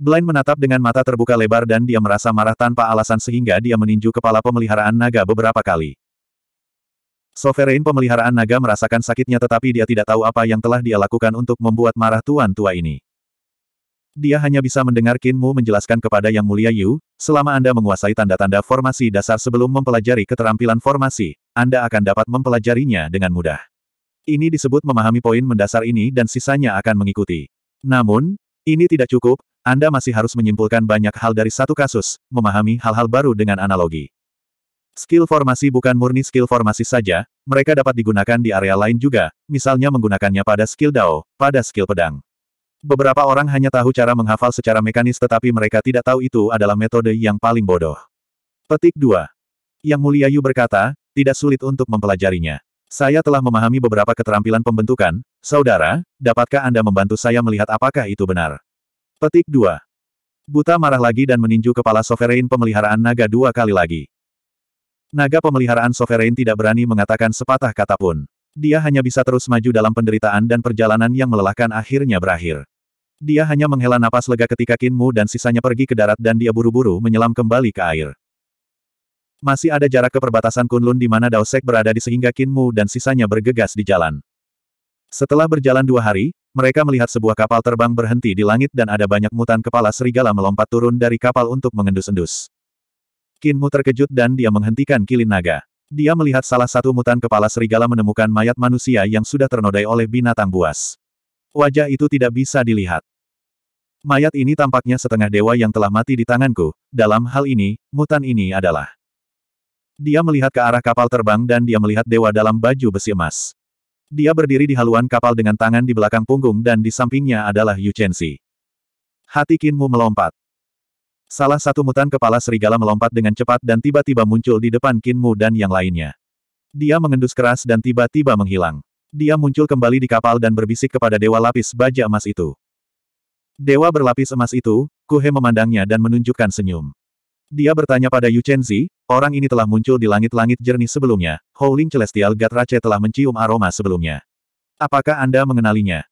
Blind menatap dengan mata terbuka lebar dan dia merasa marah tanpa alasan sehingga dia meninju kepala pemeliharaan naga beberapa kali. Sovereign pemeliharaan naga merasakan sakitnya tetapi dia tidak tahu apa yang telah dia lakukan untuk membuat marah tuan tua ini. Dia hanya bisa mendengar Kinmu menjelaskan kepada Yang Mulia Yu, selama Anda menguasai tanda-tanda formasi dasar sebelum mempelajari keterampilan formasi, Anda akan dapat mempelajarinya dengan mudah. Ini disebut memahami poin mendasar ini dan sisanya akan mengikuti. Namun, ini tidak cukup, anda masih harus menyimpulkan banyak hal dari satu kasus, memahami hal-hal baru dengan analogi. Skill formasi bukan murni skill formasi saja, mereka dapat digunakan di area lain juga, misalnya menggunakannya pada skill Dao, pada skill pedang. Beberapa orang hanya tahu cara menghafal secara mekanis tetapi mereka tidak tahu itu adalah metode yang paling bodoh. Petik 2. Yang Mulia Yu berkata, tidak sulit untuk mempelajarinya. Saya telah memahami beberapa keterampilan pembentukan, saudara, dapatkah Anda membantu saya melihat apakah itu benar? Petik 2. Buta marah lagi dan meninju kepala sovereign pemeliharaan naga dua kali lagi. Naga pemeliharaan sovereign tidak berani mengatakan sepatah kata pun. Dia hanya bisa terus maju dalam penderitaan dan perjalanan yang melelahkan akhirnya berakhir. Dia hanya menghela napas lega ketika Kinmu dan sisanya pergi ke darat dan dia buru-buru menyelam kembali ke air. Masih ada jarak ke perbatasan Kunlun di mana Daosek berada di sehingga Kinmu dan sisanya bergegas di jalan. Setelah berjalan dua hari, mereka melihat sebuah kapal terbang berhenti di langit dan ada banyak mutan kepala serigala melompat turun dari kapal untuk mengendus-endus. Kinmu terkejut dan dia menghentikan kilin naga. Dia melihat salah satu mutan kepala serigala menemukan mayat manusia yang sudah ternodai oleh binatang buas. Wajah itu tidak bisa dilihat. Mayat ini tampaknya setengah dewa yang telah mati di tanganku. Dalam hal ini, mutan ini adalah. Dia melihat ke arah kapal terbang dan dia melihat dewa dalam baju besi emas. Dia berdiri di haluan kapal dengan tangan di belakang punggung dan di sampingnya adalah Yu Chenxi. Hati Kinmu melompat. Salah satu mutan kepala serigala melompat dengan cepat dan tiba-tiba muncul di depan Kinmu dan yang lainnya. Dia mengendus keras dan tiba-tiba menghilang. Dia muncul kembali di kapal dan berbisik kepada dewa lapis baja emas itu. Dewa berlapis emas itu, Kuhe memandangnya dan menunjukkan senyum. Dia bertanya pada Yu Chenzi, orang ini telah muncul di langit-langit jernih sebelumnya, Howling Celestial God Rache telah mencium aroma sebelumnya. Apakah Anda mengenalinya?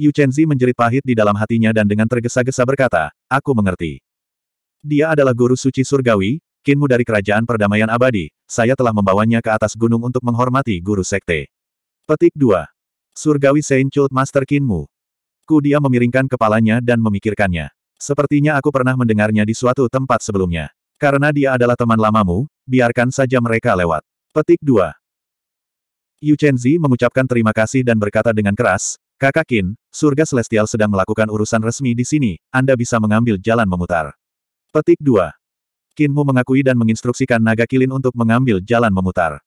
Yu Chenzi menjerit pahit di dalam hatinya dan dengan tergesa-gesa berkata, aku mengerti. Dia adalah guru suci surgawi, kinmu dari kerajaan perdamaian abadi, saya telah membawanya ke atas gunung untuk menghormati guru sekte. Petik 2. Surgawi Saint Chult Master Kinmu. Ku dia memiringkan kepalanya dan memikirkannya. Sepertinya aku pernah mendengarnya di suatu tempat sebelumnya. Karena dia adalah teman lamamu, biarkan saja mereka lewat. Petik 2. Yu Chenzi mengucapkan terima kasih dan berkata dengan keras, Kakak Qin, surga celestial sedang melakukan urusan resmi di sini, Anda bisa mengambil jalan memutar. Petik 2. Qinmu mengakui dan menginstruksikan naga kilin untuk mengambil jalan memutar.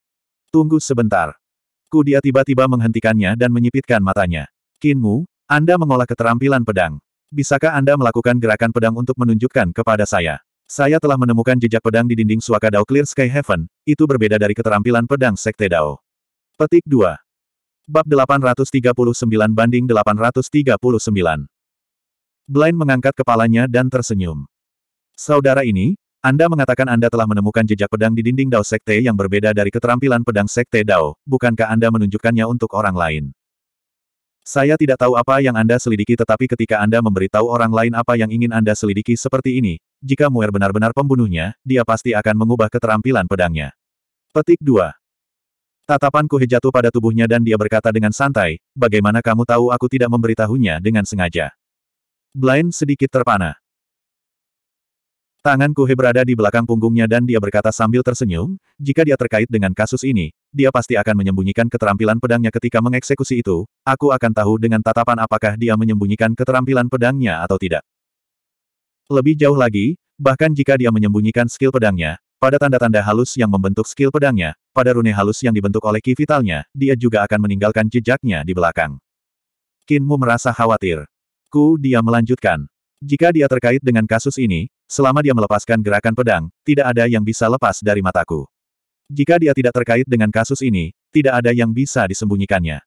Tunggu sebentar. Ku dia tiba-tiba menghentikannya dan menyipitkan matanya. Qinmu, Anda mengolah keterampilan pedang. Bisakah Anda melakukan gerakan pedang untuk menunjukkan kepada saya? Saya telah menemukan jejak pedang di dinding Suaka Dao Clear Sky Heaven, itu berbeda dari keterampilan pedang Sekte Dao. Petik 2. Bab 839 banding 839. Blind mengangkat kepalanya dan tersenyum. Saudara ini, Anda mengatakan Anda telah menemukan jejak pedang di dinding Dao Sekte yang berbeda dari keterampilan pedang Sekte Dao, bukankah Anda menunjukkannya untuk orang lain? Saya tidak tahu apa yang Anda selidiki tetapi ketika Anda memberitahu orang lain apa yang ingin Anda selidiki seperti ini, jika Muer benar-benar pembunuhnya, dia pasti akan mengubah keterampilan pedangnya. Petik 2. Tatapan Kuhe jatuh pada tubuhnya dan dia berkata dengan santai, bagaimana kamu tahu aku tidak memberitahunya dengan sengaja? Blind sedikit terpana. Tangan Kuhe berada di belakang punggungnya dan dia berkata sambil tersenyum, jika dia terkait dengan kasus ini, dia pasti akan menyembunyikan keterampilan pedangnya ketika mengeksekusi itu, aku akan tahu dengan tatapan apakah dia menyembunyikan keterampilan pedangnya atau tidak. Lebih jauh lagi, bahkan jika dia menyembunyikan skill pedangnya, pada tanda-tanda halus yang membentuk skill pedangnya, pada rune halus yang dibentuk oleh ki vitalnya, dia juga akan meninggalkan jejaknya di belakang. Kinmu merasa khawatir. Ku, dia melanjutkan. Jika dia terkait dengan kasus ini, selama dia melepaskan gerakan pedang, tidak ada yang bisa lepas dari mataku. Jika dia tidak terkait dengan kasus ini, tidak ada yang bisa disembunyikannya.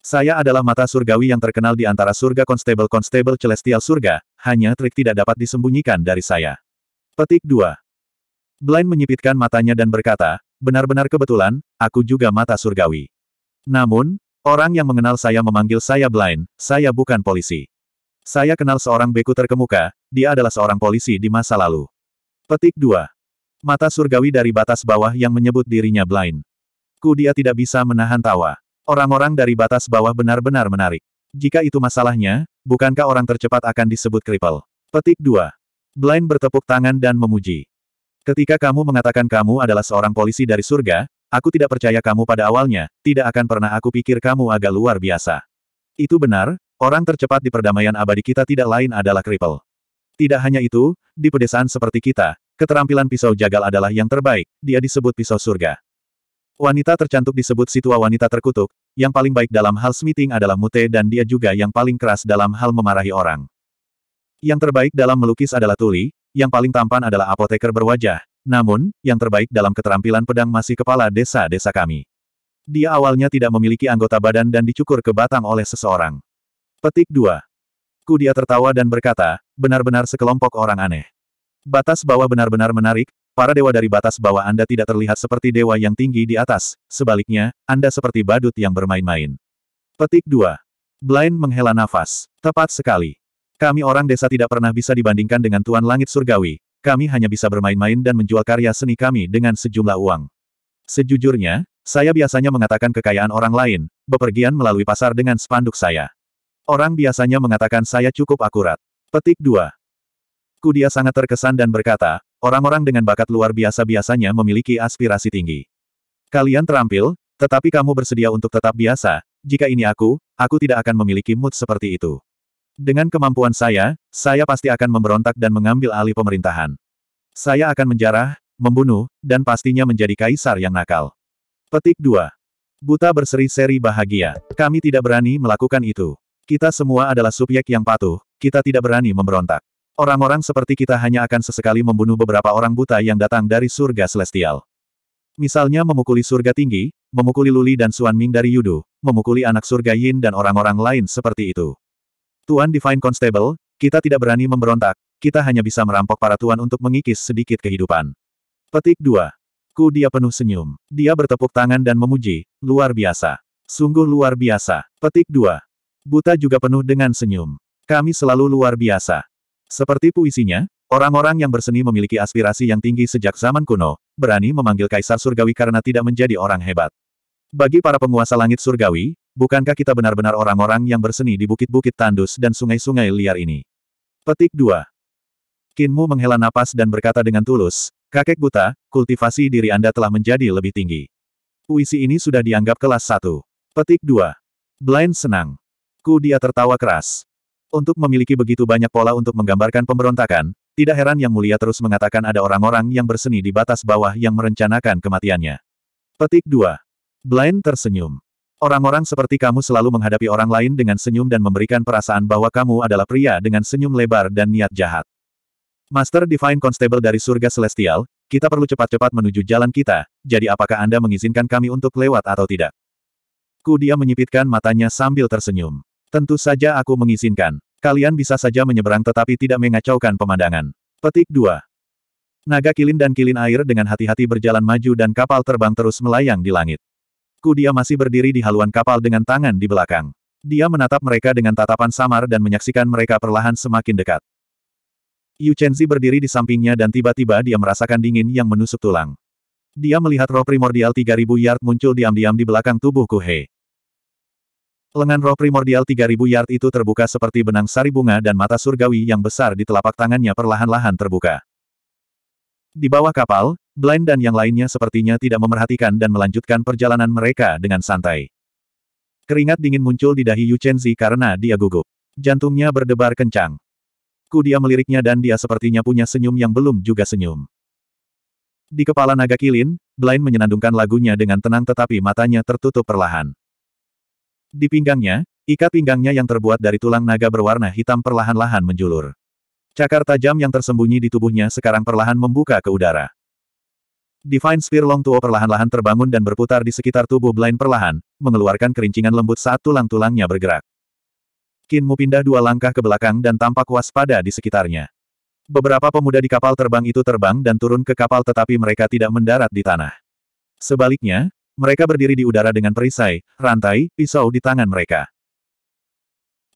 Saya adalah mata surgawi yang terkenal di antara surga konstabel-konstabel celestial surga, hanya trik tidak dapat disembunyikan dari saya. Petik 2. Blind menyipitkan matanya dan berkata, benar-benar kebetulan, aku juga mata surgawi. Namun, orang yang mengenal saya memanggil saya Blind, saya bukan polisi. Saya kenal seorang beku terkemuka, dia adalah seorang polisi di masa lalu. Petik 2. Mata surgawi dari batas bawah yang menyebut dirinya blind. Ku dia tidak bisa menahan tawa. Orang-orang dari batas bawah benar-benar menarik. Jika itu masalahnya, bukankah orang tercepat akan disebut kripel? Petik 2. Blind bertepuk tangan dan memuji. Ketika kamu mengatakan kamu adalah seorang polisi dari surga, aku tidak percaya kamu pada awalnya, tidak akan pernah aku pikir kamu agak luar biasa. Itu benar, Orang tercepat di perdamaian abadi kita tidak lain adalah Kripel. Tidak hanya itu, di pedesaan seperti kita, keterampilan pisau jagal adalah yang terbaik, dia disebut pisau surga. Wanita tercantik disebut situa wanita terkutuk, yang paling baik dalam hal smithing adalah Mute dan dia juga yang paling keras dalam hal memarahi orang. Yang terbaik dalam melukis adalah Tuli, yang paling tampan adalah apoteker berwajah, namun, yang terbaik dalam keterampilan pedang masih kepala desa-desa kami. Dia awalnya tidak memiliki anggota badan dan dicukur ke batang oleh seseorang. Petik 2. Kudia tertawa dan berkata, benar-benar sekelompok orang aneh. Batas bawah benar-benar menarik, para dewa dari batas bawah Anda tidak terlihat seperti dewa yang tinggi di atas, sebaliknya, Anda seperti badut yang bermain-main. Petik 2. Blind menghela nafas. Tepat sekali. Kami orang desa tidak pernah bisa dibandingkan dengan Tuan Langit Surgawi, kami hanya bisa bermain-main dan menjual karya seni kami dengan sejumlah uang. Sejujurnya, saya biasanya mengatakan kekayaan orang lain, bepergian melalui pasar dengan spanduk saya. Orang biasanya mengatakan saya cukup akurat. Petik 2. Kudia sangat terkesan dan berkata, orang-orang dengan bakat luar biasa biasanya memiliki aspirasi tinggi. Kalian terampil, tetapi kamu bersedia untuk tetap biasa, jika ini aku, aku tidak akan memiliki mood seperti itu. Dengan kemampuan saya, saya pasti akan memberontak dan mengambil alih pemerintahan. Saya akan menjarah, membunuh, dan pastinya menjadi kaisar yang nakal. Petik 2. Buta berseri-seri bahagia. Kami tidak berani melakukan itu. Kita semua adalah subjek yang patuh, kita tidak berani memberontak. Orang-orang seperti kita hanya akan sesekali membunuh beberapa orang buta yang datang dari surga celestial. Misalnya memukuli surga tinggi, memukuli Luli dan Suan Ming dari Yudu, memukuli anak surga Yin dan orang-orang lain seperti itu. Tuan Divine Constable, kita tidak berani memberontak, kita hanya bisa merampok para tuan untuk mengikis sedikit kehidupan. Petik 2. Ku dia penuh senyum. Dia bertepuk tangan dan memuji, luar biasa. Sungguh luar biasa. Petik 2. Buta juga penuh dengan senyum. Kami selalu luar biasa. Seperti puisinya, orang-orang yang berseni memiliki aspirasi yang tinggi sejak zaman kuno, berani memanggil Kaisar Surgawi karena tidak menjadi orang hebat. Bagi para penguasa langit surgawi, bukankah kita benar-benar orang-orang yang berseni di bukit-bukit tandus dan sungai-sungai liar ini? Petik 2. Kinmu menghela napas dan berkata dengan tulus, kakek buta, kultivasi diri Anda telah menjadi lebih tinggi. Puisi ini sudah dianggap kelas 1. Petik 2. Blind senang. Ku dia tertawa keras. Untuk memiliki begitu banyak pola untuk menggambarkan pemberontakan, tidak heran Yang Mulia terus mengatakan ada orang-orang yang berseni di batas bawah yang merencanakan kematiannya. Petik 2. Blind tersenyum. Orang-orang seperti kamu selalu menghadapi orang lain dengan senyum dan memberikan perasaan bahwa kamu adalah pria dengan senyum lebar dan niat jahat. Master Divine Constable dari surga celestial, kita perlu cepat-cepat menuju jalan kita, jadi apakah Anda mengizinkan kami untuk lewat atau tidak? Ku dia menyipitkan matanya sambil tersenyum. Tentu saja aku mengizinkan. Kalian bisa saja menyeberang tetapi tidak mengacaukan pemandangan. Petik 2. Naga kilin dan kilin air dengan hati-hati berjalan maju dan kapal terbang terus melayang di langit. Kudia masih berdiri di haluan kapal dengan tangan di belakang. Dia menatap mereka dengan tatapan samar dan menyaksikan mereka perlahan semakin dekat. Yu Chenzi berdiri di sampingnya dan tiba-tiba dia merasakan dingin yang menusuk tulang. Dia melihat roh primordial 3000 yard muncul diam-diam di belakang tubuh Kuhe. Lengan roh primordial 3000 yard itu terbuka seperti benang sari bunga dan mata surgawi yang besar di telapak tangannya perlahan-lahan terbuka. Di bawah kapal, Blind dan yang lainnya sepertinya tidak memerhatikan dan melanjutkan perjalanan mereka dengan santai. Keringat dingin muncul di dahi Yu Chenzi karena dia gugup. Jantungnya berdebar kencang. Ku dia meliriknya dan dia sepertinya punya senyum yang belum juga senyum. Di kepala naga kilin, Blind menyenandungkan lagunya dengan tenang tetapi matanya tertutup perlahan. Di pinggangnya, ikat pinggangnya yang terbuat dari tulang naga berwarna hitam perlahan-lahan menjulur. Cakar tajam yang tersembunyi di tubuhnya sekarang perlahan membuka ke udara. Divine Spear Long Tuo perlahan-lahan terbangun dan berputar di sekitar tubuh Blind perlahan, mengeluarkan kerincingan lembut saat tulang-tulangnya bergerak. Qin Mu pindah dua langkah ke belakang dan tampak waspada di sekitarnya. Beberapa pemuda di kapal terbang itu terbang dan turun ke kapal tetapi mereka tidak mendarat di tanah. Sebaliknya, mereka berdiri di udara dengan perisai, rantai, pisau di tangan mereka.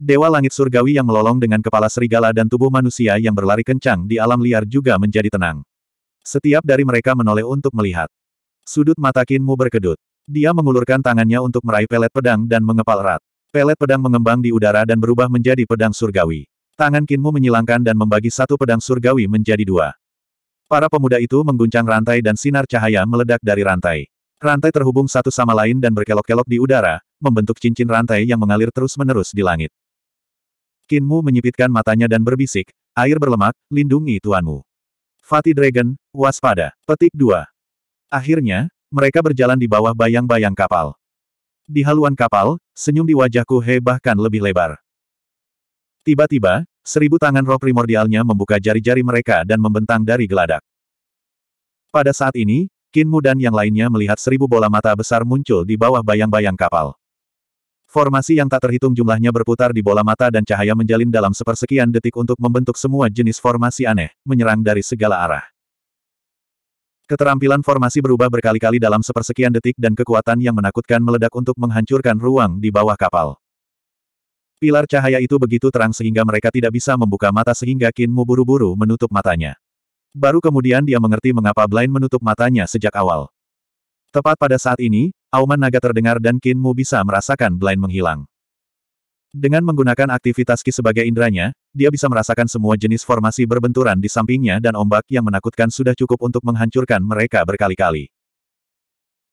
Dewa langit surgawi yang melolong dengan kepala serigala dan tubuh manusia yang berlari kencang di alam liar juga menjadi tenang. Setiap dari mereka menoleh untuk melihat. Sudut mata Kinmu berkedut. Dia mengulurkan tangannya untuk meraih pelet pedang dan mengepal erat. Pelet pedang mengembang di udara dan berubah menjadi pedang surgawi. Tangan Kinmu menyilangkan dan membagi satu pedang surgawi menjadi dua. Para pemuda itu mengguncang rantai dan sinar cahaya meledak dari rantai. Rantai terhubung satu sama lain dan berkelok-kelok di udara, membentuk cincin rantai yang mengalir terus-menerus di langit. Kinmu menyipitkan matanya dan berbisik, air berlemak, lindungi tuanmu. Fatih Dragon, waspada. Petik 2. Akhirnya, mereka berjalan di bawah bayang-bayang kapal. Di haluan kapal, senyum di wajahku He bahkan lebih lebar. Tiba-tiba, seribu tangan roh primordialnya membuka jari-jari mereka dan membentang dari geladak. Pada saat ini, Kinmu dan yang lainnya melihat seribu bola mata besar muncul di bawah bayang-bayang kapal. Formasi yang tak terhitung jumlahnya berputar di bola mata dan cahaya menjalin dalam sepersekian detik untuk membentuk semua jenis formasi aneh, menyerang dari segala arah. Keterampilan formasi berubah berkali-kali dalam sepersekian detik dan kekuatan yang menakutkan meledak untuk menghancurkan ruang di bawah kapal. Pilar cahaya itu begitu terang sehingga mereka tidak bisa membuka mata sehingga Kinmu buru-buru menutup matanya. Baru kemudian dia mengerti mengapa Blind menutup matanya sejak awal. Tepat pada saat ini, auman naga terdengar dan Qin Mu bisa merasakan Blind menghilang. Dengan menggunakan aktivitas Ki sebagai indranya, dia bisa merasakan semua jenis formasi berbenturan di sampingnya dan ombak yang menakutkan sudah cukup untuk menghancurkan mereka berkali-kali.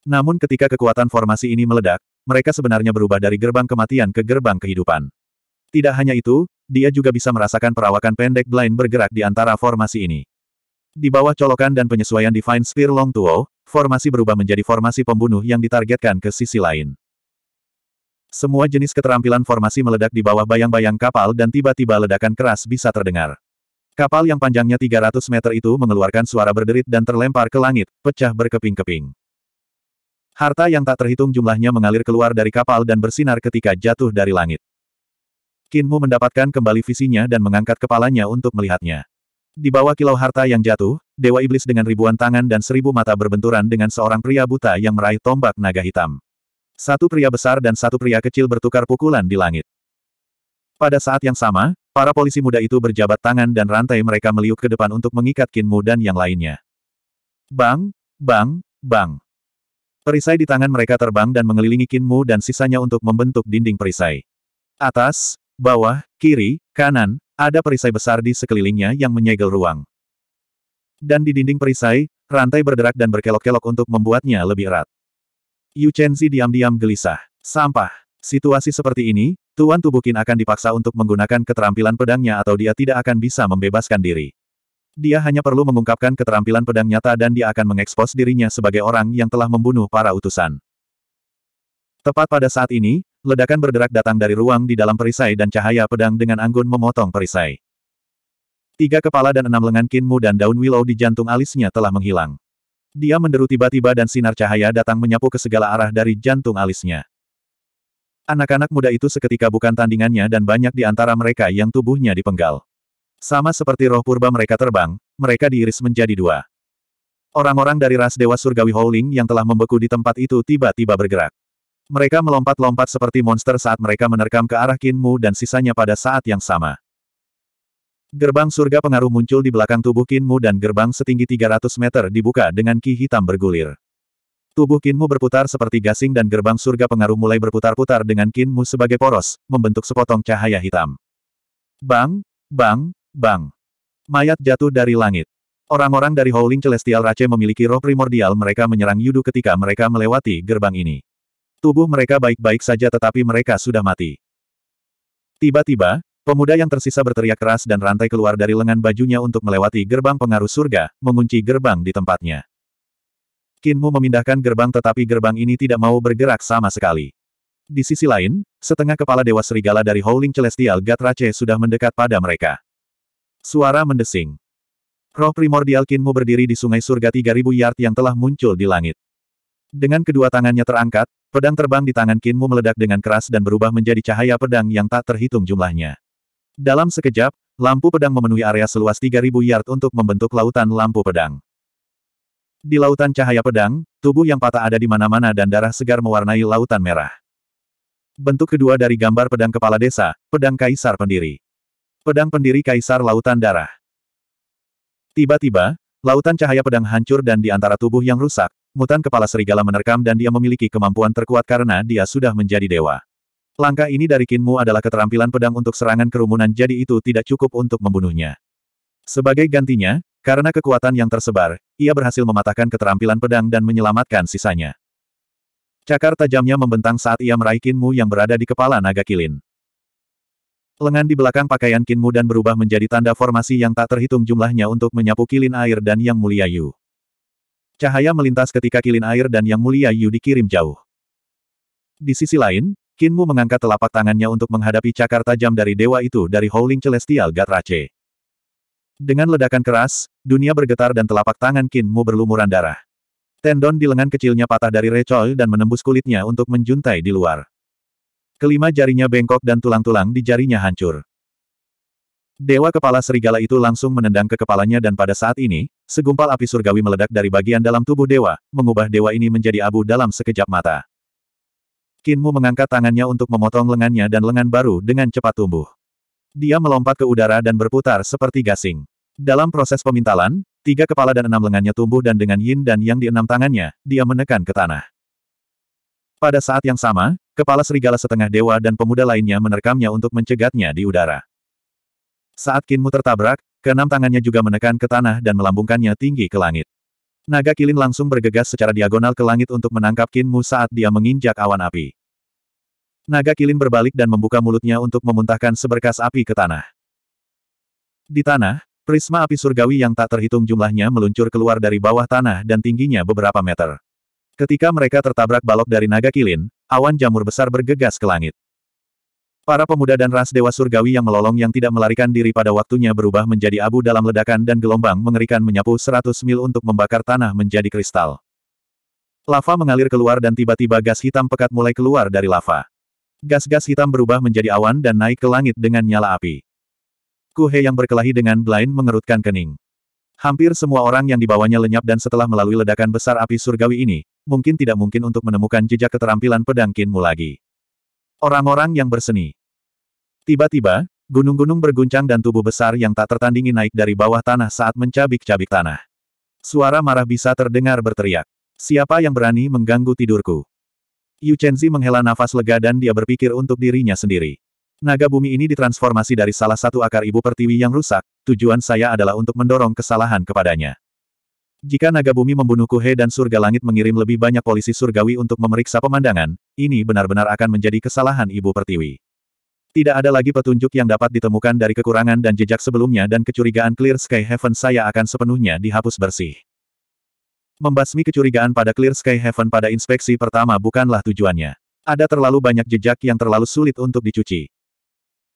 Namun ketika kekuatan formasi ini meledak, mereka sebenarnya berubah dari gerbang kematian ke gerbang kehidupan. Tidak hanya itu, dia juga bisa merasakan perawakan pendek blind bergerak di antara formasi ini. Di bawah colokan dan penyesuaian Divine Spear Long Tuo, formasi berubah menjadi formasi pembunuh yang ditargetkan ke sisi lain. Semua jenis keterampilan formasi meledak di bawah bayang-bayang kapal dan tiba-tiba ledakan keras bisa terdengar. Kapal yang panjangnya 300 meter itu mengeluarkan suara berderit dan terlempar ke langit, pecah berkeping-keping. Harta yang tak terhitung jumlahnya mengalir keluar dari kapal dan bersinar ketika jatuh dari langit. Kinmu mendapatkan kembali visinya dan mengangkat kepalanya untuk melihatnya. Di bawah kilau harta yang jatuh, Dewa Iblis dengan ribuan tangan dan seribu mata berbenturan dengan seorang pria buta yang meraih tombak naga hitam. Satu pria besar dan satu pria kecil bertukar pukulan di langit. Pada saat yang sama, para polisi muda itu berjabat tangan dan rantai mereka meliuk ke depan untuk mengikat Kinmu dan yang lainnya. Bang, bang, bang. Perisai di tangan mereka terbang dan mengelilingi Kinmu dan sisanya untuk membentuk dinding perisai. Atas, bawah, kiri, kanan, ada perisai besar di sekelilingnya yang menyegel ruang. Dan di dinding perisai, rantai berderak dan berkelok-kelok untuk membuatnya lebih erat. Yu Chenzi diam-diam gelisah. Sampah. Situasi seperti ini, Tuan Tubukin akan dipaksa untuk menggunakan keterampilan pedangnya atau dia tidak akan bisa membebaskan diri. Dia hanya perlu mengungkapkan keterampilan pedang nyata dan dia akan mengekspos dirinya sebagai orang yang telah membunuh para utusan. Tepat pada saat ini, ledakan berderak datang dari ruang di dalam perisai dan cahaya pedang dengan anggun memotong perisai. Tiga kepala dan enam lengan Kinmu dan daun willow di jantung alisnya telah menghilang. Dia menderu tiba-tiba dan sinar cahaya datang menyapu ke segala arah dari jantung alisnya. Anak-anak muda itu seketika bukan tandingannya dan banyak di antara mereka yang tubuhnya dipenggal. Sama seperti roh purba mereka terbang, mereka diiris menjadi dua. Orang-orang dari ras Dewa Surgawi Howling yang telah membeku di tempat itu tiba-tiba bergerak. Mereka melompat-lompat seperti monster saat mereka menerkam ke arah Kinmu dan sisanya pada saat yang sama. Gerbang surga pengaruh muncul di belakang tubuh Kinmu dan gerbang setinggi 300 meter dibuka dengan ki hitam bergulir. Tubuh Kinmu berputar seperti gasing dan gerbang surga pengaruh mulai berputar-putar dengan Kinmu sebagai poros, membentuk sepotong cahaya hitam. Bang, bang, bang. Mayat jatuh dari langit. Orang-orang dari Howling Celestial Rache memiliki roh primordial mereka menyerang Yudu ketika mereka melewati gerbang ini. Tubuh mereka baik-baik saja tetapi mereka sudah mati. Tiba-tiba, pemuda yang tersisa berteriak keras dan rantai keluar dari lengan bajunya untuk melewati gerbang pengaruh surga, mengunci gerbang di tempatnya. Kinmu memindahkan gerbang tetapi gerbang ini tidak mau bergerak sama sekali. Di sisi lain, setengah kepala Dewa Serigala dari Howling Celestial Gatrace sudah mendekat pada mereka. Suara mendesing. Roh primordial Kinmu berdiri di sungai surga 3000 yard yang telah muncul di langit. Dengan kedua tangannya terangkat, pedang terbang di tangan Kinmu meledak dengan keras dan berubah menjadi cahaya pedang yang tak terhitung jumlahnya. Dalam sekejap, lampu pedang memenuhi area seluas 3000 yard untuk membentuk lautan lampu pedang. Di lautan cahaya pedang, tubuh yang patah ada di mana-mana dan darah segar mewarnai lautan merah. Bentuk kedua dari gambar pedang kepala desa, pedang kaisar pendiri. Pedang pendiri kaisar lautan darah. Tiba-tiba, lautan cahaya pedang hancur dan di antara tubuh yang rusak, mutan kepala serigala menerkam dan dia memiliki kemampuan terkuat karena dia sudah menjadi dewa. Langkah ini dari Kinmu adalah keterampilan pedang untuk serangan kerumunan jadi itu tidak cukup untuk membunuhnya. Sebagai gantinya, karena kekuatan yang tersebar, ia berhasil mematahkan keterampilan pedang dan menyelamatkan sisanya. Cakar tajamnya membentang saat ia meraih Kinmu yang berada di kepala naga kilin. Lengan di belakang pakaian Kinmu dan berubah menjadi tanda formasi yang tak terhitung jumlahnya untuk menyapu kilin air dan yang mulia Yu. Cahaya melintas ketika kilin air dan yang mulia Yu dikirim jauh. Di sisi lain, Kinmu mengangkat telapak tangannya untuk menghadapi cakar tajam dari dewa itu dari Howling Celestial Gatrace. Dengan ledakan keras, dunia bergetar dan telapak tangan Kinmu berlumuran darah. Tendon di lengan kecilnya patah dari Recol dan menembus kulitnya untuk menjuntai di luar. Kelima jarinya bengkok dan tulang-tulang di jarinya hancur. Dewa kepala serigala itu langsung menendang ke kepalanya dan pada saat ini, segumpal api surgawi meledak dari bagian dalam tubuh dewa, mengubah dewa ini menjadi abu dalam sekejap mata. Kinmu mengangkat tangannya untuk memotong lengannya dan lengan baru dengan cepat tumbuh. Dia melompat ke udara dan berputar seperti gasing. Dalam proses pemintalan, tiga kepala dan enam lengannya tumbuh dan dengan yin dan yang di enam tangannya, dia menekan ke tanah. Pada saat yang sama, kepala serigala setengah dewa dan pemuda lainnya menerkamnya untuk mencegatnya di udara. Saat Kinmu tertabrak, keenam tangannya juga menekan ke tanah dan melambungkannya tinggi ke langit. Naga kilin langsung bergegas secara diagonal ke langit untuk menangkap Kinmu saat dia menginjak awan api. Naga kilin berbalik dan membuka mulutnya untuk memuntahkan seberkas api ke tanah. Di tanah, prisma api surgawi yang tak terhitung jumlahnya meluncur keluar dari bawah tanah dan tingginya beberapa meter. Ketika mereka tertabrak balok dari naga kilin, awan jamur besar bergegas ke langit. Para pemuda dan ras dewa surgawi yang melolong yang tidak melarikan diri pada waktunya berubah menjadi abu dalam ledakan dan gelombang mengerikan menyapu seratus mil untuk membakar tanah menjadi kristal. Lava mengalir keluar dan tiba-tiba gas hitam pekat mulai keluar dari lava. Gas-gas hitam berubah menjadi awan dan naik ke langit dengan nyala api. Kuhe yang berkelahi dengan Blind mengerutkan kening. Hampir semua orang yang dibawanya lenyap dan setelah melalui ledakan besar api surgawi ini, mungkin tidak mungkin untuk menemukan jejak keterampilan pedang Kinmu lagi. Orang-orang yang berseni. Tiba-tiba, gunung-gunung berguncang dan tubuh besar yang tak tertandingi naik dari bawah tanah saat mencabik-cabik tanah. Suara marah bisa terdengar berteriak. Siapa yang berani mengganggu tidurku? Yu Chenzi menghela nafas lega dan dia berpikir untuk dirinya sendiri. Naga bumi ini ditransformasi dari salah satu akar ibu pertiwi yang rusak, tujuan saya adalah untuk mendorong kesalahan kepadanya. Jika naga bumi membunuh Kuhe dan surga langit mengirim lebih banyak polisi surgawi untuk memeriksa pemandangan, ini benar-benar akan menjadi kesalahan ibu pertiwi. Tidak ada lagi petunjuk yang dapat ditemukan dari kekurangan dan jejak sebelumnya dan kecurigaan Clear Sky Heaven saya akan sepenuhnya dihapus bersih. Membasmi kecurigaan pada Clear Sky Heaven pada inspeksi pertama bukanlah tujuannya. Ada terlalu banyak jejak yang terlalu sulit untuk dicuci.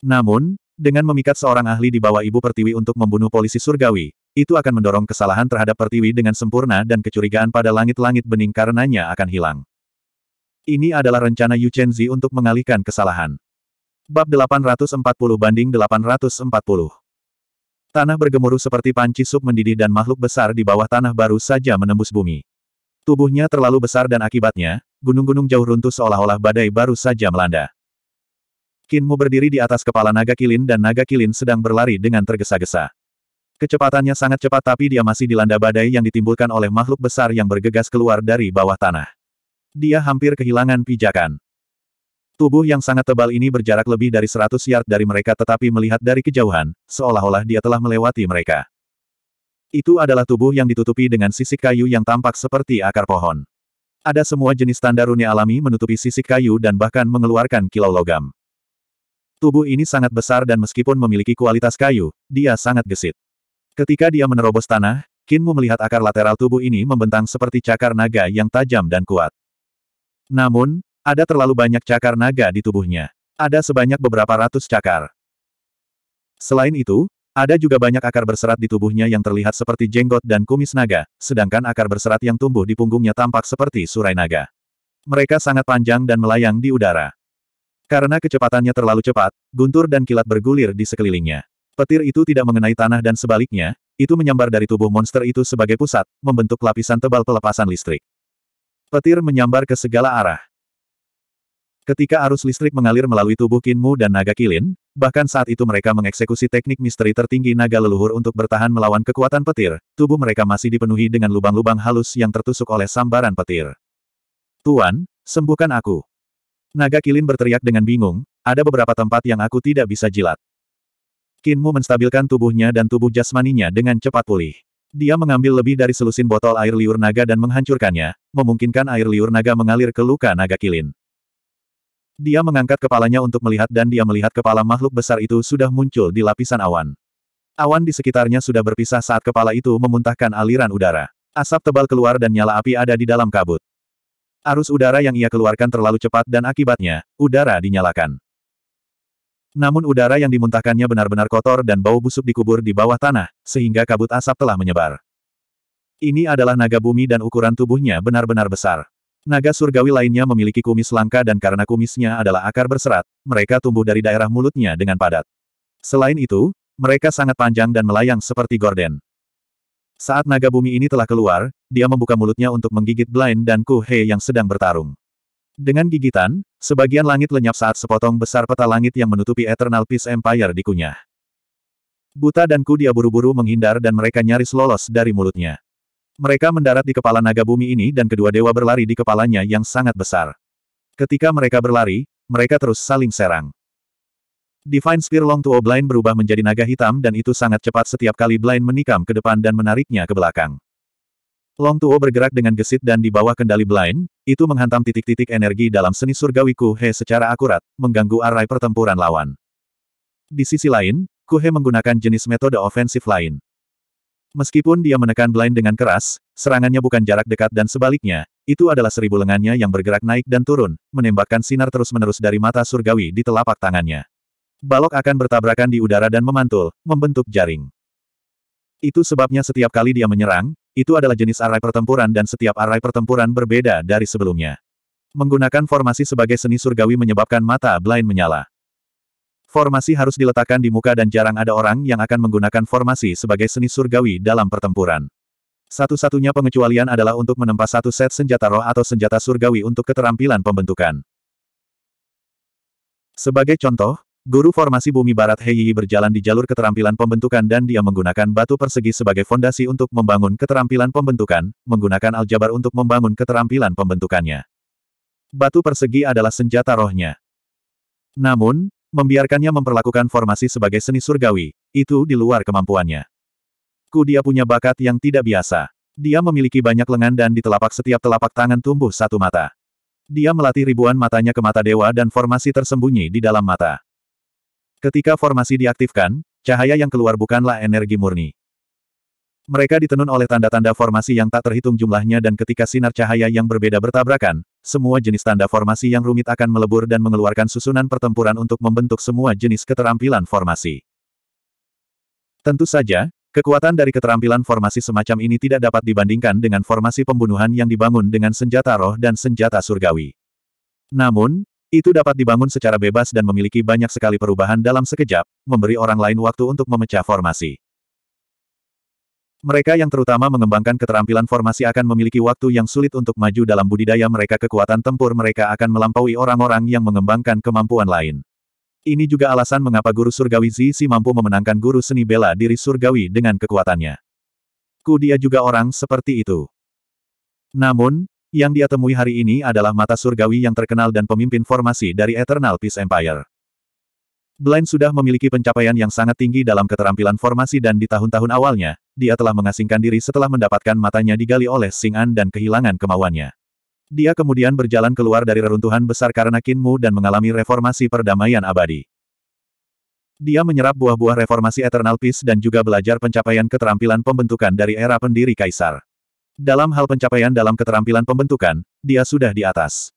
Namun, dengan memikat seorang ahli di bawah ibu pertiwi untuk membunuh polisi surgawi, itu akan mendorong kesalahan terhadap pertiwi dengan sempurna dan kecurigaan pada langit-langit bening karenanya akan hilang. Ini adalah rencana Yu Chenzi untuk mengalihkan kesalahan. Bab 840 banding 840. Tanah bergemuruh seperti panci sup mendidih dan makhluk besar di bawah tanah baru saja menembus bumi. Tubuhnya terlalu besar dan akibatnya, gunung-gunung jauh runtuh seolah-olah badai baru saja melanda. Kinmu berdiri di atas kepala naga kilin dan naga kilin sedang berlari dengan tergesa-gesa. Kecepatannya sangat cepat tapi dia masih dilanda badai yang ditimbulkan oleh makhluk besar yang bergegas keluar dari bawah tanah. Dia hampir kehilangan pijakan. Tubuh yang sangat tebal ini berjarak lebih dari 100 yard dari mereka tetapi melihat dari kejauhan, seolah-olah dia telah melewati mereka. Itu adalah tubuh yang ditutupi dengan sisik kayu yang tampak seperti akar pohon. Ada semua jenis tanda rune alami menutupi sisik kayu dan bahkan mengeluarkan kilau logam. Tubuh ini sangat besar dan meskipun memiliki kualitas kayu, dia sangat gesit. Ketika dia menerobos tanah, Kinmu melihat akar lateral tubuh ini membentang seperti cakar naga yang tajam dan kuat. Namun, ada terlalu banyak cakar naga di tubuhnya. Ada sebanyak beberapa ratus cakar. Selain itu, ada juga banyak akar berserat di tubuhnya yang terlihat seperti jenggot dan kumis naga, sedangkan akar berserat yang tumbuh di punggungnya tampak seperti surai naga. Mereka sangat panjang dan melayang di udara. Karena kecepatannya terlalu cepat, guntur dan kilat bergulir di sekelilingnya. Petir itu tidak mengenai tanah dan sebaliknya, itu menyambar dari tubuh monster itu sebagai pusat, membentuk lapisan tebal pelepasan listrik. Petir menyambar ke segala arah. Ketika arus listrik mengalir melalui tubuh Kinmu dan naga kilin, bahkan saat itu mereka mengeksekusi teknik misteri tertinggi naga leluhur untuk bertahan melawan kekuatan petir, tubuh mereka masih dipenuhi dengan lubang-lubang halus yang tertusuk oleh sambaran petir. Tuan, sembuhkan aku. Naga kilin berteriak dengan bingung, ada beberapa tempat yang aku tidak bisa jilat. Kinmu menstabilkan tubuhnya dan tubuh jasmaninya dengan cepat pulih. Dia mengambil lebih dari selusin botol air liur naga dan menghancurkannya, memungkinkan air liur naga mengalir ke luka naga kilin. Dia mengangkat kepalanya untuk melihat dan dia melihat kepala makhluk besar itu sudah muncul di lapisan awan. Awan di sekitarnya sudah berpisah saat kepala itu memuntahkan aliran udara. Asap tebal keluar dan nyala api ada di dalam kabut. Arus udara yang ia keluarkan terlalu cepat dan akibatnya, udara dinyalakan. Namun udara yang dimuntahkannya benar-benar kotor dan bau busuk dikubur di bawah tanah, sehingga kabut asap telah menyebar. Ini adalah naga bumi dan ukuran tubuhnya benar-benar besar. Naga surgawi lainnya memiliki kumis langka dan karena kumisnya adalah akar berserat, mereka tumbuh dari daerah mulutnya dengan padat. Selain itu, mereka sangat panjang dan melayang seperti gorden. Saat naga bumi ini telah keluar, dia membuka mulutnya untuk menggigit Blind dan Ku He yang sedang bertarung. Dengan gigitan, sebagian langit lenyap saat sepotong besar peta langit yang menutupi Eternal Peace Empire dikunyah. Buta dan Ku dia buru-buru menghindar dan mereka nyaris lolos dari mulutnya. Mereka mendarat di kepala naga bumi ini dan kedua dewa berlari di kepalanya yang sangat besar. Ketika mereka berlari, mereka terus saling serang. Divine Spear Long Tuo Blind berubah menjadi naga hitam dan itu sangat cepat setiap kali Blind menikam ke depan dan menariknya ke belakang. Long Tuo bergerak dengan gesit dan di bawah kendali Blind, itu menghantam titik-titik energi dalam seni surgawi Ku He secara akurat, mengganggu arai pertempuran lawan. Di sisi lain, Ku He menggunakan jenis metode ofensif lain. Meskipun dia menekan blind dengan keras, serangannya bukan jarak dekat dan sebaliknya, itu adalah seribu lengannya yang bergerak naik dan turun, menembakkan sinar terus-menerus dari mata surgawi di telapak tangannya. Balok akan bertabrakan di udara dan memantul, membentuk jaring. Itu sebabnya setiap kali dia menyerang, itu adalah jenis arai pertempuran dan setiap arai pertempuran berbeda dari sebelumnya. Menggunakan formasi sebagai seni surgawi menyebabkan mata blind menyala. Formasi harus diletakkan di muka dan jarang ada orang yang akan menggunakan formasi sebagai seni surgawi dalam pertempuran. Satu-satunya pengecualian adalah untuk menempa satu set senjata roh atau senjata surgawi untuk keterampilan pembentukan. Sebagai contoh, guru formasi bumi barat Heiyi berjalan di jalur keterampilan pembentukan dan dia menggunakan batu persegi sebagai fondasi untuk membangun keterampilan pembentukan, menggunakan aljabar untuk membangun keterampilan pembentukannya. Batu persegi adalah senjata rohnya. Namun, Membiarkannya memperlakukan formasi sebagai seni surgawi, itu di luar kemampuannya. Ku dia punya bakat yang tidak biasa. Dia memiliki banyak lengan dan di telapak setiap telapak tangan tumbuh satu mata. Dia melatih ribuan matanya ke mata dewa dan formasi tersembunyi di dalam mata. Ketika formasi diaktifkan, cahaya yang keluar bukanlah energi murni. Mereka ditenun oleh tanda-tanda formasi yang tak terhitung jumlahnya dan ketika sinar cahaya yang berbeda bertabrakan, semua jenis tanda formasi yang rumit akan melebur dan mengeluarkan susunan pertempuran untuk membentuk semua jenis keterampilan formasi. Tentu saja, kekuatan dari keterampilan formasi semacam ini tidak dapat dibandingkan dengan formasi pembunuhan yang dibangun dengan senjata roh dan senjata surgawi. Namun, itu dapat dibangun secara bebas dan memiliki banyak sekali perubahan dalam sekejap, memberi orang lain waktu untuk memecah formasi. Mereka yang terutama mengembangkan keterampilan formasi akan memiliki waktu yang sulit untuk maju dalam budidaya mereka kekuatan tempur mereka akan melampaui orang-orang yang mengembangkan kemampuan lain. Ini juga alasan mengapa guru surgawi Zizi mampu memenangkan guru seni bela diri surgawi dengan kekuatannya. Ku dia juga orang seperti itu. Namun, yang dia temui hari ini adalah mata surgawi yang terkenal dan pemimpin formasi dari Eternal Peace Empire. Blind sudah memiliki pencapaian yang sangat tinggi dalam keterampilan formasi dan di tahun-tahun awalnya, dia telah mengasingkan diri setelah mendapatkan matanya digali oleh Sing An dan kehilangan kemauannya. Dia kemudian berjalan keluar dari reruntuhan besar karena Kinmu dan mengalami reformasi perdamaian abadi. Dia menyerap buah-buah reformasi Eternal Peace dan juga belajar pencapaian keterampilan pembentukan dari era pendiri Kaisar. Dalam hal pencapaian dalam keterampilan pembentukan, dia sudah di atas.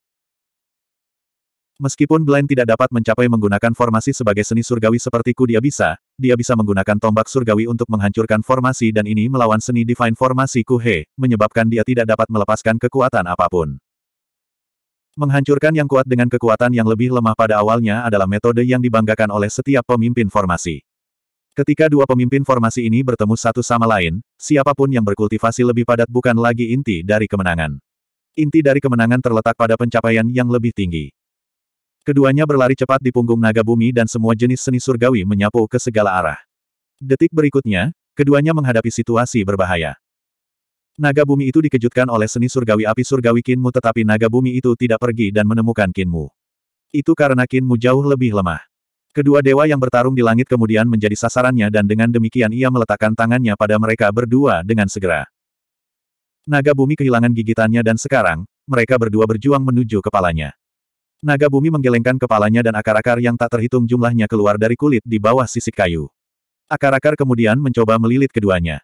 Meskipun Blind tidak dapat mencapai menggunakan formasi sebagai seni surgawi seperti ku dia bisa, dia bisa menggunakan tombak surgawi untuk menghancurkan formasi dan ini melawan seni divine formasi ku He, menyebabkan dia tidak dapat melepaskan kekuatan apa pun. Menghancurkan yang kuat dengan kekuatan yang lebih lemah pada awalnya adalah metode yang dibanggakan oleh setiap pemimpin formasi. Ketika dua pemimpin formasi ini bertemu satu sama lain, siapa pun yang berkultivasi lebih padat bukan lagi inti dari kemenangan. Inti dari kemenangan terletak pada pencapaian yang lebih tinggi. Keduanya berlari cepat di punggung naga bumi dan semua jenis seni surgawi menyapu ke segala arah. Detik berikutnya, keduanya menghadapi situasi berbahaya. Naga bumi itu dikejutkan oleh seni surgawi api surgawi Kinmu tetapi naga bumi itu tidak pergi dan menemukan Kinmu. Itu karena Kinmu jauh lebih lemah. Kedua dewa yang bertarung di langit kemudian menjadi sasarannya dan dengan demikian ia meletakkan tangannya pada mereka berdua dengan segera. Naga bumi kehilangan gigitannya dan sekarang, mereka berdua berjuang menuju kepalanya. Naga bumi menggelengkan kepalanya dan akar-akar yang tak terhitung jumlahnya keluar dari kulit di bawah sisik kayu. Akar-akar kemudian mencoba melilit keduanya.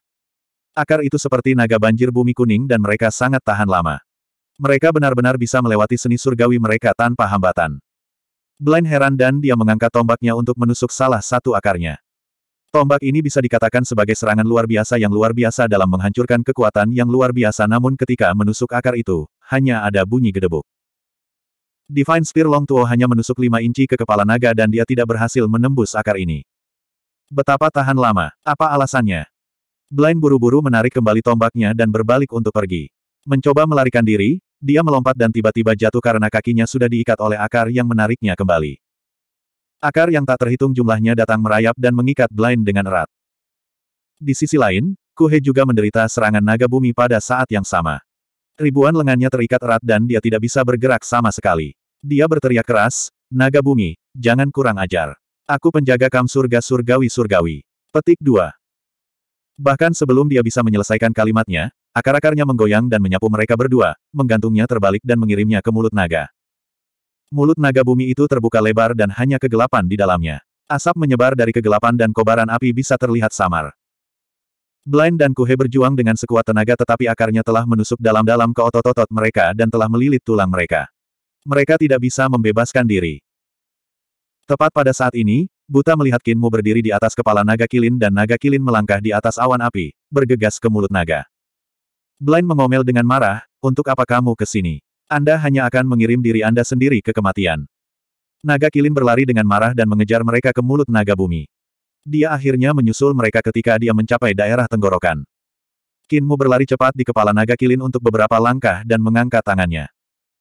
Akar itu seperti naga banjir bumi kuning dan mereka sangat tahan lama. Mereka benar-benar bisa melewati seni surgawi mereka tanpa hambatan. Blind heran dan dia mengangkat tombaknya untuk menusuk salah satu akarnya. Tombak ini bisa dikatakan sebagai serangan luar biasa yang luar biasa dalam menghancurkan kekuatan yang luar biasa namun ketika menusuk akar itu, hanya ada bunyi gedebuk. Divine Spear Long Tuo hanya menusuk lima inci ke kepala naga dan dia tidak berhasil menembus akar ini. Betapa tahan lama, apa alasannya? Blind buru-buru menarik kembali tombaknya dan berbalik untuk pergi. Mencoba melarikan diri, dia melompat dan tiba-tiba jatuh karena kakinya sudah diikat oleh akar yang menariknya kembali. Akar yang tak terhitung jumlahnya datang merayap dan mengikat Blind dengan erat. Di sisi lain, Kuhe juga menderita serangan naga bumi pada saat yang sama. Ribuan lengannya terikat erat dan dia tidak bisa bergerak sama sekali. Dia berteriak keras, Naga Bumi, jangan kurang ajar. Aku penjaga kam surga surgawi-surgawi. Petik 2. Bahkan sebelum dia bisa menyelesaikan kalimatnya, akar-akarnya menggoyang dan menyapu mereka berdua, menggantungnya terbalik dan mengirimnya ke mulut naga. Mulut naga bumi itu terbuka lebar dan hanya kegelapan di dalamnya. Asap menyebar dari kegelapan dan kobaran api bisa terlihat samar. Blind dan Kuhe berjuang dengan sekuat tenaga tetapi akarnya telah menusuk dalam-dalam ke otot-otot mereka dan telah melilit tulang mereka. Mereka tidak bisa membebaskan diri. Tepat pada saat ini, Buta melihat Kinmu berdiri di atas kepala naga kilin dan naga kilin melangkah di atas awan api, bergegas ke mulut naga. Blind mengomel dengan marah, untuk apa kamu ke sini? Anda hanya akan mengirim diri Anda sendiri ke kematian. Naga kilin berlari dengan marah dan mengejar mereka ke mulut naga bumi. Dia akhirnya menyusul mereka ketika dia mencapai daerah tenggorokan. Kinmu berlari cepat di kepala naga kilin untuk beberapa langkah dan mengangkat tangannya.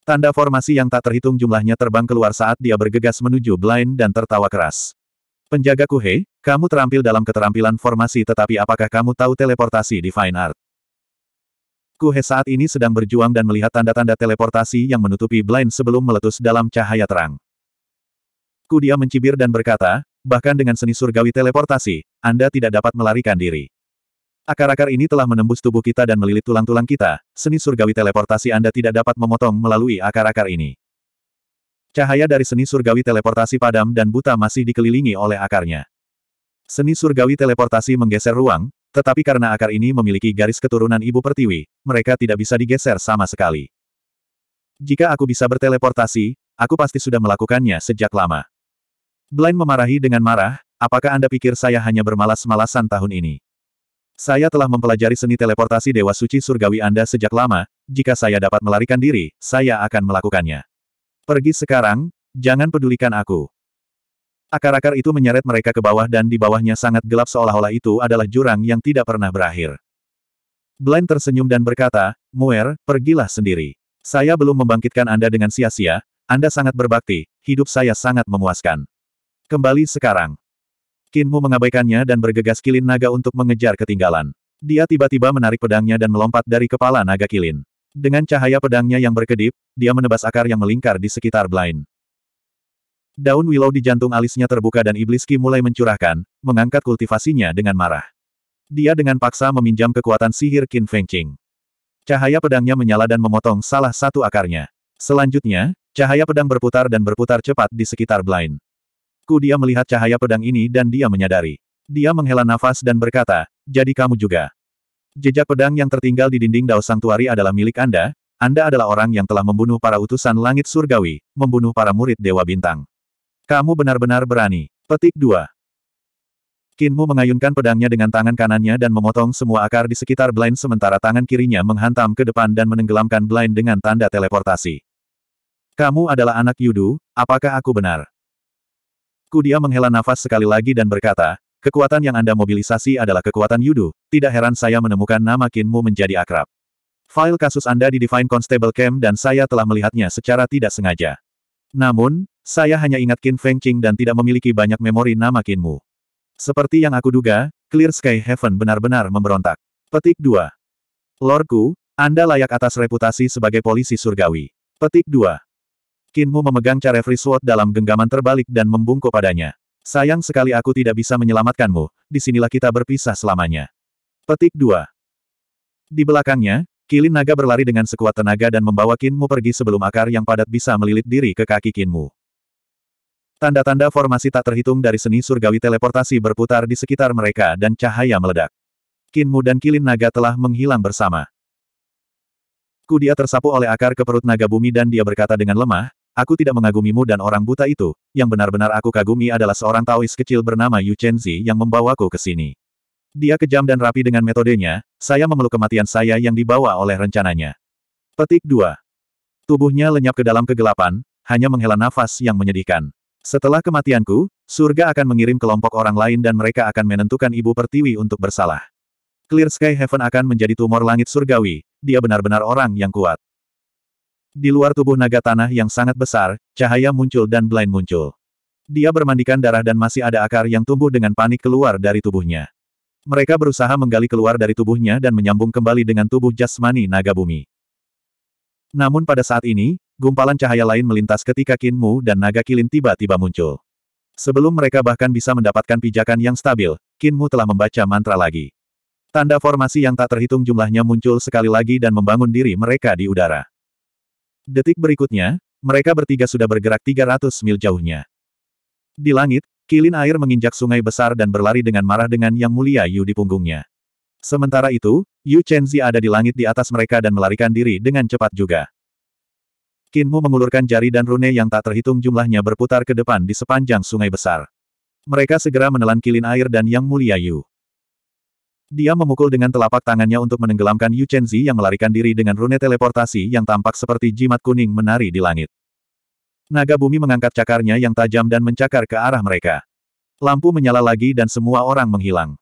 Tanda formasi yang tak terhitung jumlahnya terbang keluar saat dia bergegas menuju Blind dan tertawa keras. Penjaga Kuhei, kamu terampil dalam keterampilan formasi tetapi apakah kamu tahu teleportasi di Fine Art? Kuhe saat ini sedang berjuang dan melihat tanda-tanda teleportasi yang menutupi Blind sebelum meletus dalam cahaya terang. Kudia mencibir dan berkata, bahkan dengan seni surgawi teleportasi, Anda tidak dapat melarikan diri. Akar-akar ini telah menembus tubuh kita dan melilit tulang-tulang kita, seni surgawi teleportasi Anda tidak dapat memotong melalui akar-akar ini. Cahaya dari seni surgawi teleportasi padam dan buta masih dikelilingi oleh akarnya. Seni surgawi teleportasi menggeser ruang, tetapi karena akar ini memiliki garis keturunan ibu pertiwi, mereka tidak bisa digeser sama sekali. Jika aku bisa berteleportasi, aku pasti sudah melakukannya sejak lama. Blind memarahi dengan marah, apakah Anda pikir saya hanya bermalas-malasan tahun ini? Saya telah mempelajari seni teleportasi Dewa Suci Surgawi Anda sejak lama, jika saya dapat melarikan diri, saya akan melakukannya. Pergi sekarang, jangan pedulikan aku. Akar-akar itu menyeret mereka ke bawah dan di bawahnya sangat gelap seolah-olah itu adalah jurang yang tidak pernah berakhir. Blind tersenyum dan berkata, Muer, pergilah sendiri. Saya belum membangkitkan Anda dengan sia-sia, Anda sangat berbakti, hidup saya sangat memuaskan. Kembali sekarang. Kinmu mengabaikannya dan bergegas kilin naga untuk mengejar ketinggalan. Dia tiba-tiba menarik pedangnya dan melompat dari kepala naga kilin. Dengan cahaya pedangnya yang berkedip, dia menebas akar yang melingkar di sekitar Blind. Daun willow di jantung alisnya terbuka dan iblis Ki mulai mencurahkan, mengangkat kultivasinya dengan marah. Dia dengan paksa meminjam kekuatan sihir Qin Feng Qing. Cahaya pedangnya menyala dan memotong salah satu akarnya. Selanjutnya, cahaya pedang berputar dan berputar cepat di sekitar blind. Ku dia melihat cahaya pedang ini dan dia menyadari. Dia menghela nafas dan berkata, jadi kamu juga. Jejak pedang yang tertinggal di dinding Dao Sangtuari adalah milik Anda, Anda adalah orang yang telah membunuh para utusan langit surgawi, membunuh para murid Dewa Bintang. Kamu benar-benar berani. Petik 2. Kinmu mengayunkan pedangnya dengan tangan kanannya dan memotong semua akar di sekitar blind sementara tangan kirinya menghantam ke depan dan menenggelamkan blind dengan tanda teleportasi. Kamu adalah anak Yudu, apakah aku benar? Kudia menghela nafas sekali lagi dan berkata, kekuatan yang Anda mobilisasi adalah kekuatan Yudu, tidak heran saya menemukan nama Kinmu menjadi akrab. File kasus Anda di Divine Constable Camp dan saya telah melihatnya secara tidak sengaja. Namun, saya hanya ingat Qin Feng Qing dan tidak memiliki banyak memori nama Qinmu. Seperti yang aku duga, Clear Sky Heaven benar-benar memberontak. Petik 2. Lordku, Anda layak atas reputasi sebagai polisi surgawi. Petik 2. Qinmu memegang Carefree Sword dalam genggaman terbalik dan membungkuk padanya. Sayang sekali aku tidak bisa menyelamatkanmu, di sinilah kita berpisah selamanya. Petik 2. Di belakangnya, Kilin naga berlari dengan sekuat tenaga dan membawa Kinmu pergi sebelum akar yang padat bisa melilit diri ke kaki Kinmu. Tanda-tanda formasi tak terhitung dari seni surgawi teleportasi berputar di sekitar mereka dan cahaya meledak. Kinmu dan Kilin Naga telah menghilang bersama. Kudia tersapu oleh akar ke perut naga bumi dan dia berkata dengan lemah, Aku tidak mengagumimu dan orang buta itu, yang benar-benar aku kagumi adalah seorang Taois kecil bernama Yu Chenzi yang membawaku ke sini. Dia kejam dan rapi dengan metodenya, saya memeluk kematian saya yang dibawa oleh rencananya. Petik 2. Tubuhnya lenyap ke dalam kegelapan, hanya menghela nafas yang menyedihkan. Setelah kematianku, surga akan mengirim kelompok orang lain dan mereka akan menentukan Ibu Pertiwi untuk bersalah. Clear Sky Heaven akan menjadi tumor langit surgawi, dia benar-benar orang yang kuat. Di luar tubuh naga tanah yang sangat besar, cahaya muncul dan blind muncul. Dia bermandikan darah dan masih ada akar yang tumbuh dengan panik keluar dari tubuhnya. Mereka berusaha menggali keluar dari tubuhnya dan menyambung kembali dengan tubuh jasmani naga bumi. Namun pada saat ini, gumpalan cahaya lain melintas ketika Kinmu dan naga kilin tiba-tiba muncul. Sebelum mereka bahkan bisa mendapatkan pijakan yang stabil, Kinmu telah membaca mantra lagi. Tanda formasi yang tak terhitung jumlahnya muncul sekali lagi dan membangun diri mereka di udara. Detik berikutnya, mereka bertiga sudah bergerak 300 mil jauhnya. Di langit, kilin air menginjak sungai besar dan berlari dengan marah dengan Yang Mulia Yu di punggungnya. Sementara itu, Yu Chenzi ada di langit di atas mereka dan melarikan diri dengan cepat juga. Kinmu mengulurkan jari dan rune yang tak terhitung jumlahnya berputar ke depan di sepanjang sungai besar. Mereka segera menelan kilin air dan Yang Mulia Yu. Dia memukul dengan telapak tangannya untuk menenggelamkan Yu Chenzi yang melarikan diri dengan rune teleportasi yang tampak seperti jimat kuning menari di langit. Naga bumi mengangkat cakarnya yang tajam dan mencakar ke arah mereka. Lampu menyala lagi dan semua orang menghilang.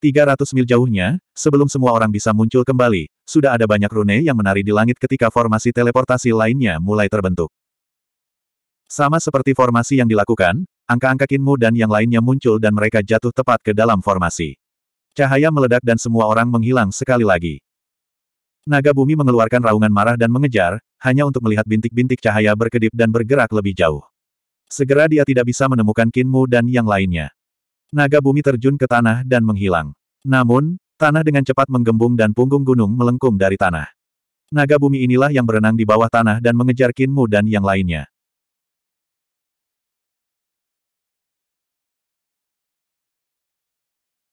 300 mil jauhnya, sebelum semua orang bisa muncul kembali, sudah ada banyak rune yang menari di langit ketika formasi teleportasi lainnya mulai terbentuk. Sama seperti formasi yang dilakukan, angka-angka Kinmu dan yang lainnya muncul dan mereka jatuh tepat ke dalam formasi. Cahaya meledak dan semua orang menghilang sekali lagi. Naga bumi mengeluarkan raungan marah dan mengejar, hanya untuk melihat bintik-bintik cahaya berkedip dan bergerak lebih jauh. Segera dia tidak bisa menemukan Kinmu dan yang lainnya. Naga bumi terjun ke tanah dan menghilang. Namun, tanah dengan cepat menggembung dan punggung gunung melengkung dari tanah. Naga bumi inilah yang berenang di bawah tanah dan mengejar Kinmu dan yang lainnya.